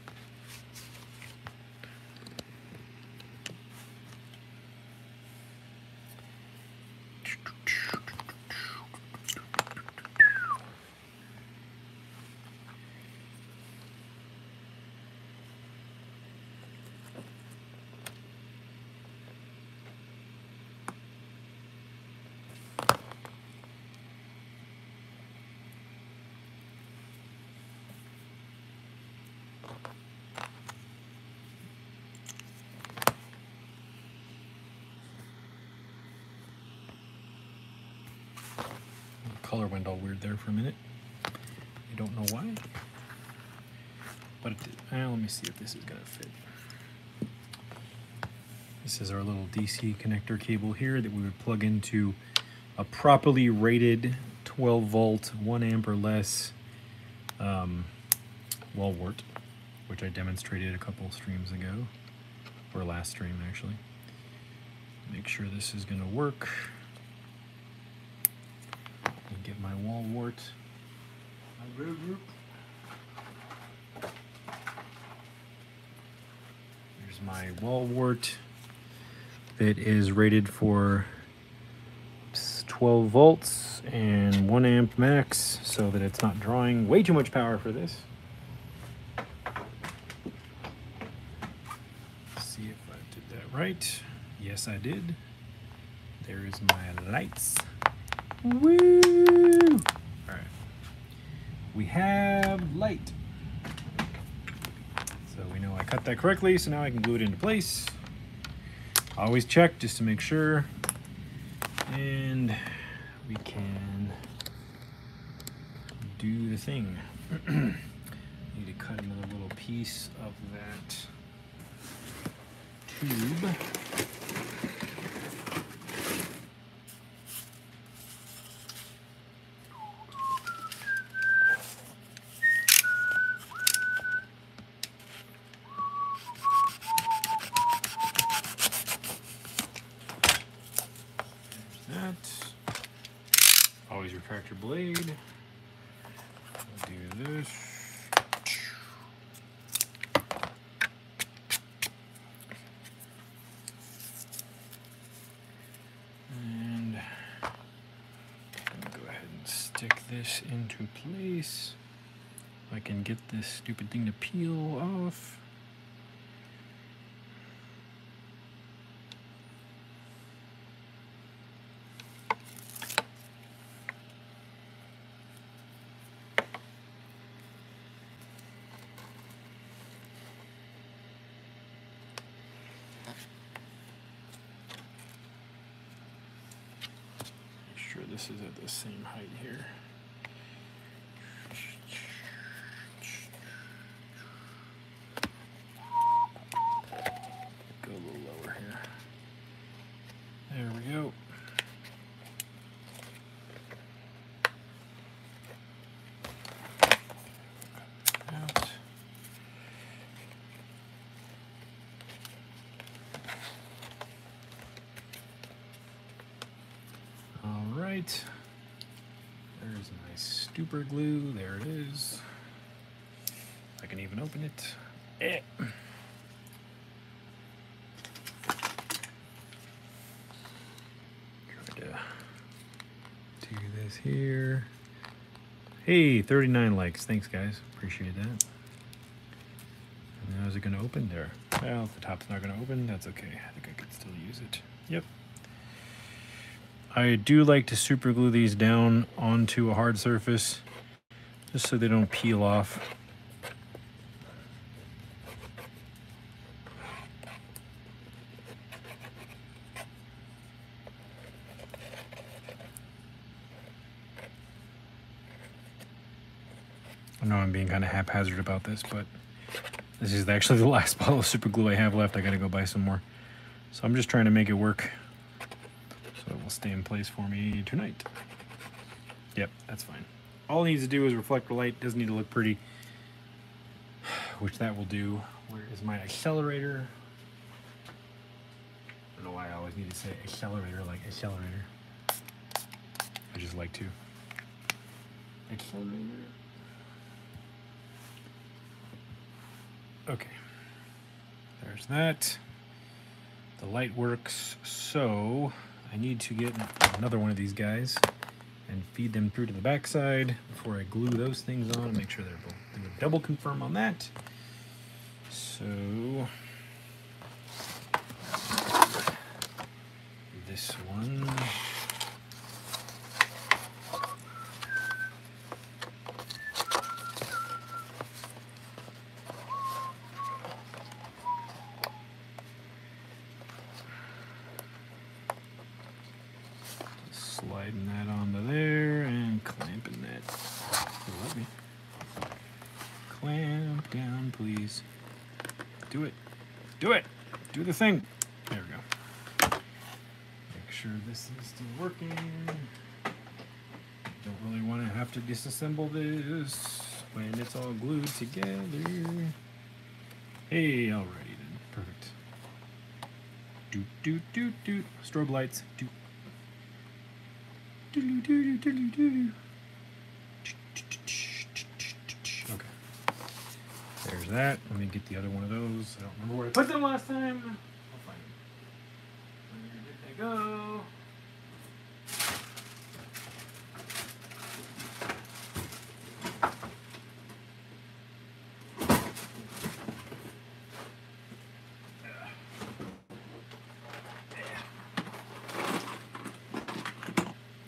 Color went all weird there for a minute. I don't know why. But it did. Well, let me see if this is going to fit. This is our little DC connector cable here that we would plug into a properly rated 12 volt, 1 amp or less um, wall wart, which I demonstrated a couple streams ago, or last stream actually. Make sure this is going to work my wall wart. There's my wall wart that is rated for 12 volts and 1 amp max so that it's not drawing way too much power for this. see if I did that right. Yes, I did. There is my lights. Woo! All right. We have light. So we know I cut that correctly, so now I can glue it into place. Always check just to make sure. And we can do the thing. <clears throat> Need to cut another little piece of that tube. There's that. Always retract your blade. Do this. And I'm gonna go ahead and stick this into place. If I can get this stupid thing to peel off. This is at the same height here. Go a little lower here. There we go. Out. All right. There's my super glue. There it is. I can even open it. Eh. Try to do this here. Hey, 39 likes. Thanks, guys. Appreciate that. And now is it going to open there? Well, the top's not going to open, that's okay. I think I can still use it. Yep. I do like to super glue these down onto a hard surface just so they don't peel off. I know I'm being kind of haphazard about this, but this is actually <laughs> the last bottle of super glue I have left. I gotta go buy some more. So I'm just trying to make it work. Stay in place for me tonight. Yep, that's fine. All it needs to do is reflect the light. Doesn't need to look pretty, <sighs> which that will do. Where is my accelerator? I don't know why I always need to say accelerator like accelerator. I just like to. Accelerator. Okay. There's that. The light works, so I need to get another one of these guys and feed them through to the backside before I glue those things on and make sure they're both double confirm on that. So this one sliding that onto there and clamping that. Let me clamp down, please. Do it. Do it. Do the thing. There we go. Make sure this is still working. Don't really want to have to disassemble this when it's all glued together. Hey, alrighty then. Perfect. Do do do do. Strobe lights. Do. Do do do do do do. Okay. There's that. Let me get the other one of those. I don't remember where I put them last time. I'll find them. Where did they go?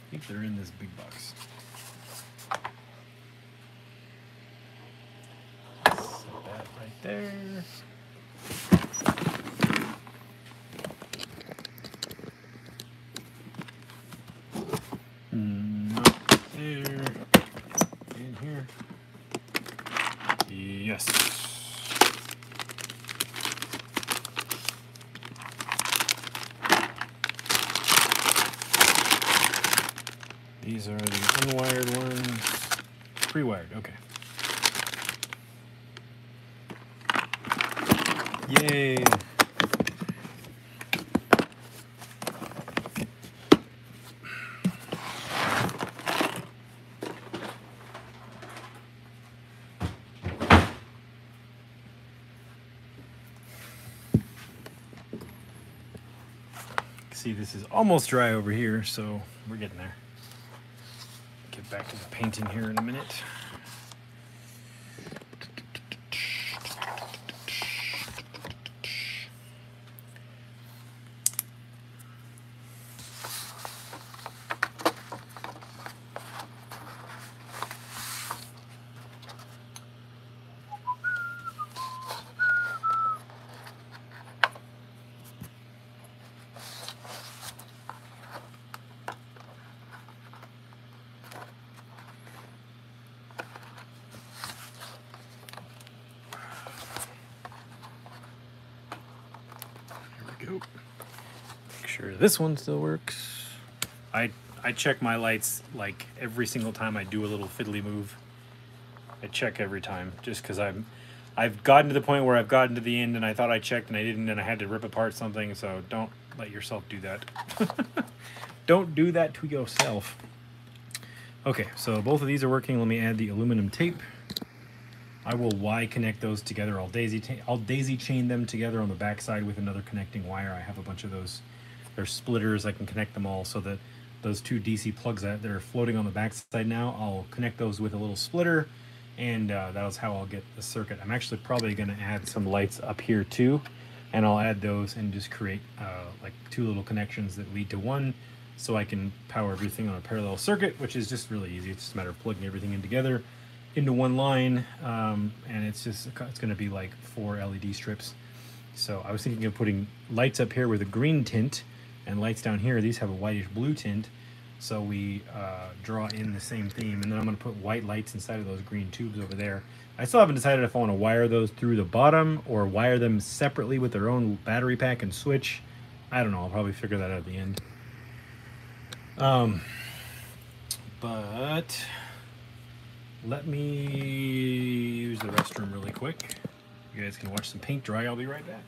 I think they're in this big box. Set that right there. Mm, Not there. In here. Yes. These are the unwired ones. Pre-wired, okay. Yay! See, this is almost dry over here, so we're getting there. Get back to the painting here in a minute. This one still works. I I check my lights like every single time I do a little fiddly move. I check every time just because I'm I've gotten to the point where I've gotten to the end and I thought I checked and I didn't and I had to rip apart something. So don't let yourself do that. <laughs> don't do that to yourself. Okay, so both of these are working. Let me add the aluminum tape. I will Y connect those together. I'll daisy I'll daisy chain them together on the backside with another connecting wire. I have a bunch of those. They're splitters. I can connect them all so that those two DC plugs that are floating on the backside now, I'll connect those with a little splitter, and uh, that is how I'll get the circuit. I'm actually probably going to add some lights up here too, and I'll add those and just create uh, like two little connections that lead to one, so I can power everything on a parallel circuit, which is just really easy. It's just a matter of plugging everything in together into one line, um, and it's just it's going to be like four LED strips. So I was thinking of putting lights up here with a green tint, and lights down here. These have a whitish blue tint. So we uh, draw in the same theme, and then I'm going to put white lights inside of those green tubes over there. I still haven't decided if I want to wire those through the bottom or wire them separately with their own battery pack and switch. I don't know. I'll probably figure that out at the end. Um, but let me use the restroom really quick. You guys can watch some paint dry. I'll be right back.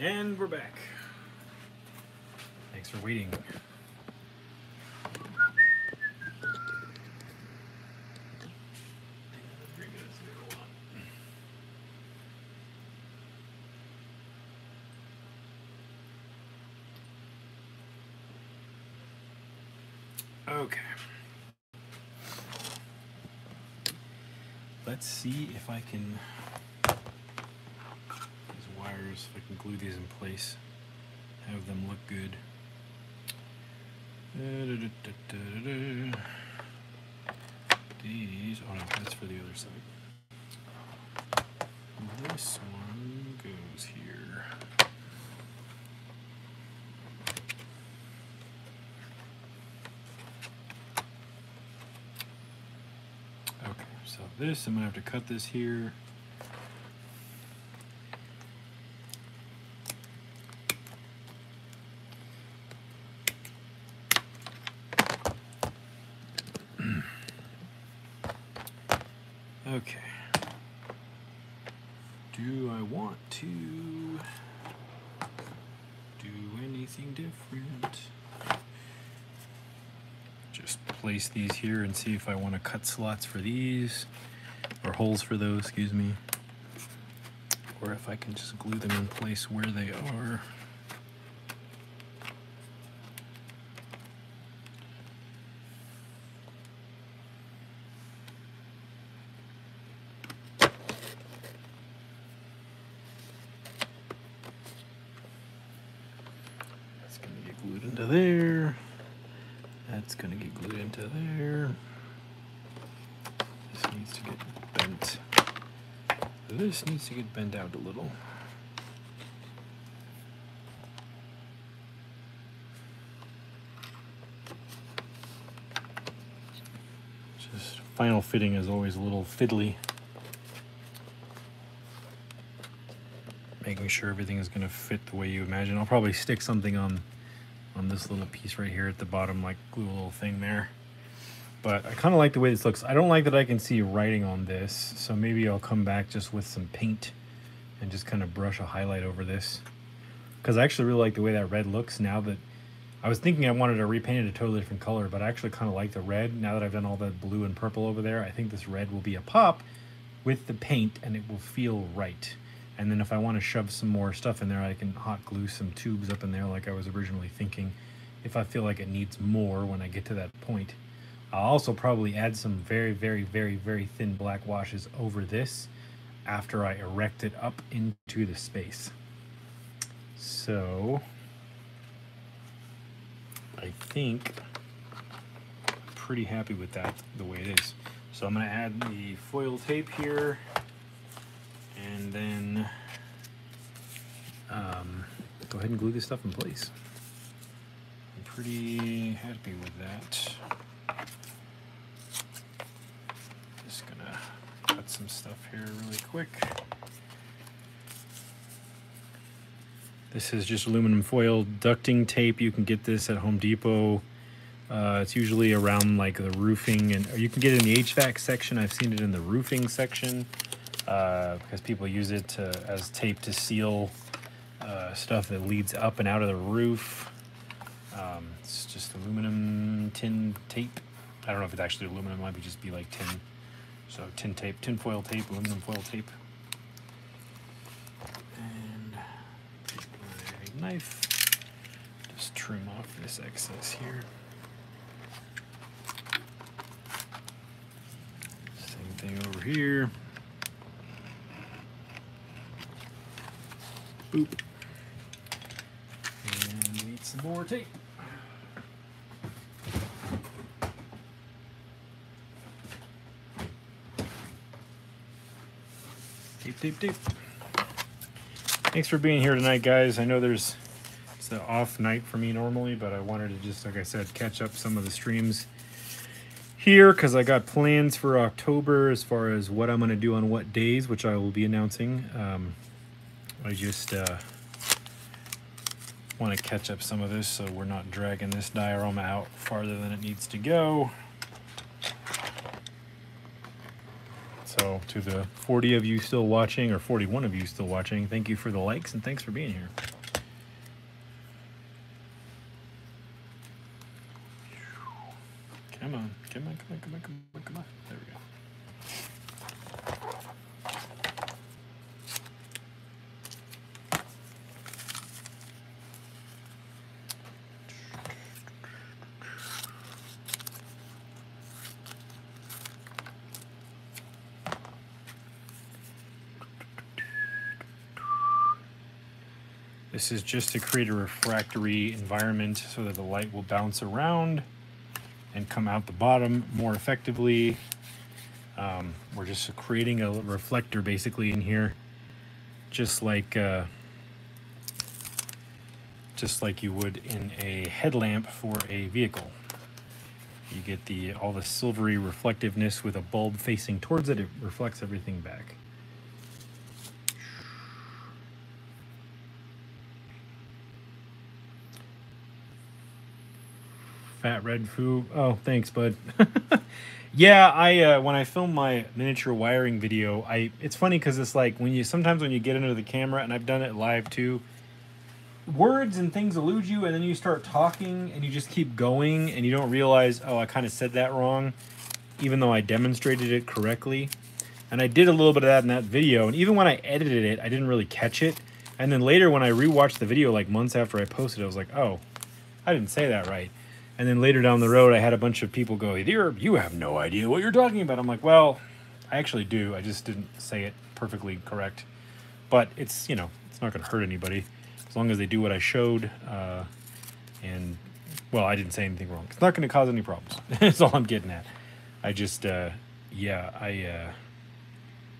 And we're back. Thanks for waiting. Okay. Let's see if I can wires, if I can glue these in place, have them look good. These, oh no, that's for the other side. This one goes here. Okay, so this, I'm gonna have to cut this here. Okay. Do I want to do anything different? Just these here and see if I want to cut slots for these, or holes for those, excuse me. Or if I can just glue them in place where they are. glued into there. That's gonna get glued into there. This needs to get bent. This needs to get bent out a little. Just final fitting is always a little fiddly. Making sure everything is gonna fit the way you imagine. I'll probably stick something on on this little piece right here at the bottom, like glue a little thing there. But I kind of like the way this looks. I don't like that I can see writing on this, so maybe I'll come back just with some paint and just kind of brush a highlight over this. Because I actually really like the way that red looks now that I was thinking I wanted to repaint it a totally different color, but I actually kind of like the red. Now that I've done all that blue and purple over there, I think this red will be a pop with the paint and it will feel right. And then if I want to shove some more stuff in there, I can hot glue some tubes up in there like I was originally thinking if I feel like it needs more when I get to that point. I'll also probably add some very, very, very, very thin black washes over this after I erect it up into the space. So I think I'm pretty happy with that the way it is. So I'm to add the foil tape here and then um, go ahead and glue this stuff in place. I'm pretty happy with that. Just gonna cut some stuff here really quick. This is just aluminum foil ducting tape. You can get this at Home Depot. Uh, it's usually around like the roofing and you can get it in the HVAC section. I've seen it in the roofing section. uh, because people use it to, as tape to seal uh, stuff that leads up and out of the roof. Um, it's just aluminum tin tape. I don't know if it's actually aluminum. It might be just be like tin. So tin tape, tin foil tape, aluminum foil tape. And take my knife. Just trim off this excess here. Same thing over here. Boop. And we need some more tape. Deep, tape. Thanks for being here tonight, guys. I know there's it's an off night for me normally, but I wanted to just, like I said, catch up some of the streams here because I got plans for October as far as what I'm going to do on what days, which I will be announcing. Um, I just uh, want to catch up some of this so we're not dragging this diorama out farther than it needs to go. So to the 40 of you still watching, or 41 of you still watching, thank you for the likes and thanks for being here. Come on, come on, come on, come on, come on, come on. There we go. Is just to create a refractory environment so that the light will bounce around and come out the bottom more effectively. Um, we're just creating a reflector basically in here, just like uh, just like you would in a headlamp for a vehicle. You get the all the silvery reflectiveness with a bulb facing towards it. It reflects everything back. Fat Red Foo. Oh, thanks, bud. <laughs> yeah, I uh, when I film my miniature wiring video, I it's funny because it's like when you sometimes when you get into the camera, and I've done it live too. Words and things elude you, and then you start talking, and you just keep going, and you don't realize, oh, I kind of said that wrong, even though I demonstrated it correctly. And I did a little bit of that in that video, and even when I edited it, I didn't really catch it. And then later, when I rewatched the video, like months after I posted, I was like, oh, I didn't say that right. And then later down the road, I had a bunch of people go, "You're you have no idea what you're talking about." I'm like, "Well, I actually do. I just didn't say it perfectly correct." But it's you know it's not going to hurt anybody as long as they do what I showed. Uh, and well, I didn't say anything wrong. It's not going to cause any problems. <laughs> That's all I'm getting at. I just uh, yeah I uh,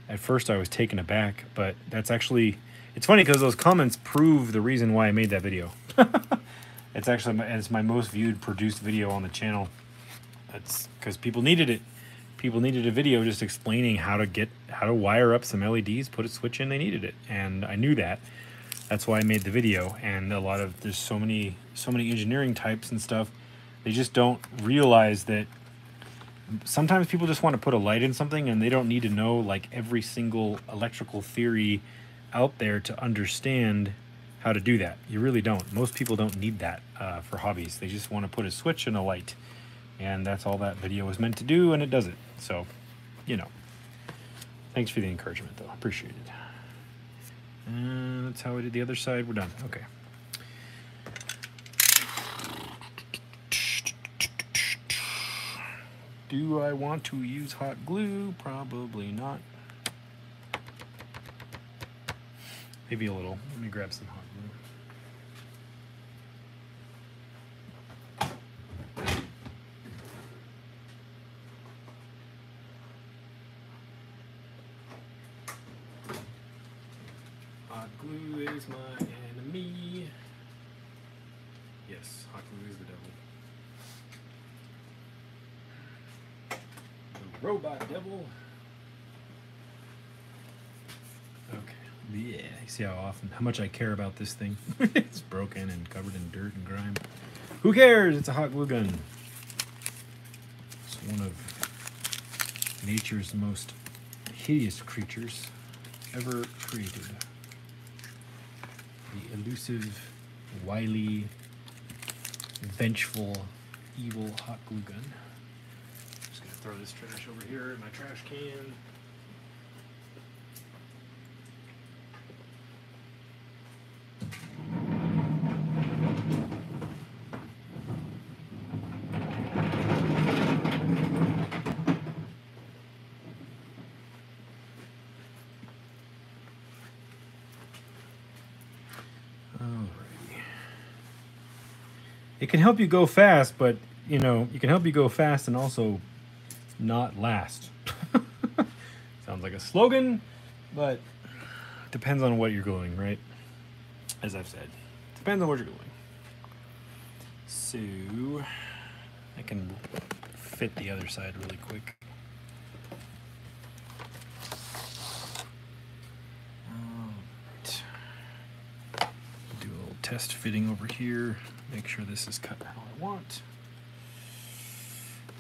at first I was taken aback, but that's actually it's funny because those comments prove the reason why I made that video. <laughs> It's actually my, it's my most viewed produced video on the channel. That's because people needed it. People needed a video just explaining how to get how to wire up some LEDs, put a switch in. They needed it, and I knew that. That's why I made the video. And a lot of there's so many so many engineering types and stuff. They just don't realize that sometimes people just want to put a light in something and they don't need to know like every single electrical theory out there to understand how to do that. You really don't. Most people don't need that uh, for hobbies. They just want to put a switch and a light. And that's all that video was meant to do, and it does it. So, you know. Thanks for the encouragement, though. Appreciate it. And that's how we did the other side. We're done. Okay. Do I want to use hot glue? Probably not. Maybe a little. Let me grab some hot glue. Hot glue is my enemy. Yes, hot glue is the devil. The robot devil. Okay. Yeah, you see how often, how much I care about this thing. <laughs> it's broken and covered in dirt and grime. Who cares? It's a hot glue gun. It's one of nature's most hideous creatures. ever created. The elusive, wily, vengeful, evil hot glue gun. Throw this trash over here in my trash can. It can help you go fast, but you know, it can help you go fast and also not last. <laughs> Sounds like a slogan, but depends on what you're going, right? As I've said, depends on what you're going. So I can fit the other side really quick. Do a little test fitting over here. Make sure this is cut how I want.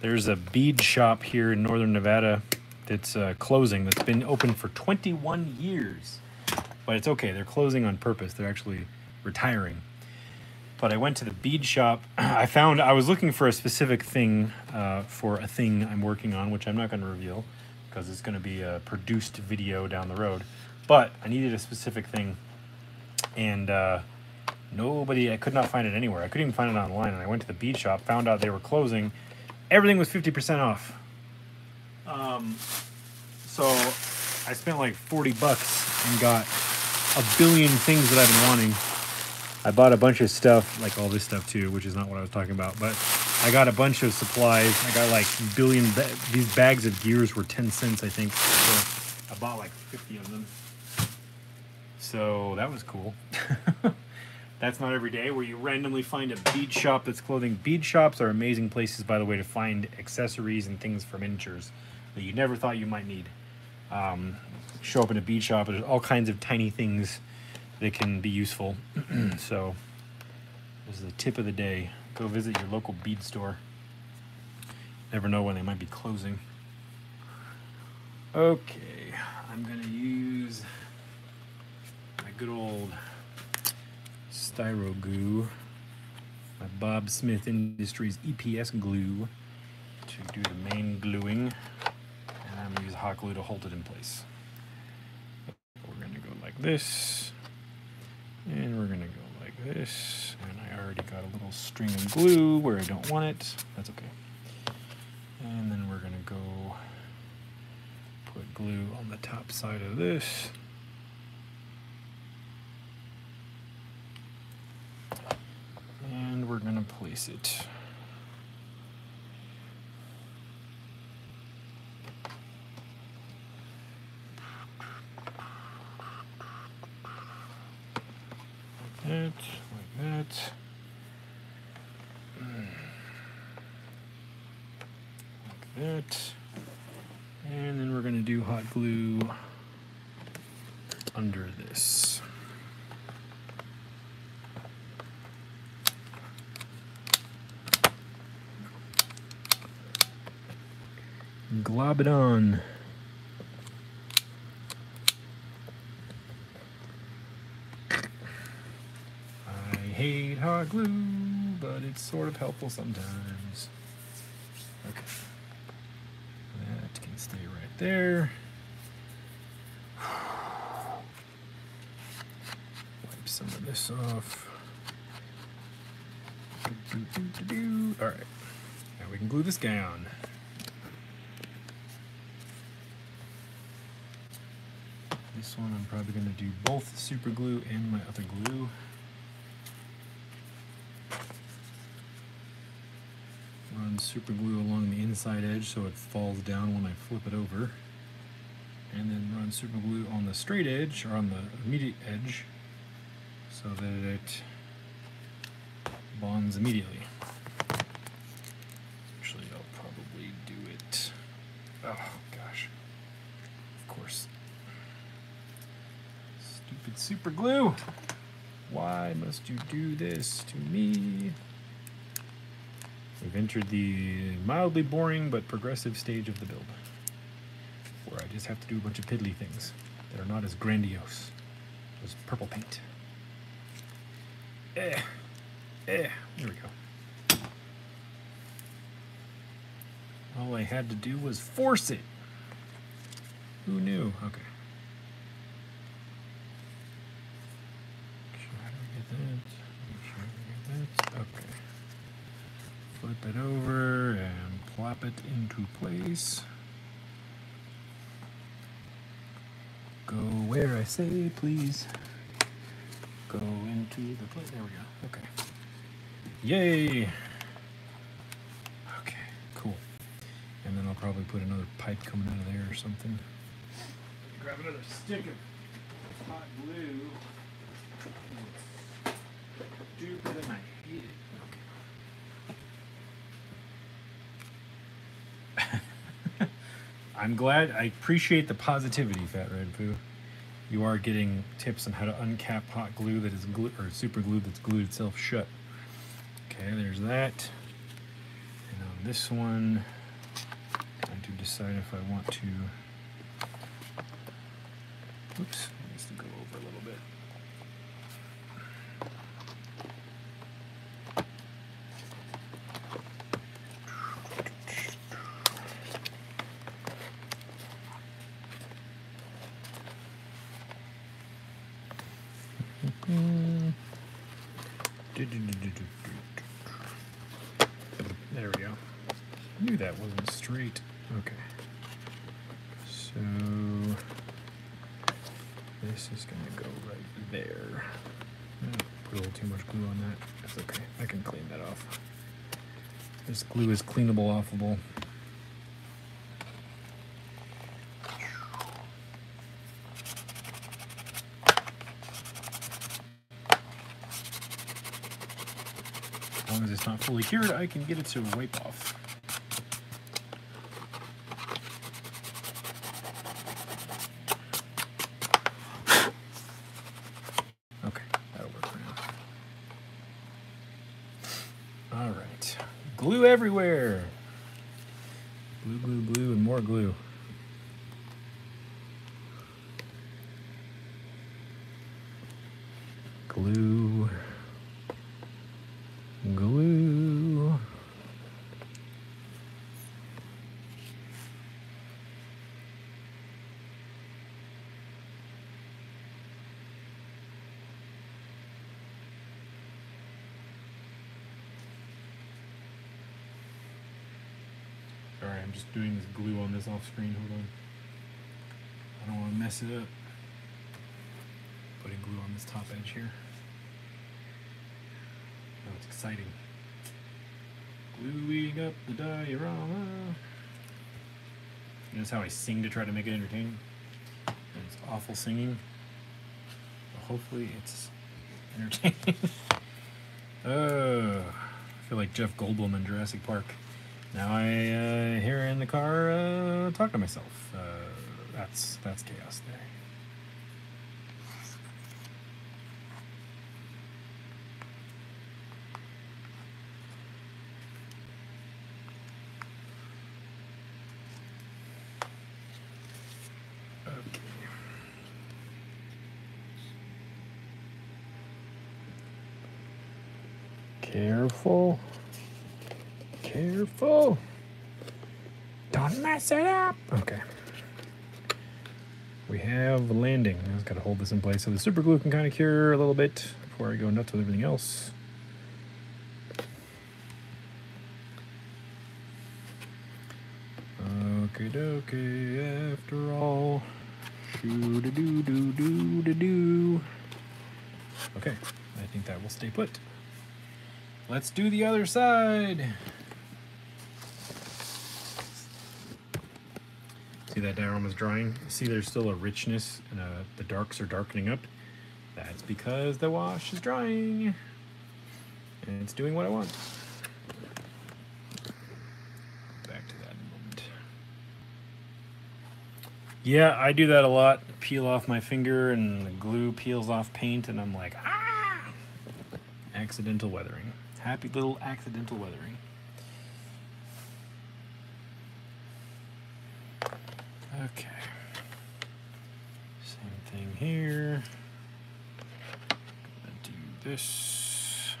There's a bead shop here in northern Nevada that's uh, closing. That's been open for 21 years, but it's okay. They're closing on purpose. They're actually retiring. But I went to the bead shop. <clears throat> I found I was looking for a specific thing uh, for a thing I'm working on, which I'm not going to reveal because it's going to be a produced video down the road. But I needed a specific thing and uh, nobody, I could not find it anywhere. I couldn't even find it online. And I went to the bead shop, found out they were closing. Everything was 50% off. Um, so I spent like 40 bucks and got a billion things that I've been wanting. I bought a bunch of stuff, like all this stuff too, which is not what I was talking about, but I got a bunch of supplies. I got like billion, ba- these bags of gears were 10 cents, I think. So I bought like 50 of them. So that was cool. <laughs> that's not every day where you randomly find a bead shop that's clothing. Bead shops are amazing places, by the way, to find accessories and things for miniatures that you never thought you might need. Um, show up in a bead shop, there's all kinds of tiny things that can be useful. <clears throat> so, this is the tip of the day. Go visit your local bead store. Never know when they might be closing. Okay, I'm gonna use my good old styro goo, my Bob Smith Industries EPS glue to do the main gluing, and I'm gonna use hot glue to hold it in place. We're gonna go like this, and we're gonna go like this, and I already got a little string of glue where I don't want it. That's okay. And then we're gonna go put glue on the top side of this. And we're gonna place it. Like that, like that. And then we're going to do hot glue under this. Glob it on. I hate hot glue, but it's sort of helpful sometimes. Okay. That can stay right there. Wipe some of this off. All right. Now we can glue this guy on. This one I'm probably going to do both super glue and my other glue. Run super glue along the inside edge so it falls down when I flip it over. And then run super glue on the straight edge or on the immediate edge so that it bonds immediately. Actually, I'll probably do it. Oh gosh. Of course. Stupid super glue. Why must you do this to me? We've entered the mildly boring but progressive stage of the build, where I just have to do a bunch of piddly things that are not as grandiose as purple paint. Eh, eh, there we go. All I had to do was force it. Who knew? Okay. Make sure I don't get that. Make sure I don't get that. Okay flip it over and plop it into place. Go where I say, please. Go into the place. There we go. Okay. Yay! Okay, cool. And then I'll probably put another pipe coming out of there or something. Grab another stick of hot glue. Duper than I hate it. I'm glad. I appreciate the positivity, Fat Red Foo. You are getting tips on how to uncap hot glue that is glue or super glue that's glued itself shut. Okay, there's that. And on this one, I'm trying to decide if I want to. Oops, needs to go over a little bit. There we go. Knew that wasn't straight. Okay. So this is gonna go right there. Oh, put a little too much glue on that. That's okay. I can clean that off. This glue is cleanable offable. As long as it's not fully cured, I can get it to wipe off. Okay, that'll work for now. All right, glue everywhere. Glue, glue, glue, and more glue. Glue. Glue. Sorry, I'm just doing this glue on off screen. Hold on. I don't want to mess it up. Putting glue on this top edge here. Oh, it's exciting. Gluing up the diorama. Notice how I sing to try to make it entertaining? And it's awful singing. But hopefully it's entertaining. uh, <laughs> I feel like Jeff Goldblum in Jurassic Park. Now I uh, hear in the car uh, talk to myself. Uh, that's that's chaos there. It up. Okay. We have landing. I just gotta hold this in place so the super glue can kind of cure a little bit before I go nuts with everything else. Okay, dokie. After all, shoo da doo doo doo da doo. Okay, I think that will stay put. Let's do the other side. Is drying? See there's still a richness and the darks are darkening up. That's because the wash is drying. And it's doing what I want. Back to that in a moment. Yeah, I do that a lot. Peel off my finger and the glue peels off paint and I'm like, ah! Accidental weathering. Happy little accidental weathering. Okay. Same thing here. Gonna do this.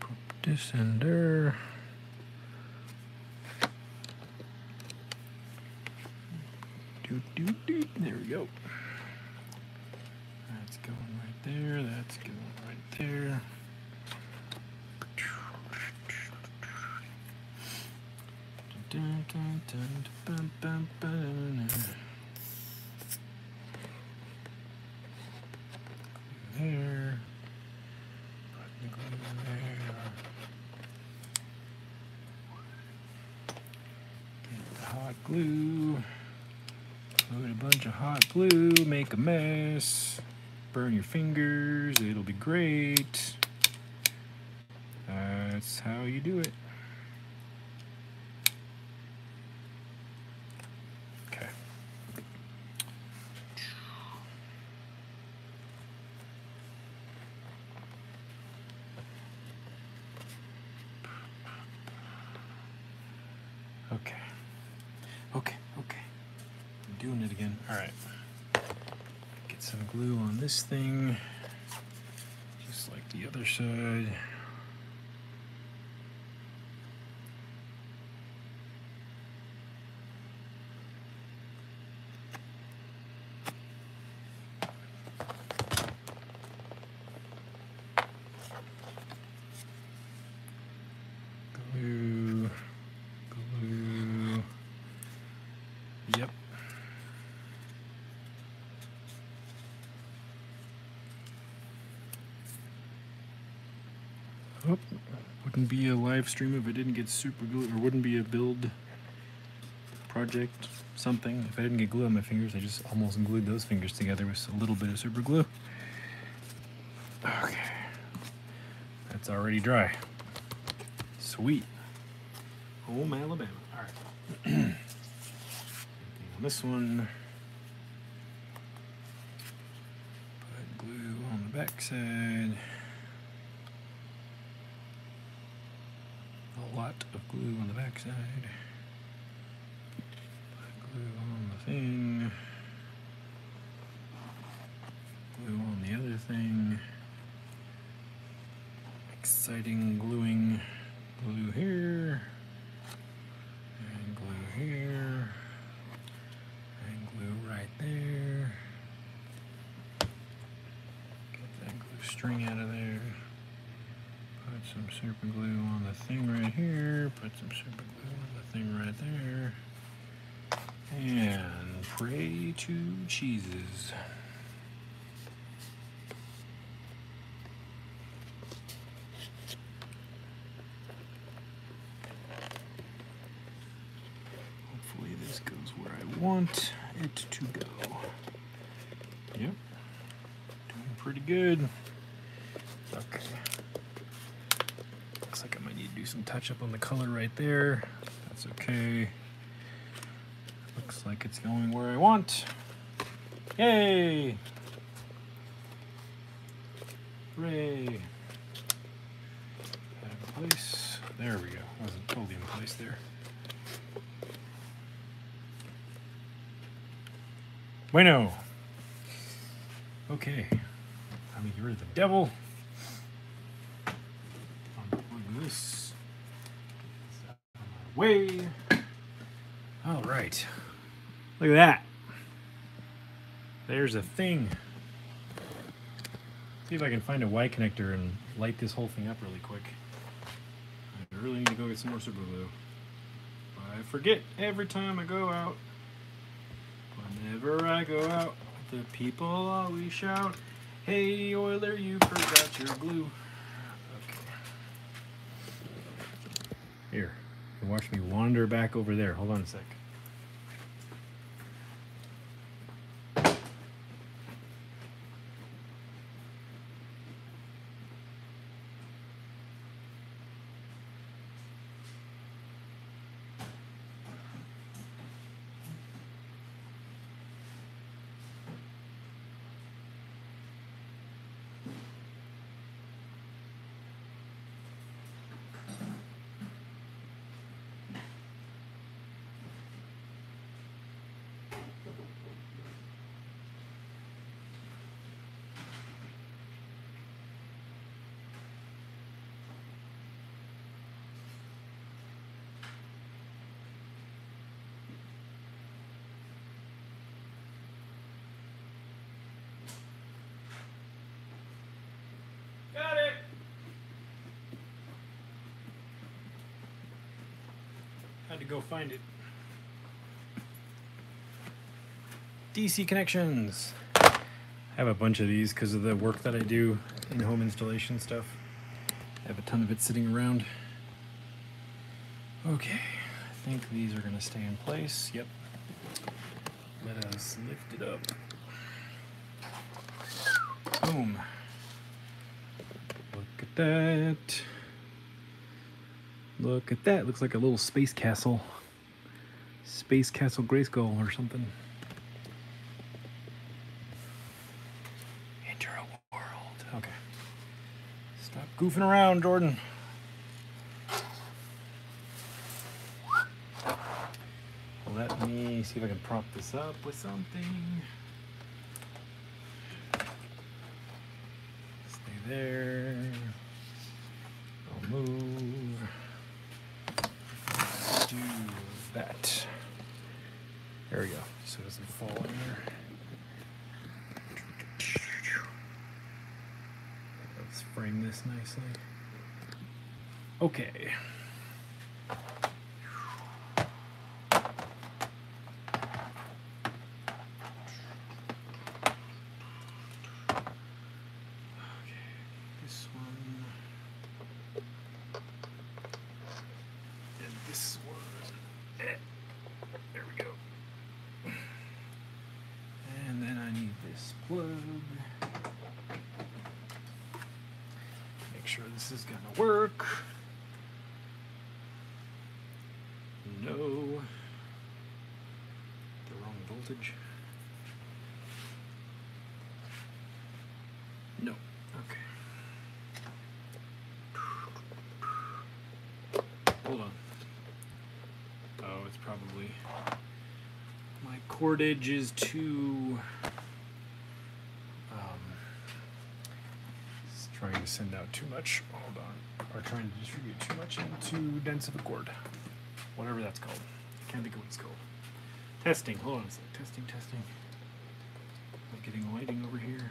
Put this in there. Do, do, do. There we go. That's going right there. That's going right there. Dun, dun, dun, dun, dun, dun, dun. There. Put the glue there. Get the hot glue. A bunch of hot glue, make a mess, burn your fingers, it'll be great. That's how you do it. Okay. Okay. Okay, okay. I'm doing it again. All right. Get some glue on this thing, just like the other side. Glue, glue. Yep. Oh, wouldn't be a live stream if I didn't get super glue, or wouldn't be a build project something if I didn't get glue on my fingers. I just almost glued those fingers together with a little bit of super glue. Okay, that's already dry. Sweet. Home Alabama. All right. <clears throat> On this one. Put glue on the back side. A lot of glue on the back side. Put glue on the thing. Glue on the other thing. Exciting gluing. Glue here. And glue here. And glue right there. Get that glue string out of there. Put some super glue on the thing right here. Put some super glue on the thing right there. And pray to cheeses. Hopefully this goes where I want it to go. Yep. Doing pretty good. Okay. Looks like I might need to do some up on the color right there. That's okay. Looks like it's going where I want. Yay! Hooray! That in place. There we go. Wasn't totally in place there. Bueno. Okay. I'm gonna get rid of the devil. Unplug this. Get this out of my way. All right. Look at that. There's a thing. See if I can find a Y connector and light this whole thing up really quick. I really need to go get some more super glue. I forget every time I go out. Whenever I go out, the people always shout, Hey, oiler, you forgot your glue. Okay. Here, watch me wander back over there. Hold on a sec. Go find it. DC connections. I have a bunch of these because of the work that I do in home installation stuff. I have a ton of it sitting around. Okay, I think these are to stay in place. Yep. Let us lift it up. Boom. Look at that. Look at that. Looks like a little space castle. Space Castle Grayskull or something. Enter a world. Okay. Stop goofing around, Jordan. Let me see if I can prop this up with something. Stay there. I'll move. Do that. There we go. So it doesn't fall in there. Let's frame this nicely. Okay. Okay, this one. And this one. Eh, There we go. And then I need this plug. Make sure this is gonna work. No. The wrong voltage. No. Okay. Hold on. Oh, it's probably my cordage is too. Um, it's trying to send out too much. Hold on. Or trying to distribute too much into dense of a cord. Whatever that's called. Can't think of what it's called. Testing. Hold on a sec. Testing, testing. Am I getting lighting over here?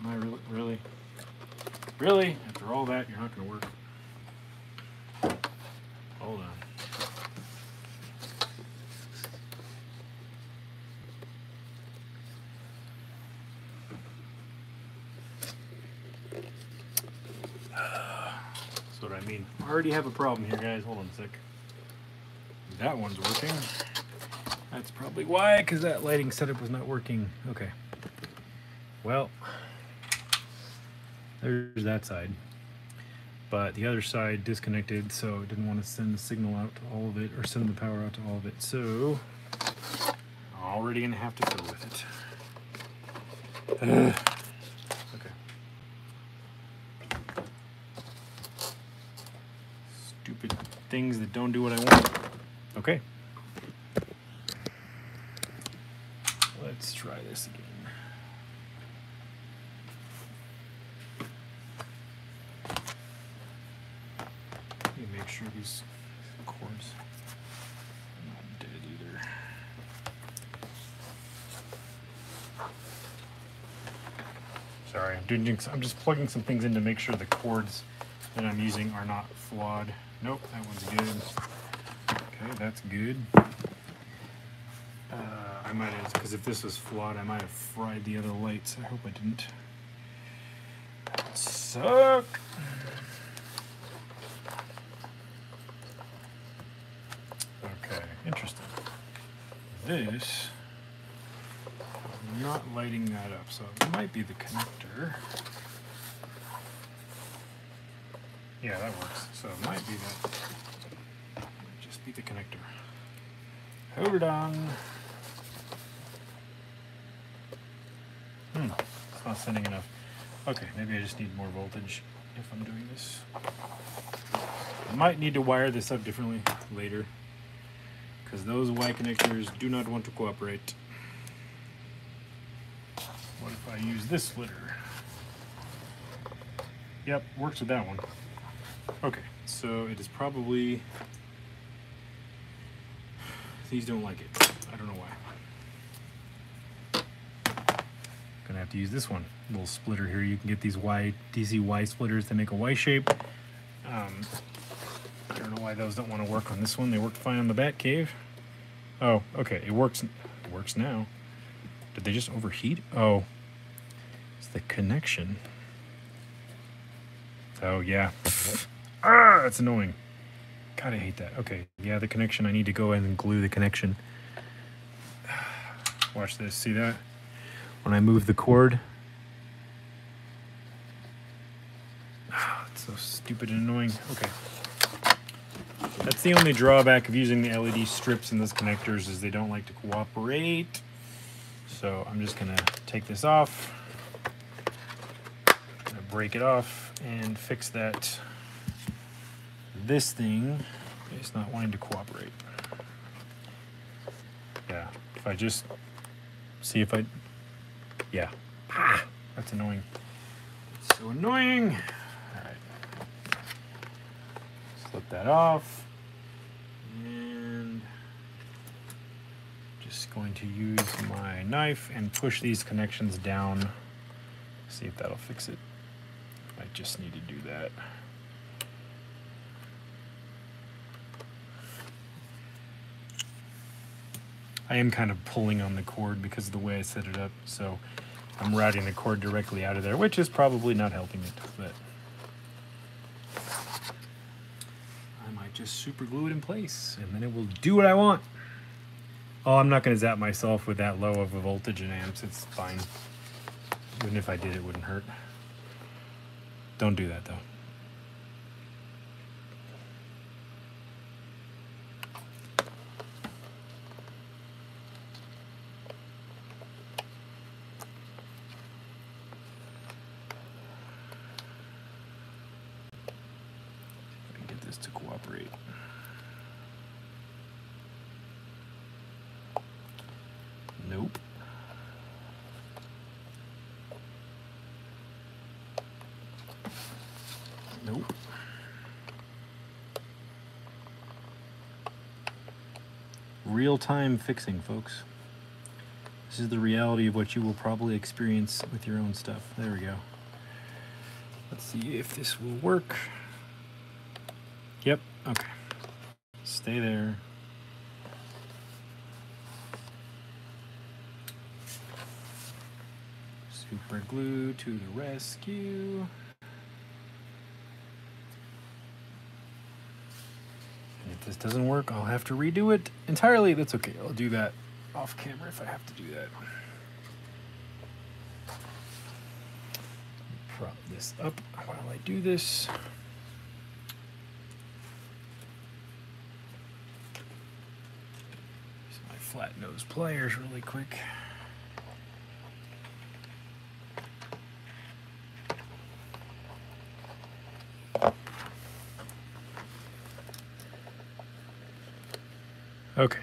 Am I really? Really? Really? After all that, you're not going to work. Hold on. That's what I mean. I already have a problem here, guys. Hold on a sec. That one's working. That's probably why, because that lighting setup was not working. Okay. Well, there's that side. But the other side disconnected, so it didn't want to send the signal out to all of it, or send the power out to all of it. So, already gonna have to go with it. <sighs> Ugh. Okay. Stupid things that don't do what I want. Okay. Let's try this again. Let me make sure these cords are not dead either. Sorry, I'm doing. I'm just plugging some things in to make sure the cords that I'm using are not flawed. Nope, that one's good. Okay, that's good. Uh, I might have, because if this was flawed, I might have fried the other lights. I hope I didn't. Suck. Okay, interesting. This, I'm not lighting that up, so it might be the connector. Yeah, that works. So it might be that. Just be the connector. Hold on. Hmm, it's not sending enough. Okay, maybe I just need more voltage if I'm doing this. I might need to wire this up differently later because those Y connectors do not want to cooperate. What if I use this splitter? Yep, works with that one. Okay, so it is probably these don't like it. I don't know why. Gonna have to use this one. Little splitter here. You can get these Y DC Y splitters that make a Y shape. Um, I don't know why those don't want to work on this one. They worked fine on the Bat Cave. Oh, okay. It works. It works now. Did they just overheat? Oh, it's the connection. Oh yeah. That's annoying. God, I hate that. Okay, yeah, the connection. I need to go in and glue the connection. <sighs> Watch this. See that? When I move the cord. <sighs> Ah, it's so stupid and annoying. Okay. That's the only drawback of using the LED strips in those connectors is they don't like to cooperate. So I'm just gonna take this off, break it off and fix that. This thing is not wanting to cooperate. Yeah, if I just see if I, yeah, ah, that's annoying. It's so annoying. All right, slip that off. And just going to use my knife and push these connections down. See if that'll fix it. I just need to do that. I am kind of pulling on the cord because of the way I set it up, so I'm routing the cord directly out of there, which is probably not helping it, but I might just super glue it in place and then it will do what I want. Oh, I'm not going to zap myself with that low of a voltage in amps. It's fine. Even if I did, it wouldn't hurt. Don't do that though. If I can get this to cooperate. Nope. Nope. Real time fixing, folks. This is the reality of what you will probably experience with your own stuff. There we go. Let's see if this will work. Yep, okay. Stay there. Super glue to the rescue. And if this doesn't work, I'll have to redo it entirely. That's okay. I'll do that off camera if I have to do that. Prop this up while I do this. My flat nose pliers really quick. Okay.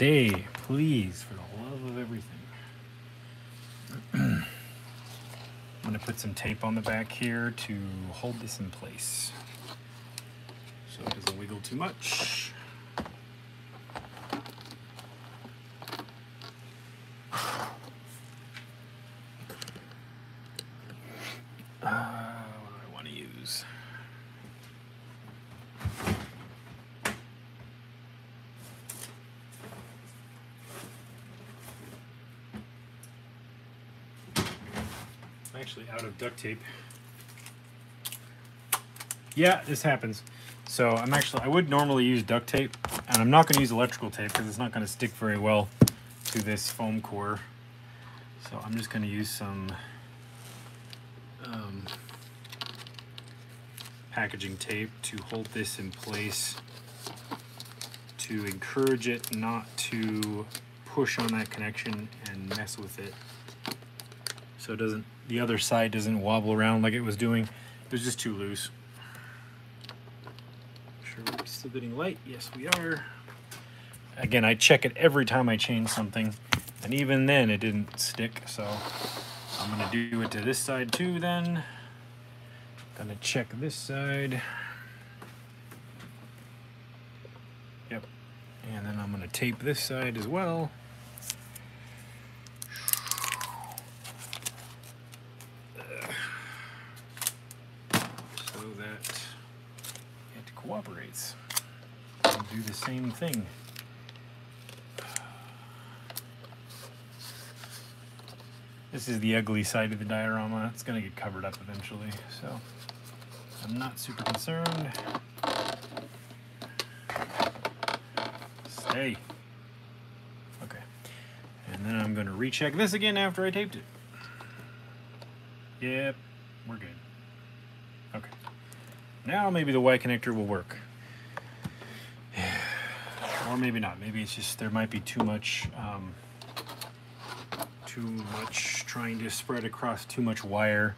Stay, please, for the love of everything. <clears throat> I'm going to put some tape on the back here to hold this in place so it doesn't wiggle too much. Uh, what do I want to use? actually out of duct tape. Yeah, this happens. So I'm actually, I would normally use duct tape, and I'm not going to use electrical tape because it's not going to stick very well to this foam core. So I'm just going to use some um, packaging tape to hold this in place to encourage it not to push on that connection and mess with it so it doesn't the other side doesn't wobble around like it was doing. It was just too loose. Sure we're still getting light. Yes we are. Again I check it every time I change something and even then it didn't stick so I'm gonna do it to this side too then. Gonna check this side. Yep and then I'm gonna tape this side as well so that it cooperates and do the same thing. This is the ugly side of the diorama. It's gonna get covered up eventually, so I'm not super concerned. Stay. Okay. And then I'm gonna recheck this again after I taped it. Yep, we're good. Okay. Now maybe the Y connector will work. Or maybe not. Maybe it's just there might be too much um, too much trying to spread across too much wire.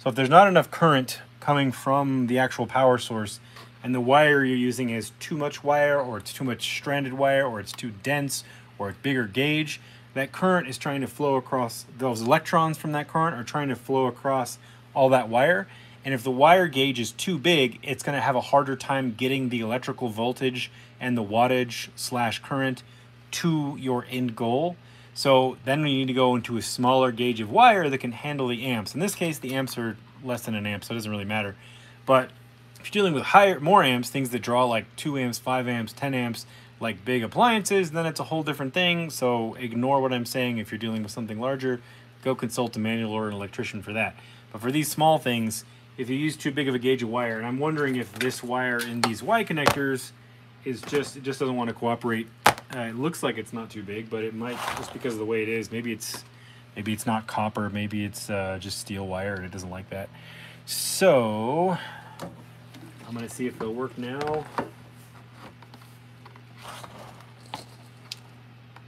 So if there's not enough current coming from the actual power source and the wire you're using is too much wire or it's too much stranded wire or it's too dense or it's bigger gauge, that current is trying to flow across those electrons from that current are trying to flow across all that wire. And if the wire gauge is too big, it's going to have a harder time getting the electrical voltage and the wattage slash current to your end goal. So then we need to go into a smaller gauge of wire that can handle the amps. In this case, the amps are less than an amp, so it doesn't really matter. But if you're dealing with higher, more amps, things that draw like 2 amps, 5 amps, 10 amps, like big appliances, then it's a whole different thing. So ignore what I'm saying if you're dealing with something larger. Go consult a manual or an electrician for that. But for these small things, if you use too big of a gauge of wire, and I'm wondering if this wire in these Y connectors is just, it just doesn't want to cooperate. Uh, it looks like it's not too big, but it might, just because of the way it is, maybe it's, maybe it's not copper, maybe it's uh, just steel wire and it doesn't like that. So, I'm gonna see if they'll work now.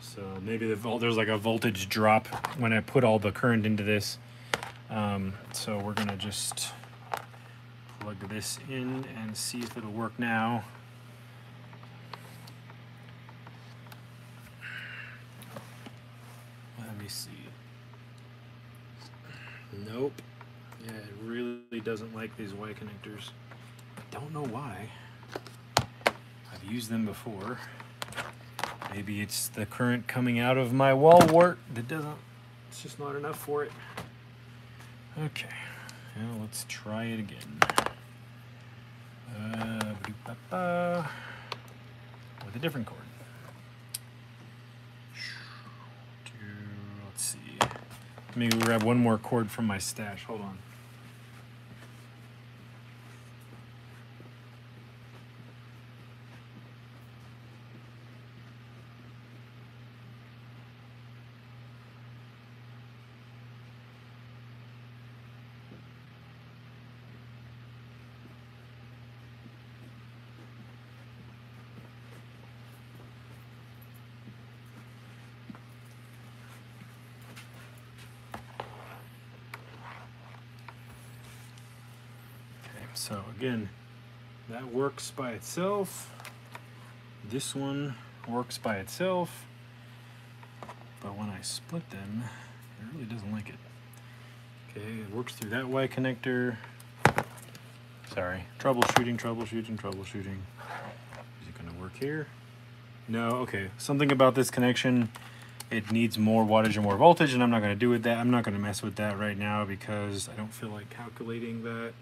So maybe the there's like a voltage drop when I put all the current into this. Um, so we're gonna just plug this in and see if it'll work now. Let me see. Nope. Yeah, it really doesn't like these Y connectors. I don't know why. I've used them before. Maybe it's the current coming out of my wall wart that doesn't, it's just not enough for it. Okay, now let's try it again. Uh, with a different cord. Let's see. Let me grab one more cord from my stash. Hold on. Okay, so again, that works by itself. This one works by itself. But when I split them, it really doesn't like it. Okay, it works through that Y connector. Sorry, troubleshooting, troubleshooting, troubleshooting. Is it gonna work here? No, okay. Something about this connection, it needs more wattage and more voltage, and I'm not gonna do with that. I'm not gonna mess with that right now because I don't feel like calculating that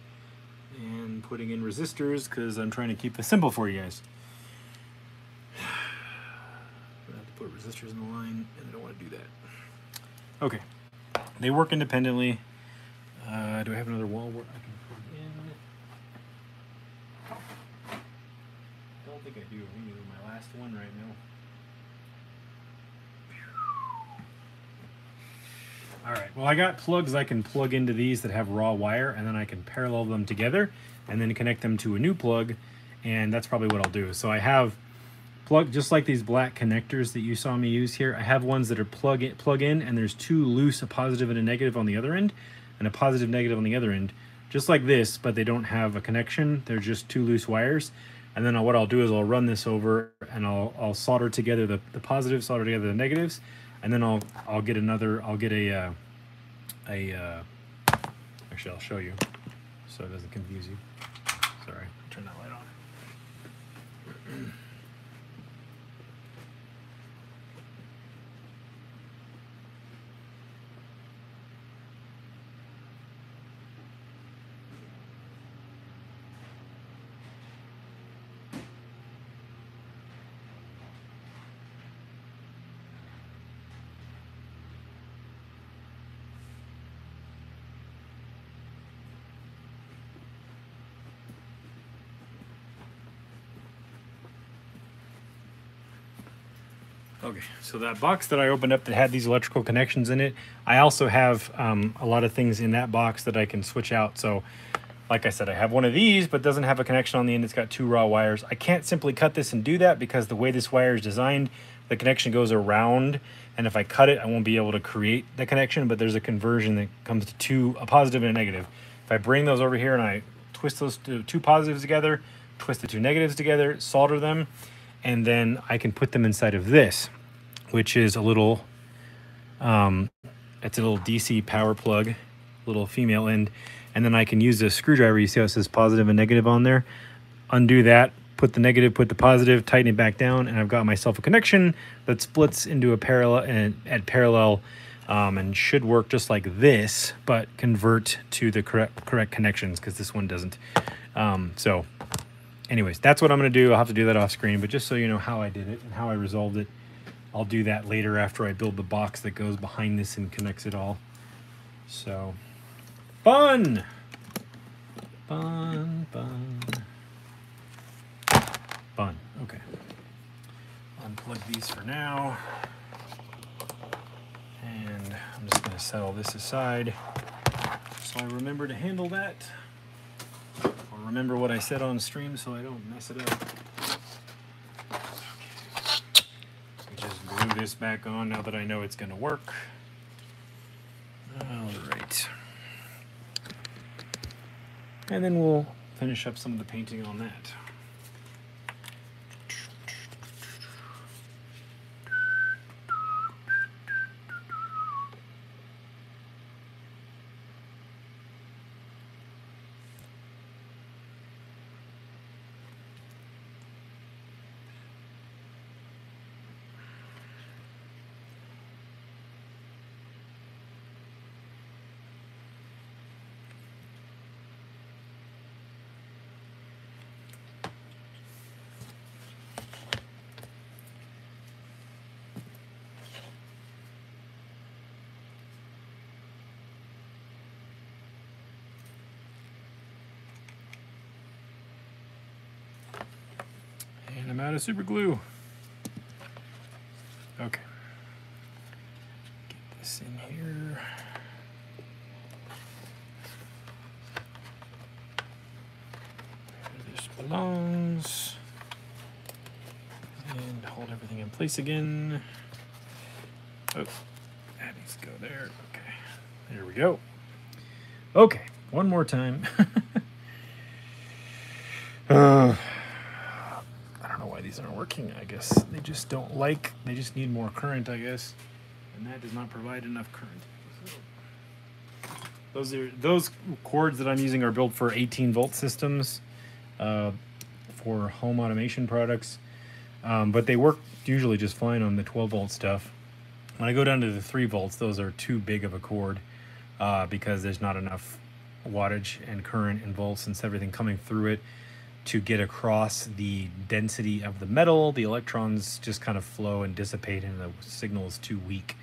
and putting in resistors because I'm trying to keep this simple for you guys. <sighs> I have to put resistors in the line, and I don't want to do that. Okay, they work independently. Uh, do I have another wall where I can plug in? don't think I do. I think this is my last one right now. All right. Well, I got plugs I can plug into these that have raw wire, and then I can parallel them together, and then connect them to a new plug, and that's probably what I'll do. So I have plug just like these black connectors that you saw me use here. I have ones that are plug in, plug in, and there's two loose, a positive and a negative on the other end, and a positive negative on the other end, just like this, but they don't have a connection. They're just two loose wires. And then what I'll do is I'll run this over and I'll, I'll solder together the, the positives, solder together the negatives, and then I'll I'll get another I'll get a uh, a uh, actually I'll show you so it doesn't confuse you. Sorry, turn that light on. Okay, so that box that I opened up that had these electrical connections in it, I also have um, a lot of things in that box that I can switch out. So, like I said, I have one of these, but doesn't have a connection on the end. It's got two raw wires. I can't simply cut this and do that because the way this wire is designed, the connection goes around. And if I cut it, I won't be able to create the connection, but there's a conversion that comes to two, a positive and a negative. If I bring those over here and I twist those two, two positives together, twist the two negatives together, solder them, and then I can put them inside of this, which is a little, um, it's a little DC power plug, little female end, and then I can use a screwdriver. You see how it says positive and negative on there? Undo that, put the negative, put the positive, tighten it back down, and I've got myself a connection that splits into a parallel and at parallel, um, and should work just like this, but convert to the correct correct connections because this one doesn't. Um, so anyways, that's what I'm going to do. I'll have to do that off screen, but just so you know how I did it and how I resolved it, I'll do that later after I build the box that goes behind this and connects it all. So, fun! Fun, fun. Fun, okay. Unplug these for now. And I'm just to set all this aside so I remember to handle that or remember what I said on stream so I don't mess it up. Okay. Just glue this back on now that I know it's going to work. All right. And then we'll finish up some of the painting on that. And I'm out of super glue. Okay. Get this in here. Where this belongs. And hold everything in place again. Oh, that needs to go there. Okay. There we go. Okay, one more time. <laughs> uh, I don't know why these aren't working. I guess they just don't like, they just need more current, I guess. And that does not provide enough current. Those are those cords that I'm using are built for 18 volt systems uh, for home automation products. Um, but they work usually just fine on the 12 volt stuff. When I go down to the 3 volts, those are too big of a cord uh, because there's not enough wattage and current and volts and everything coming through it to get across the density of the metal. The electrons just kind of flow and dissipate, and the signal is too weak.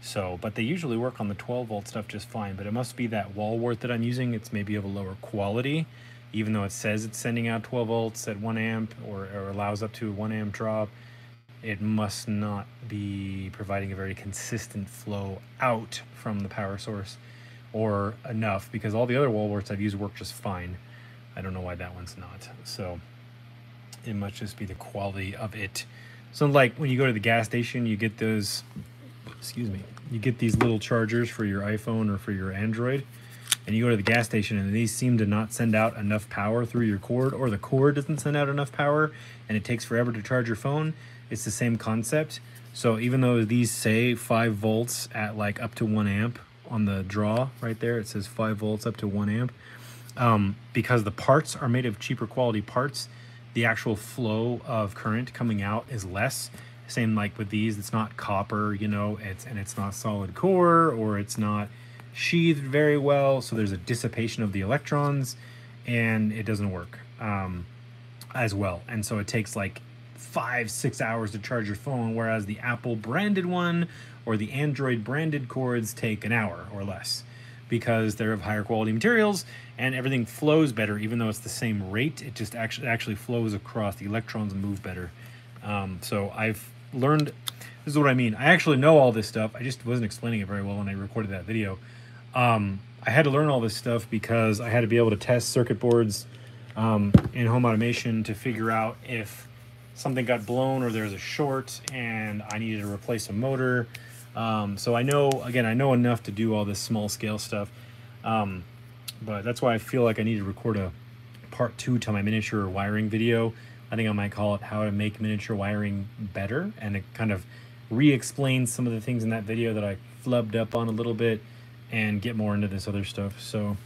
So, but they usually work on the 12 volt stuff just fine. But it must be that wall wart that I'm using. It's maybe of a lower quality, even though it says it's sending out 12 volts at one amp or, or allows up to a one amp drop. It must not be providing a very consistent flow out from the power source or enough because all the other wall warts I've used work just fine. I don't know why that one's not. So it must just be the quality of it. So like when you go to the gas station, you get those, excuse me, you get these little chargers for your iPhone or for your Android, and you go to the gas station and these seem to not send out enough power through your cord, or the cord doesn't send out enough power, and it takes forever to charge your phone. It's the same concept. So even though these say five volts at like up to one amp on the draw right there, it says five volts up to one amp. Um, because the parts are made of cheaper quality parts, the actual flow of current coming out is less. Same like with these, it's not copper, you know, it's and it's not solid core or it's not sheathed very well, so there's a dissipation of the electrons, and it doesn't work um, as well. And so it takes like five, six hours to charge your phone, whereas the Apple branded one or the Android branded cords take an hour or less because they're of higher quality materials and everything flows better even though it's the same rate. It just actually actually flows across. The electrons move better. Um, so i've learned this is what i mean. I actually know all this stuff. I just wasn't explaining it very well when i recorded that video. Um, i had to learn all this stuff because i had to be able to test circuit boards um, in home automation to figure out if something got blown or there's a short and i needed to replace a motor um, so I know, again, I know enough to do all this small scale stuff. Um, but that's why I feel like I need to record a part two to my miniature wiring video. I think I might call it how to make miniature wiring better and it kind of re-explain some of the things in that video that I flubbed up on a little bit and get more into this other stuff. So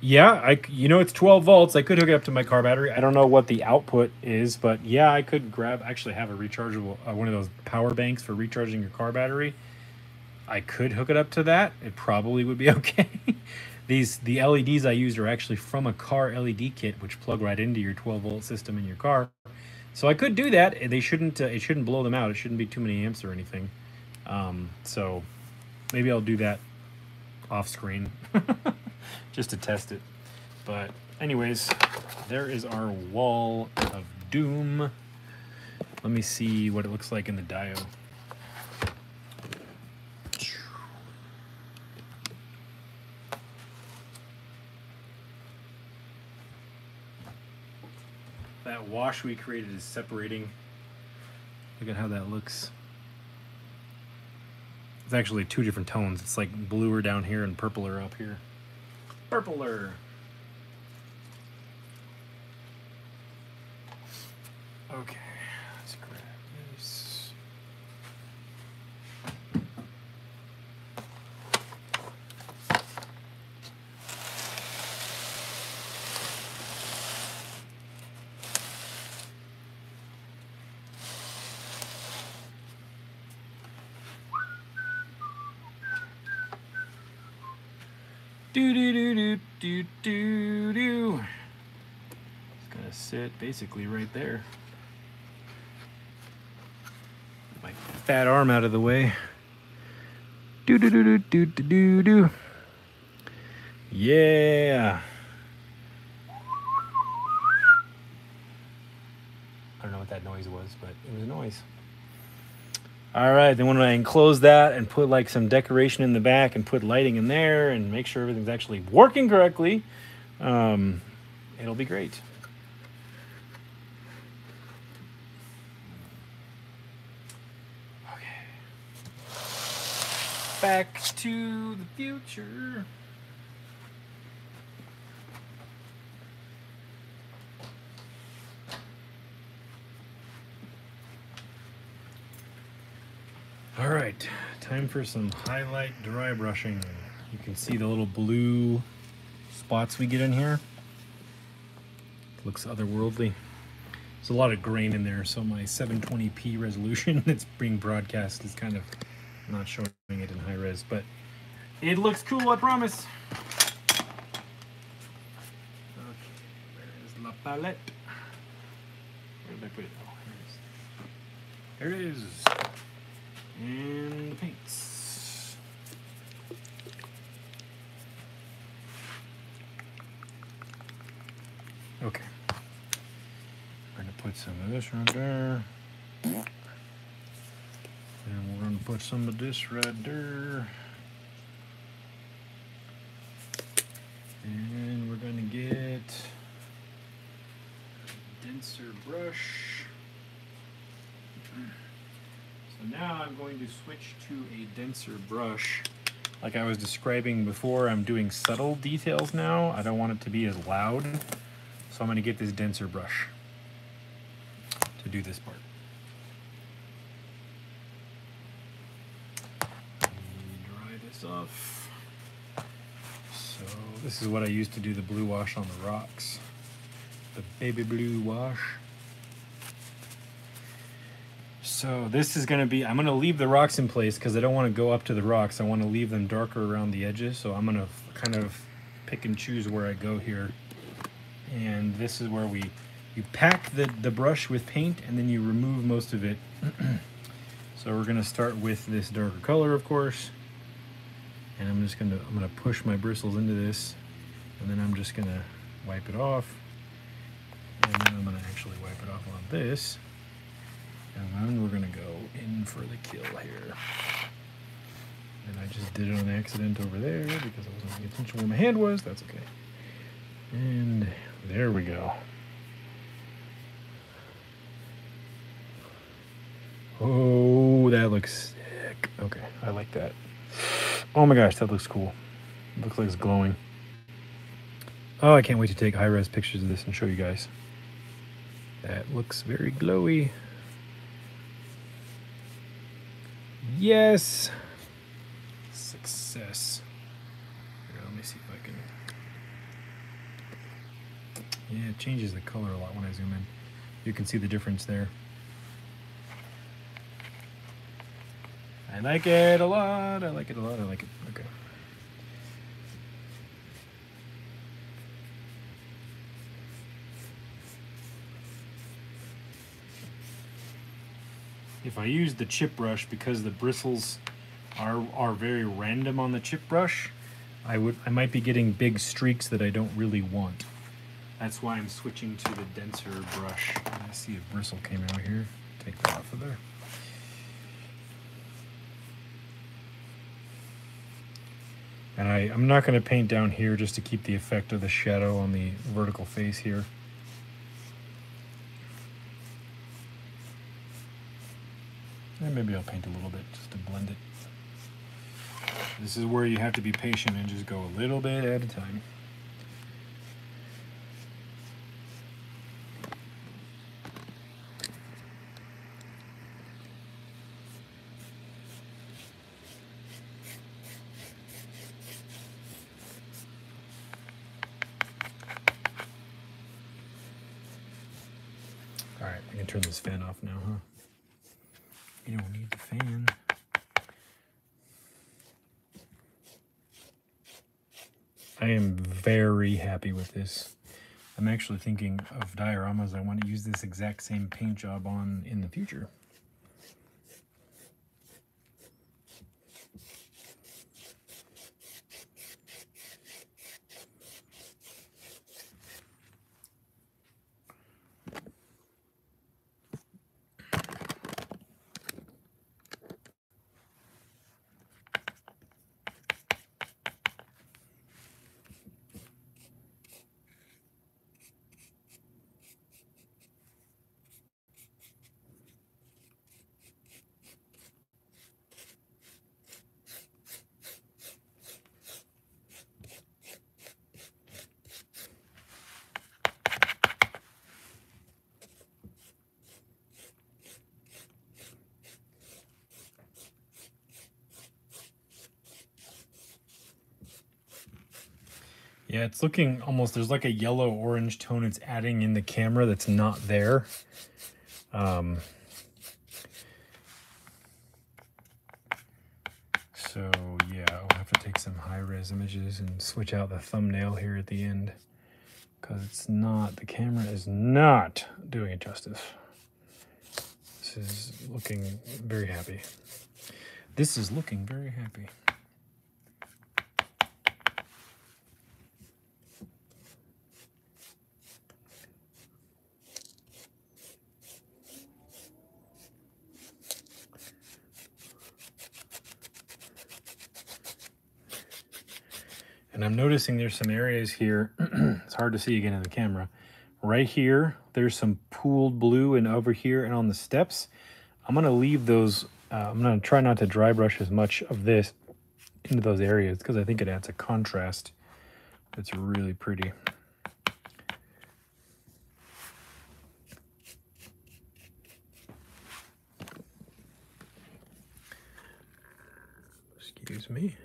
yeah, I you know it's 12 volts. I could hook it up to my car battery. I don't know what the output is, but yeah, I could grab actually have a rechargeable uh, one of those power banks for recharging your car battery. I could hook it up to that. It probably would be <laughs> okay. These the LEDs I used are actually from a car LED kit which plug right into your 12 volt system in your car. So I could do that. They shouldn't uh, it shouldn't blow them out. It shouldn't be too many amps or anything. Um, so maybe I'll do that off screen. <laughs> just to test it. But anyways, there is our wall of doom. Let me see what it looks like in the diode. That wash we created is separating. Look at how that looks. It's actually two different tones. It's like bluer down here and purpler up here purpler. Okay, let's grab this. Do do do do do do do. It's gonna sit basically right there. My fat arm out of the way. Do do do do do do do do. Yeah. I don't know what that noise was, but it was a noise. All right, then when I enclose that and put like some decoration in the back and put lighting in there and make sure everything's actually working correctly, um, it'll be great. Okay. Back to the future. All right, time for some highlight dry brushing. You can see the little blue spots we get in here. Looks otherworldly. There's a lot of grain in there, so my 720p resolution <laughs> that's being broadcast is kind of not showing it in high res, but it looks cool, I promise. Okay, where is La Palette? Where did I put it? Oh, here it is. There it is. And the paints. Okay. We're gonna put some of this right there. And we're gonna put some of this right there. Denser brush. Like I was describing before, I'm doing subtle details now. I don't want it to be as loud. So I'm to get this denser brush to do this part. Dry this off. So this is what I used to do the blue wash on the rocks. The baby blue wash. So this is going to be, I'm going to leave the rocks in place because I don't want to go up to the rocks. I want to leave them darker around the edges. So I'm going to kind of pick and choose where I go here. And this is where we, you pack the, the brush with paint and then you remove most of it. <clears throat> so we're going to start with this darker color, of course. And I'm just going to, I'm going to push my bristles into this. And then I'm just going to wipe it off. And then I'm going to actually wipe it off on this. And then we're gonna go in for the kill here. And I just did it on accident over there because I wasn't paying attention where my hand was. That's okay. And there we go. Oh, that looks sick. Okay, I like that. Oh my gosh, that looks cool. It looks like it's glowing. Oh, I can't wait to take high-res pictures of this and show you guys. That looks very glowy. Yes. Success. Here, let me see if I can. Yeah, it changes the color a lot when I zoom in. You can see the difference there. I like it a lot. I like it a lot. I like it. Okay. If I use the chip brush because the bristles are are very random on the chip brush, I would I might be getting big streaks that I don't really want. That's why I'm switching to the denser brush. I see a bristle came out here. Take that off of there. And I, I'm not going to paint down here just to keep the effect of the shadow on the vertical face here. And maybe I'll paint a little bit just to blend it. This is where you have to be patient and just go a little bit at a time. All right, can turn this fan off now, huh? You don't need the fan. I am very happy with this. I'm actually thinking of dioramas I want to use this exact same paint job on in the future. Yeah, it's looking almost, there's like a yellow orange tone it's adding in the camera that's not there. Um, so yeah, I'll have to take some high res images and switch out the thumbnail here at the end because it's not, the camera is not doing it justice. This is looking very happy. This is looking very happy. I'm noticing there's some areas here. <clears throat> it's hard to see again in the camera. Right here, there's some pooled blue and over here and on the steps. I'm to leave those. Uh, I'm to try not to dry brush as much of this into those areas because I think it adds a contrast that's really pretty. Excuse me.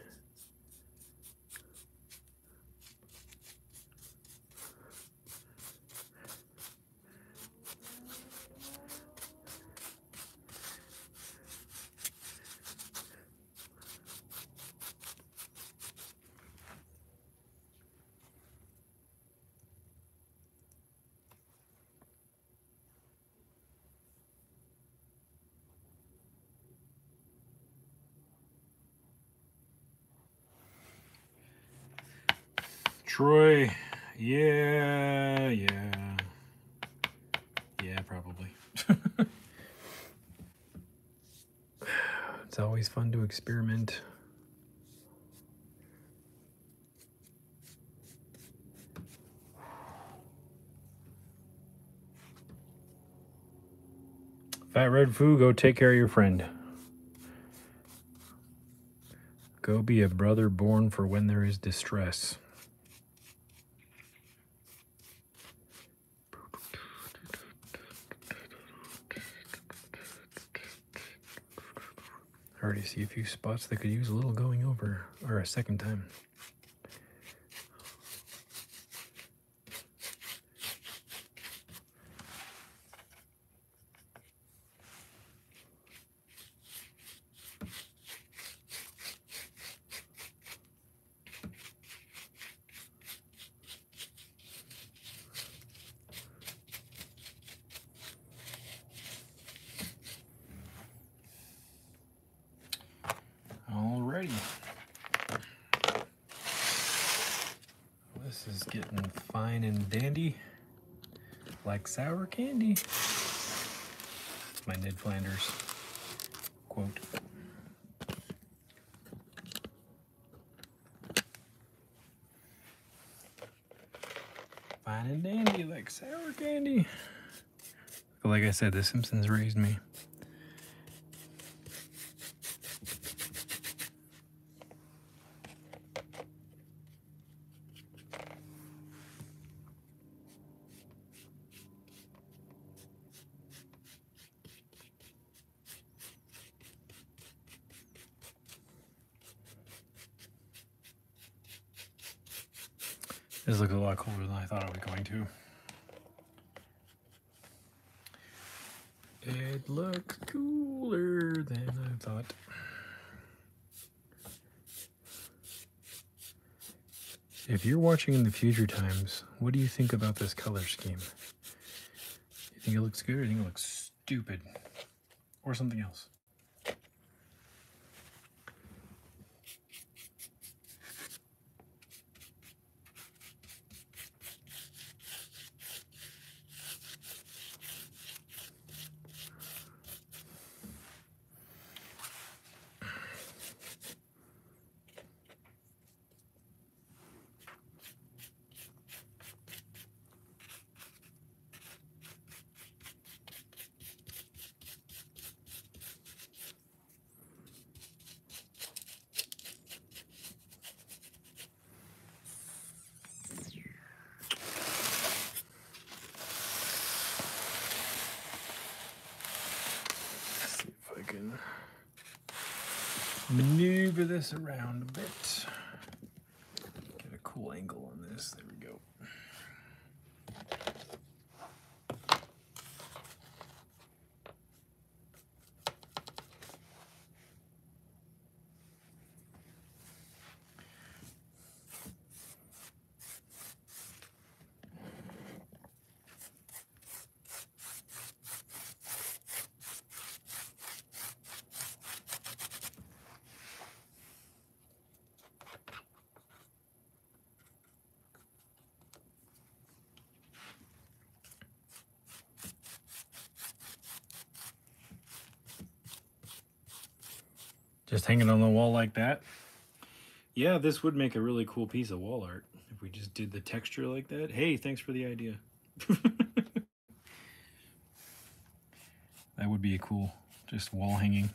Troy, yeah, yeah. Yeah, probably. it's always fun to experiment. Foo, go take care of your friend. Go be a brother born for when there is distress. I already see a few spots that could use a little going over, or a second time. Alrighty. This is getting fine and dandy, like sour candy. It's my Ned Flanders quote. Fine and dandy, like sour candy. Like I said, The Simpsons raised me. This looks a lot cooler than I thought it was going to. It looks cooler than I thought. If you're watching in the future times, what do you think about this color scheme? You think it looks good or you think it looks stupid? Or something else? see if I can maneuver this around a bit. Get a cool angle on this. There we go. Just hanging on the wall like that. Yeah, this would make a really cool piece of wall art if we just did the texture like that. Hey, thanks for the idea. <laughs> that would be a cool, just wall hanging.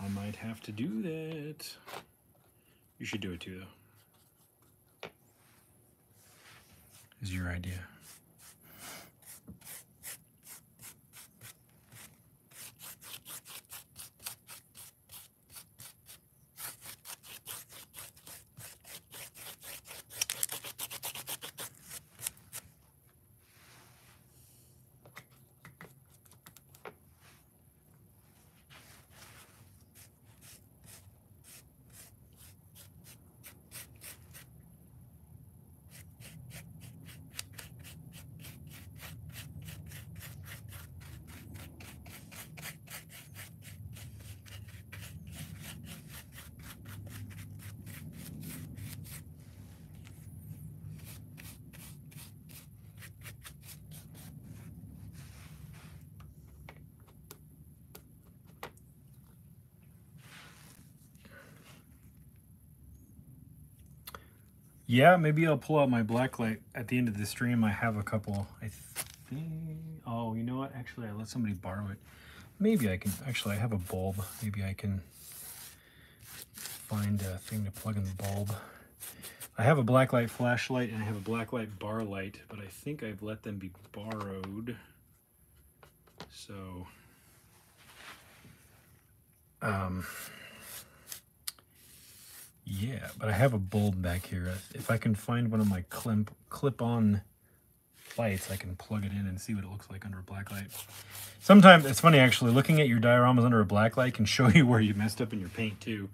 I might have to do that. You should do it too, though. Is your idea. Yeah, maybe I'll pull out my black light at the end of the stream. I have a couple. I think. Oh, you know what? Actually, I let somebody borrow it. Maybe I can. Actually, I have a bulb. Maybe I can find a thing to plug in the bulb. I have a blacklight flashlight and I have a blacklight bar light, but I think I've let them be borrowed. So, um, yeah, but I have a bulb back here. If I can find one of my clip clip-on lights, I can plug it in and see what it looks like under a black light. Sometimes, it's funny actually, looking at your dioramas under a black light can <laughs> show you where you messed up in your paint too.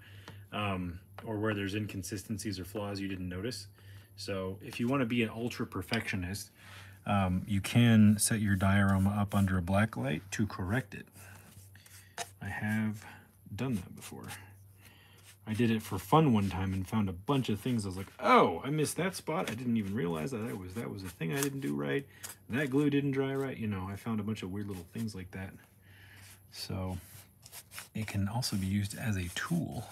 Um, or where there's inconsistencies or flaws you didn't notice. So if you want to be an ultra perfectionist, um, you can set your diorama up under a black light to correct it. I have done that before. I did it for fun one time and found a bunch of things. I was like, oh, I missed that spot. I didn't even realize that, that was that was a thing I didn't do right. That glue didn't dry right. You know, I found a bunch of weird little things like that. So it can also be used as a tool.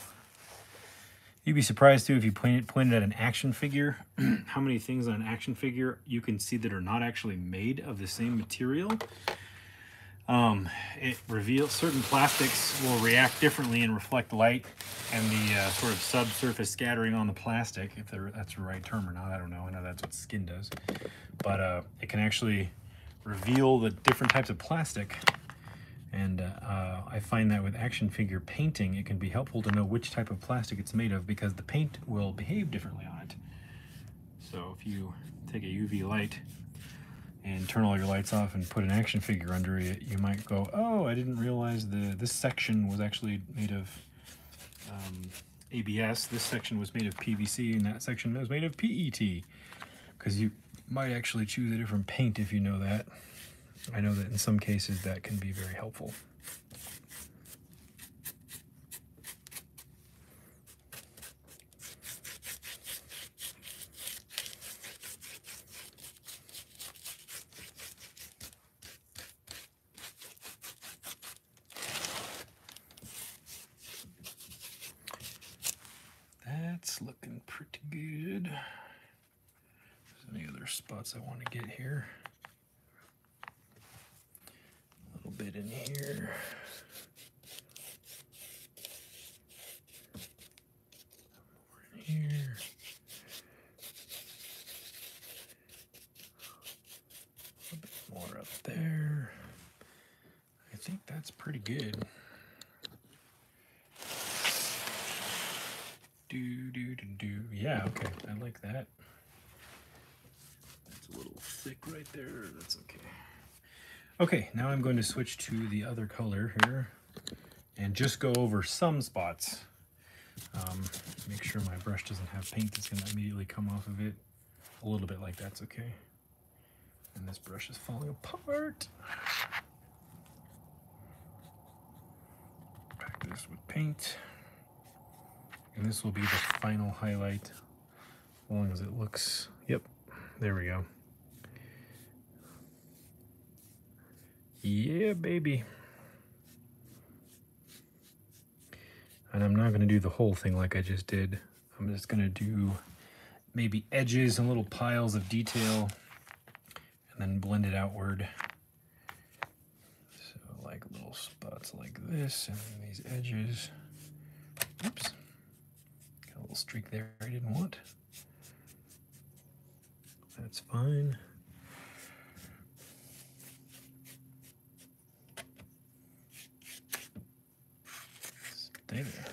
You'd be surprised too if you point, pointed at an action figure, <clears throat> how many things on an action figure you can see that are not actually made of the same material. Um, it reveals certain plastics will react differently and reflect light and the uh, sort of subsurface scattering on the plastic, if that's the right term or not, I don't know. I know that's what skin does. But uh, it can actually reveal the different types of plastic and uh, I find that with action figure painting, it can be helpful to know which type of plastic it's made of because the paint will behave differently on it. So if you take a UV light and turn all your lights off and put an action figure under it, you might go, oh, I didn't realize the this section was actually made of um, ABS. This section was made of PVC and that section was made of PET. Because you might actually choose a different paint if you know that. I know that in some cases that can be very helpful. That's looking pretty good. There's any other spots I want to get here. A little bit in here. More in here. A bit more up there. I think that's pretty good. Do, do, do, do. Yeah, okay. I like that. That's a little thick right there. That's okay. Okay, now I'm going to switch to the other color here and just go over some spots. Um, make sure my brush doesn't have paint that's going to immediately come off of it. A little bit like that's okay. And this brush is falling apart. Pack this with paint. And this will be the final highlight as long as it looks, yep, there we go. Yeah, baby. And I'm not to do the whole thing like I just did. I'm just to do maybe edges and little piles of detail and then blend it outward. So like little spots like this and these edges. Oops. Little streak there I didn't want. That's fine. Stay there.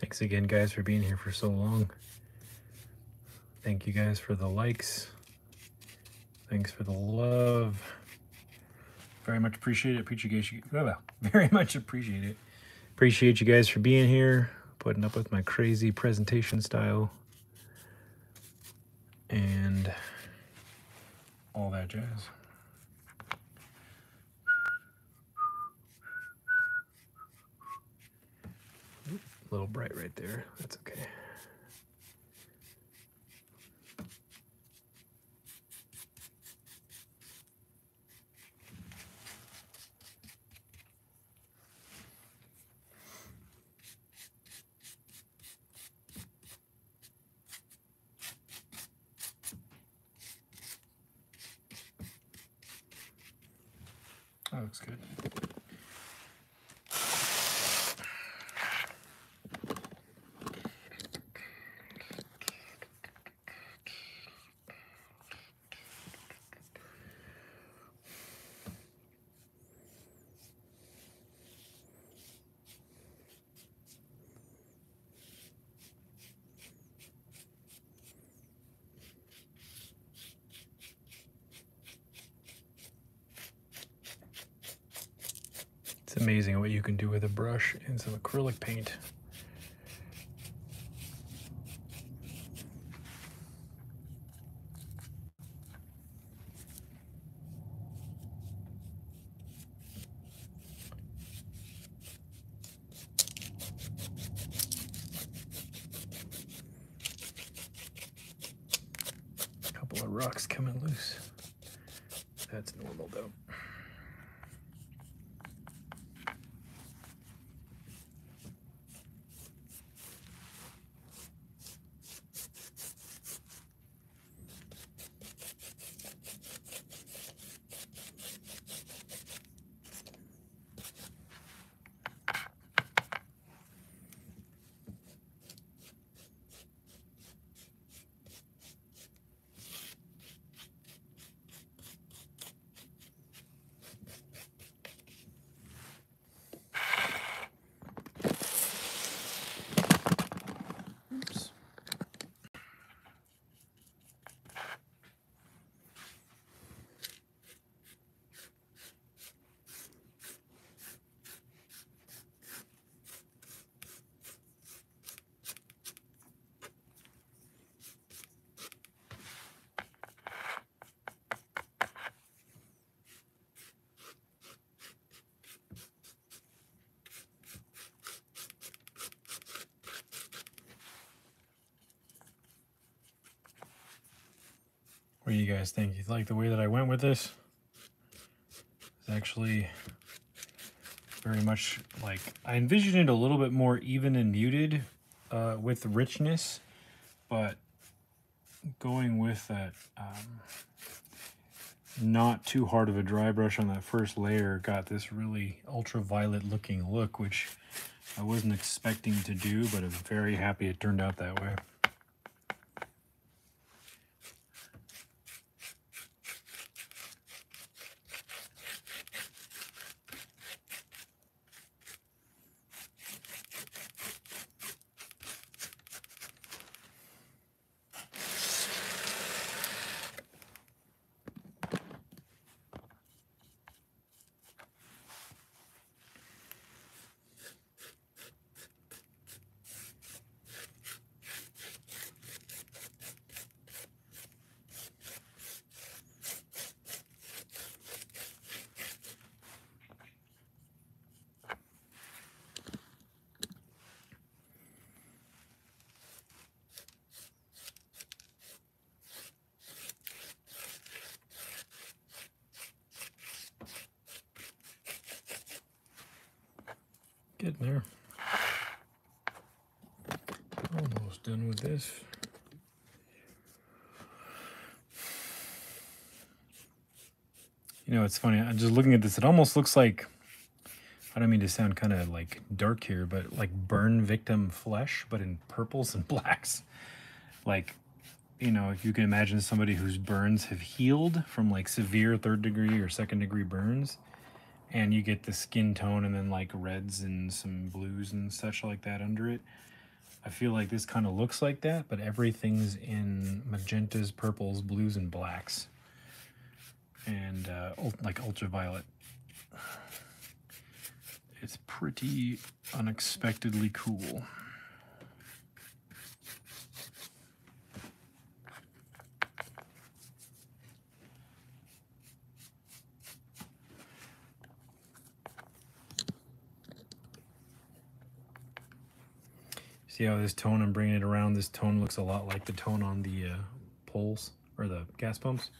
Thanks again, guys, for being here for so long. Thank you guys for the likes. Thanks for the love. Very much appreciate it. Appreciate you. <laughs> Very much appreciate it. Appreciate you guys for being here, putting up with my crazy presentation style, and all that jazz. Little bright right there. That's okay. That looks good. It's amazing what you can do with a brush and some acrylic paint. Couple of rocks coming loose. That's normal though. What do you guys think? You like the way that I went with this? It's actually very much like I envisioned it a little bit more even and muted uh, with richness, but going with that um, not too hard of a dry brush on that first layer got this really ultraviolet looking look, which I wasn't expecting to do, but I'm very happy it turned out that way. It's funny. I'm just looking at this. It almost looks like I don't mean to sound kind of like dark here, but like burn victim flesh, but in purples and <laughs> blacks. Like, you know, if you can imagine somebody whose burns have healed from like severe third degree or second degree burns, and you get the skin tone and then like reds and some blues and such like that under it. I feel like this kind of looks like that, but everything's in magentas, purples, blues, and blacks. Like ultraviolet it's pretty unexpectedly cool. See how this tone, I'm bringing it around, this tone looks a lot like the tone on the uh, poles, or the gas pumps.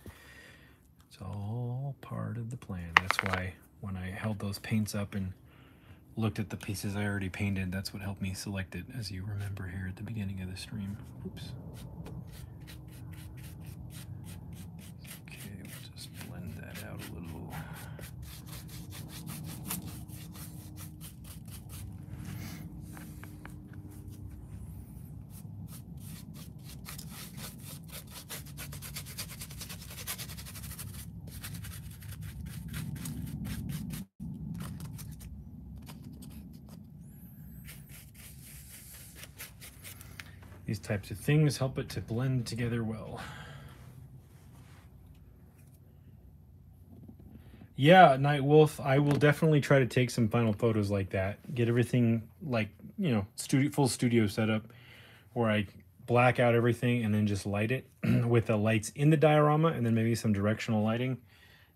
All part of the plan. That's why when I held those paints up and looked at the pieces I already painted. That's what helped me select it, as you remember here at the beginning of the stream. Oops. Okay, we'll just blend that out a little. These types of things help it to blend together well. Yeah, Night Wolf, I will definitely try to take some final photos like that. Get everything like, you know, studio full studio setup where I black out everything and then just light it <clears throat> with the lights in the diorama and then maybe some directional lighting.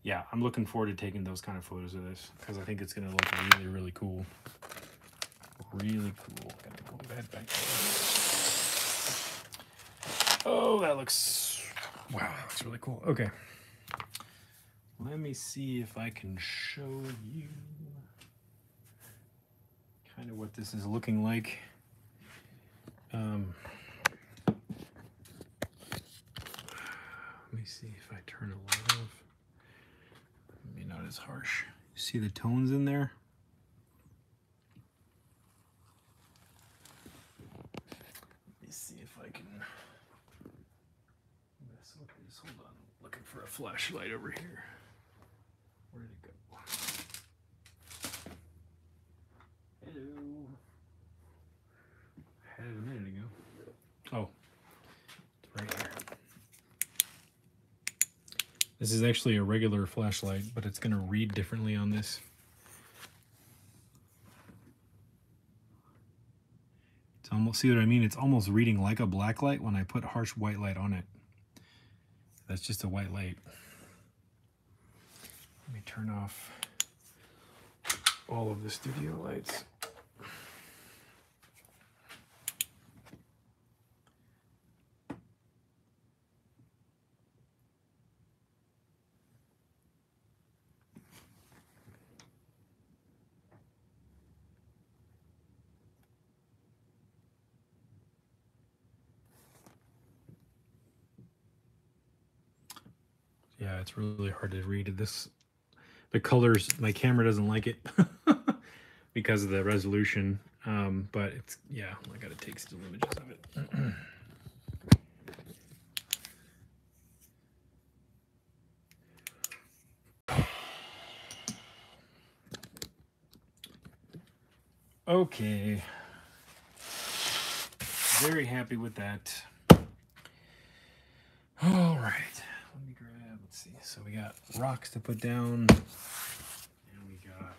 Yeah, I'm looking forward to taking those kind of photos of this because I think it's going to look really, really cool. Really cool. Gotta that back. Oh, that looks, wow, that's really cool. Okay. Let me see if I can show you kind of what this is looking like. Um, let me see if I turn a light off. Maybe not as harsh. You see the tones in there? Let me see if I can mess with this. Hold on. Looking for a flashlight over here. Where did it go? Hello. Had it a minute ago. Oh, it's right here. This is actually a regular flashlight, but it's going to read differently on this. It's almost, see what I mean? It's almost reading like a black light when I put harsh white light on it. That's just a white light. Let me turn off all of the studio lights. Yeah, it's really hard to read this. The colors, my camera doesn't like it <laughs> because of the resolution. Um, but it's, yeah, I gotta take still images of it. okay. Very happy with that. All right let me grab, let's see. So we got rocks to put down. And we got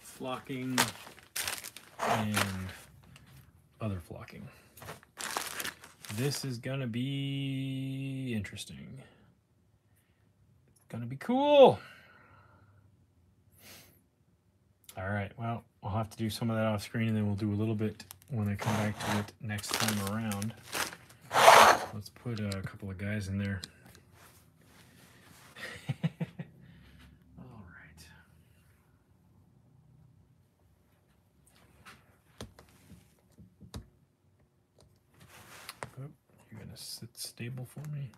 flocking and other flocking. This is gonna be interesting. It's gonna be cool. All right, well, I'll have to do some of that off screen and then we'll do a little bit when I come back to it next time around. Let's put a couple of guys in there. <laughs> All right. Oh, You're gonna sit stable for me?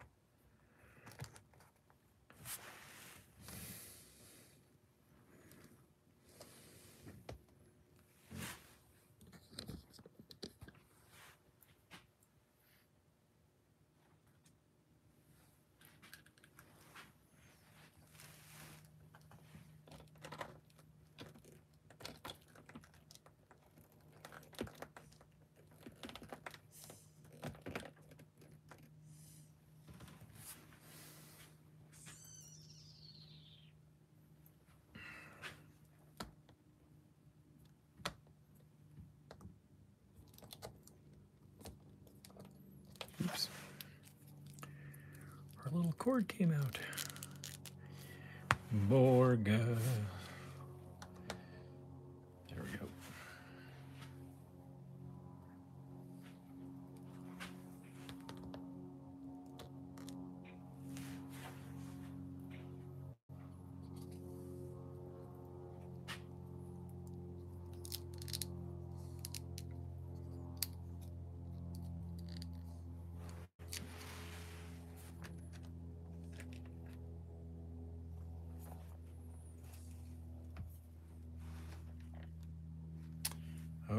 Came out.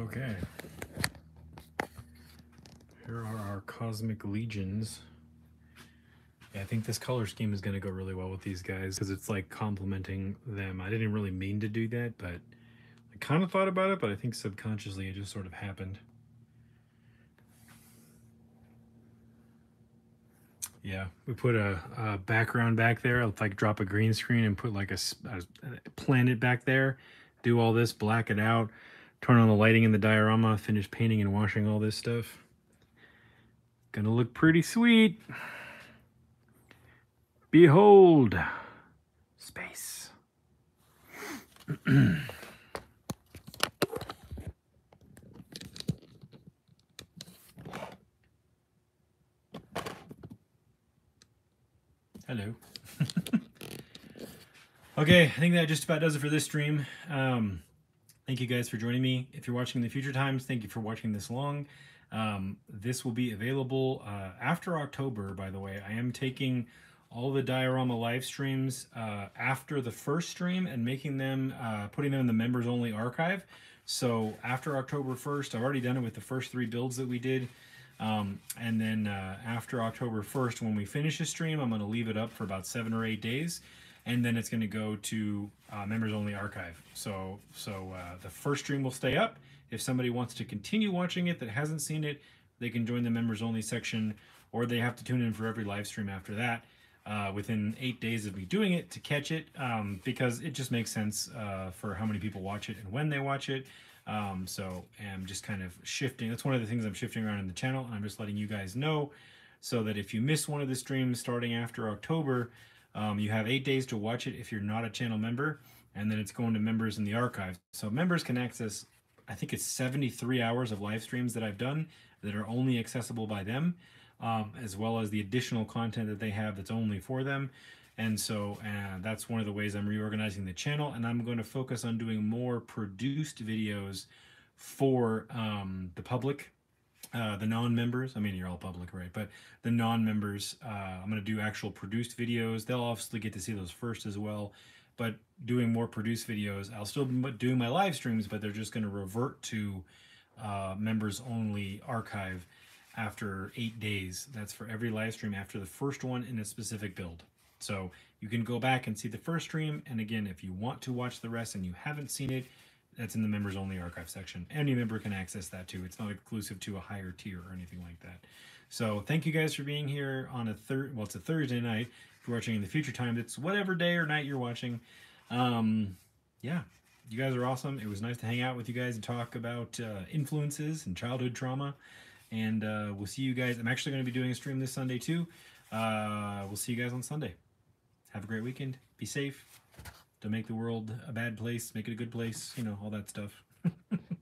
Okay. Here are our Cosmic Legions. Yeah, I think this color scheme is going to go really well with these guys because it's like complementing them. I didn't really mean to do that, but I kind of thought about it, but I think subconsciously it just sort of happened. Yeah, we put a, a background back there. Let's like drop a green screen and put like a planet back there. Do all this, black it out, turn on the lighting in the diorama, finish painting and washing all this stuff. Gonna look pretty sweet. Behold, space. <clears throat> Hello. <laughs> okay, I think that just about does it for this stream. Um, thank you guys for joining me. If you're watching in the future times, thank you for watching this long. Um, this will be available uh, after October, by the way. I am taking all the diorama live streams uh, after the first stream and making them, uh, putting them in the members only archive. So after October 1st, I've already done it with the first three builds that we did. Um, and then uh, after October 1st, when we finish the stream, I'm going to leave it up for about seven or eight days. And then it's going to go to uh, members only archive. So, so uh, the first stream will stay up. If somebody wants to continue watching it that hasn't seen it, they can join the members only section, or they have to tune in for every live stream after that. Uh, within eight days of me doing it to catch it um, because it just makes sense uh, for how many people watch it and when they watch it. Um, so I'm just kind of shifting. That's one of the things I'm shifting around in the channel. And I'm just letting you guys know so that if you miss one of the streams starting after October, um, you have eight days to watch it if you're not a channel member. And then it's going to members in the archive. So members can access, I think it's 73 hours of live streams that I've done that are only accessible by them um, as well as the additional content that they have that's only for them. And so uh, that's one of the ways I'm reorganizing the channel. And I'm going to focus on doing more produced videos for um, the public, uh, the non-members. I mean, you're all public, right? But the non-members, uh, I'm going to do actual produced videos. They'll obviously get to see those first as well. But doing more produced videos, I'll still be doing my live streams, but they're just going to revert to uh, members only archive after eight days. That's for every live stream after the first one in a specific build. So you can go back and see the first stream. And again, if you want to watch the rest and you haven't seen it, that's in the members only archive section. Any member can access that too. It's not exclusive to a higher tier or anything like that. So thank you guys for being here on a third, well, it's a Thursday night. If you're watching in the future time, it's whatever day or night you're watching. Um, yeah, you guys are awesome. It was nice to hang out with you guys and talk about uh, influences and childhood trauma. And uh, we'll see you guys. I'm actually going to be doing a stream this Sunday too. Uh, we'll see you guys on Sunday. Have a great weekend. Be safe. Don't make the world a bad place. Make it a good place. You know, all that stuff. <laughs>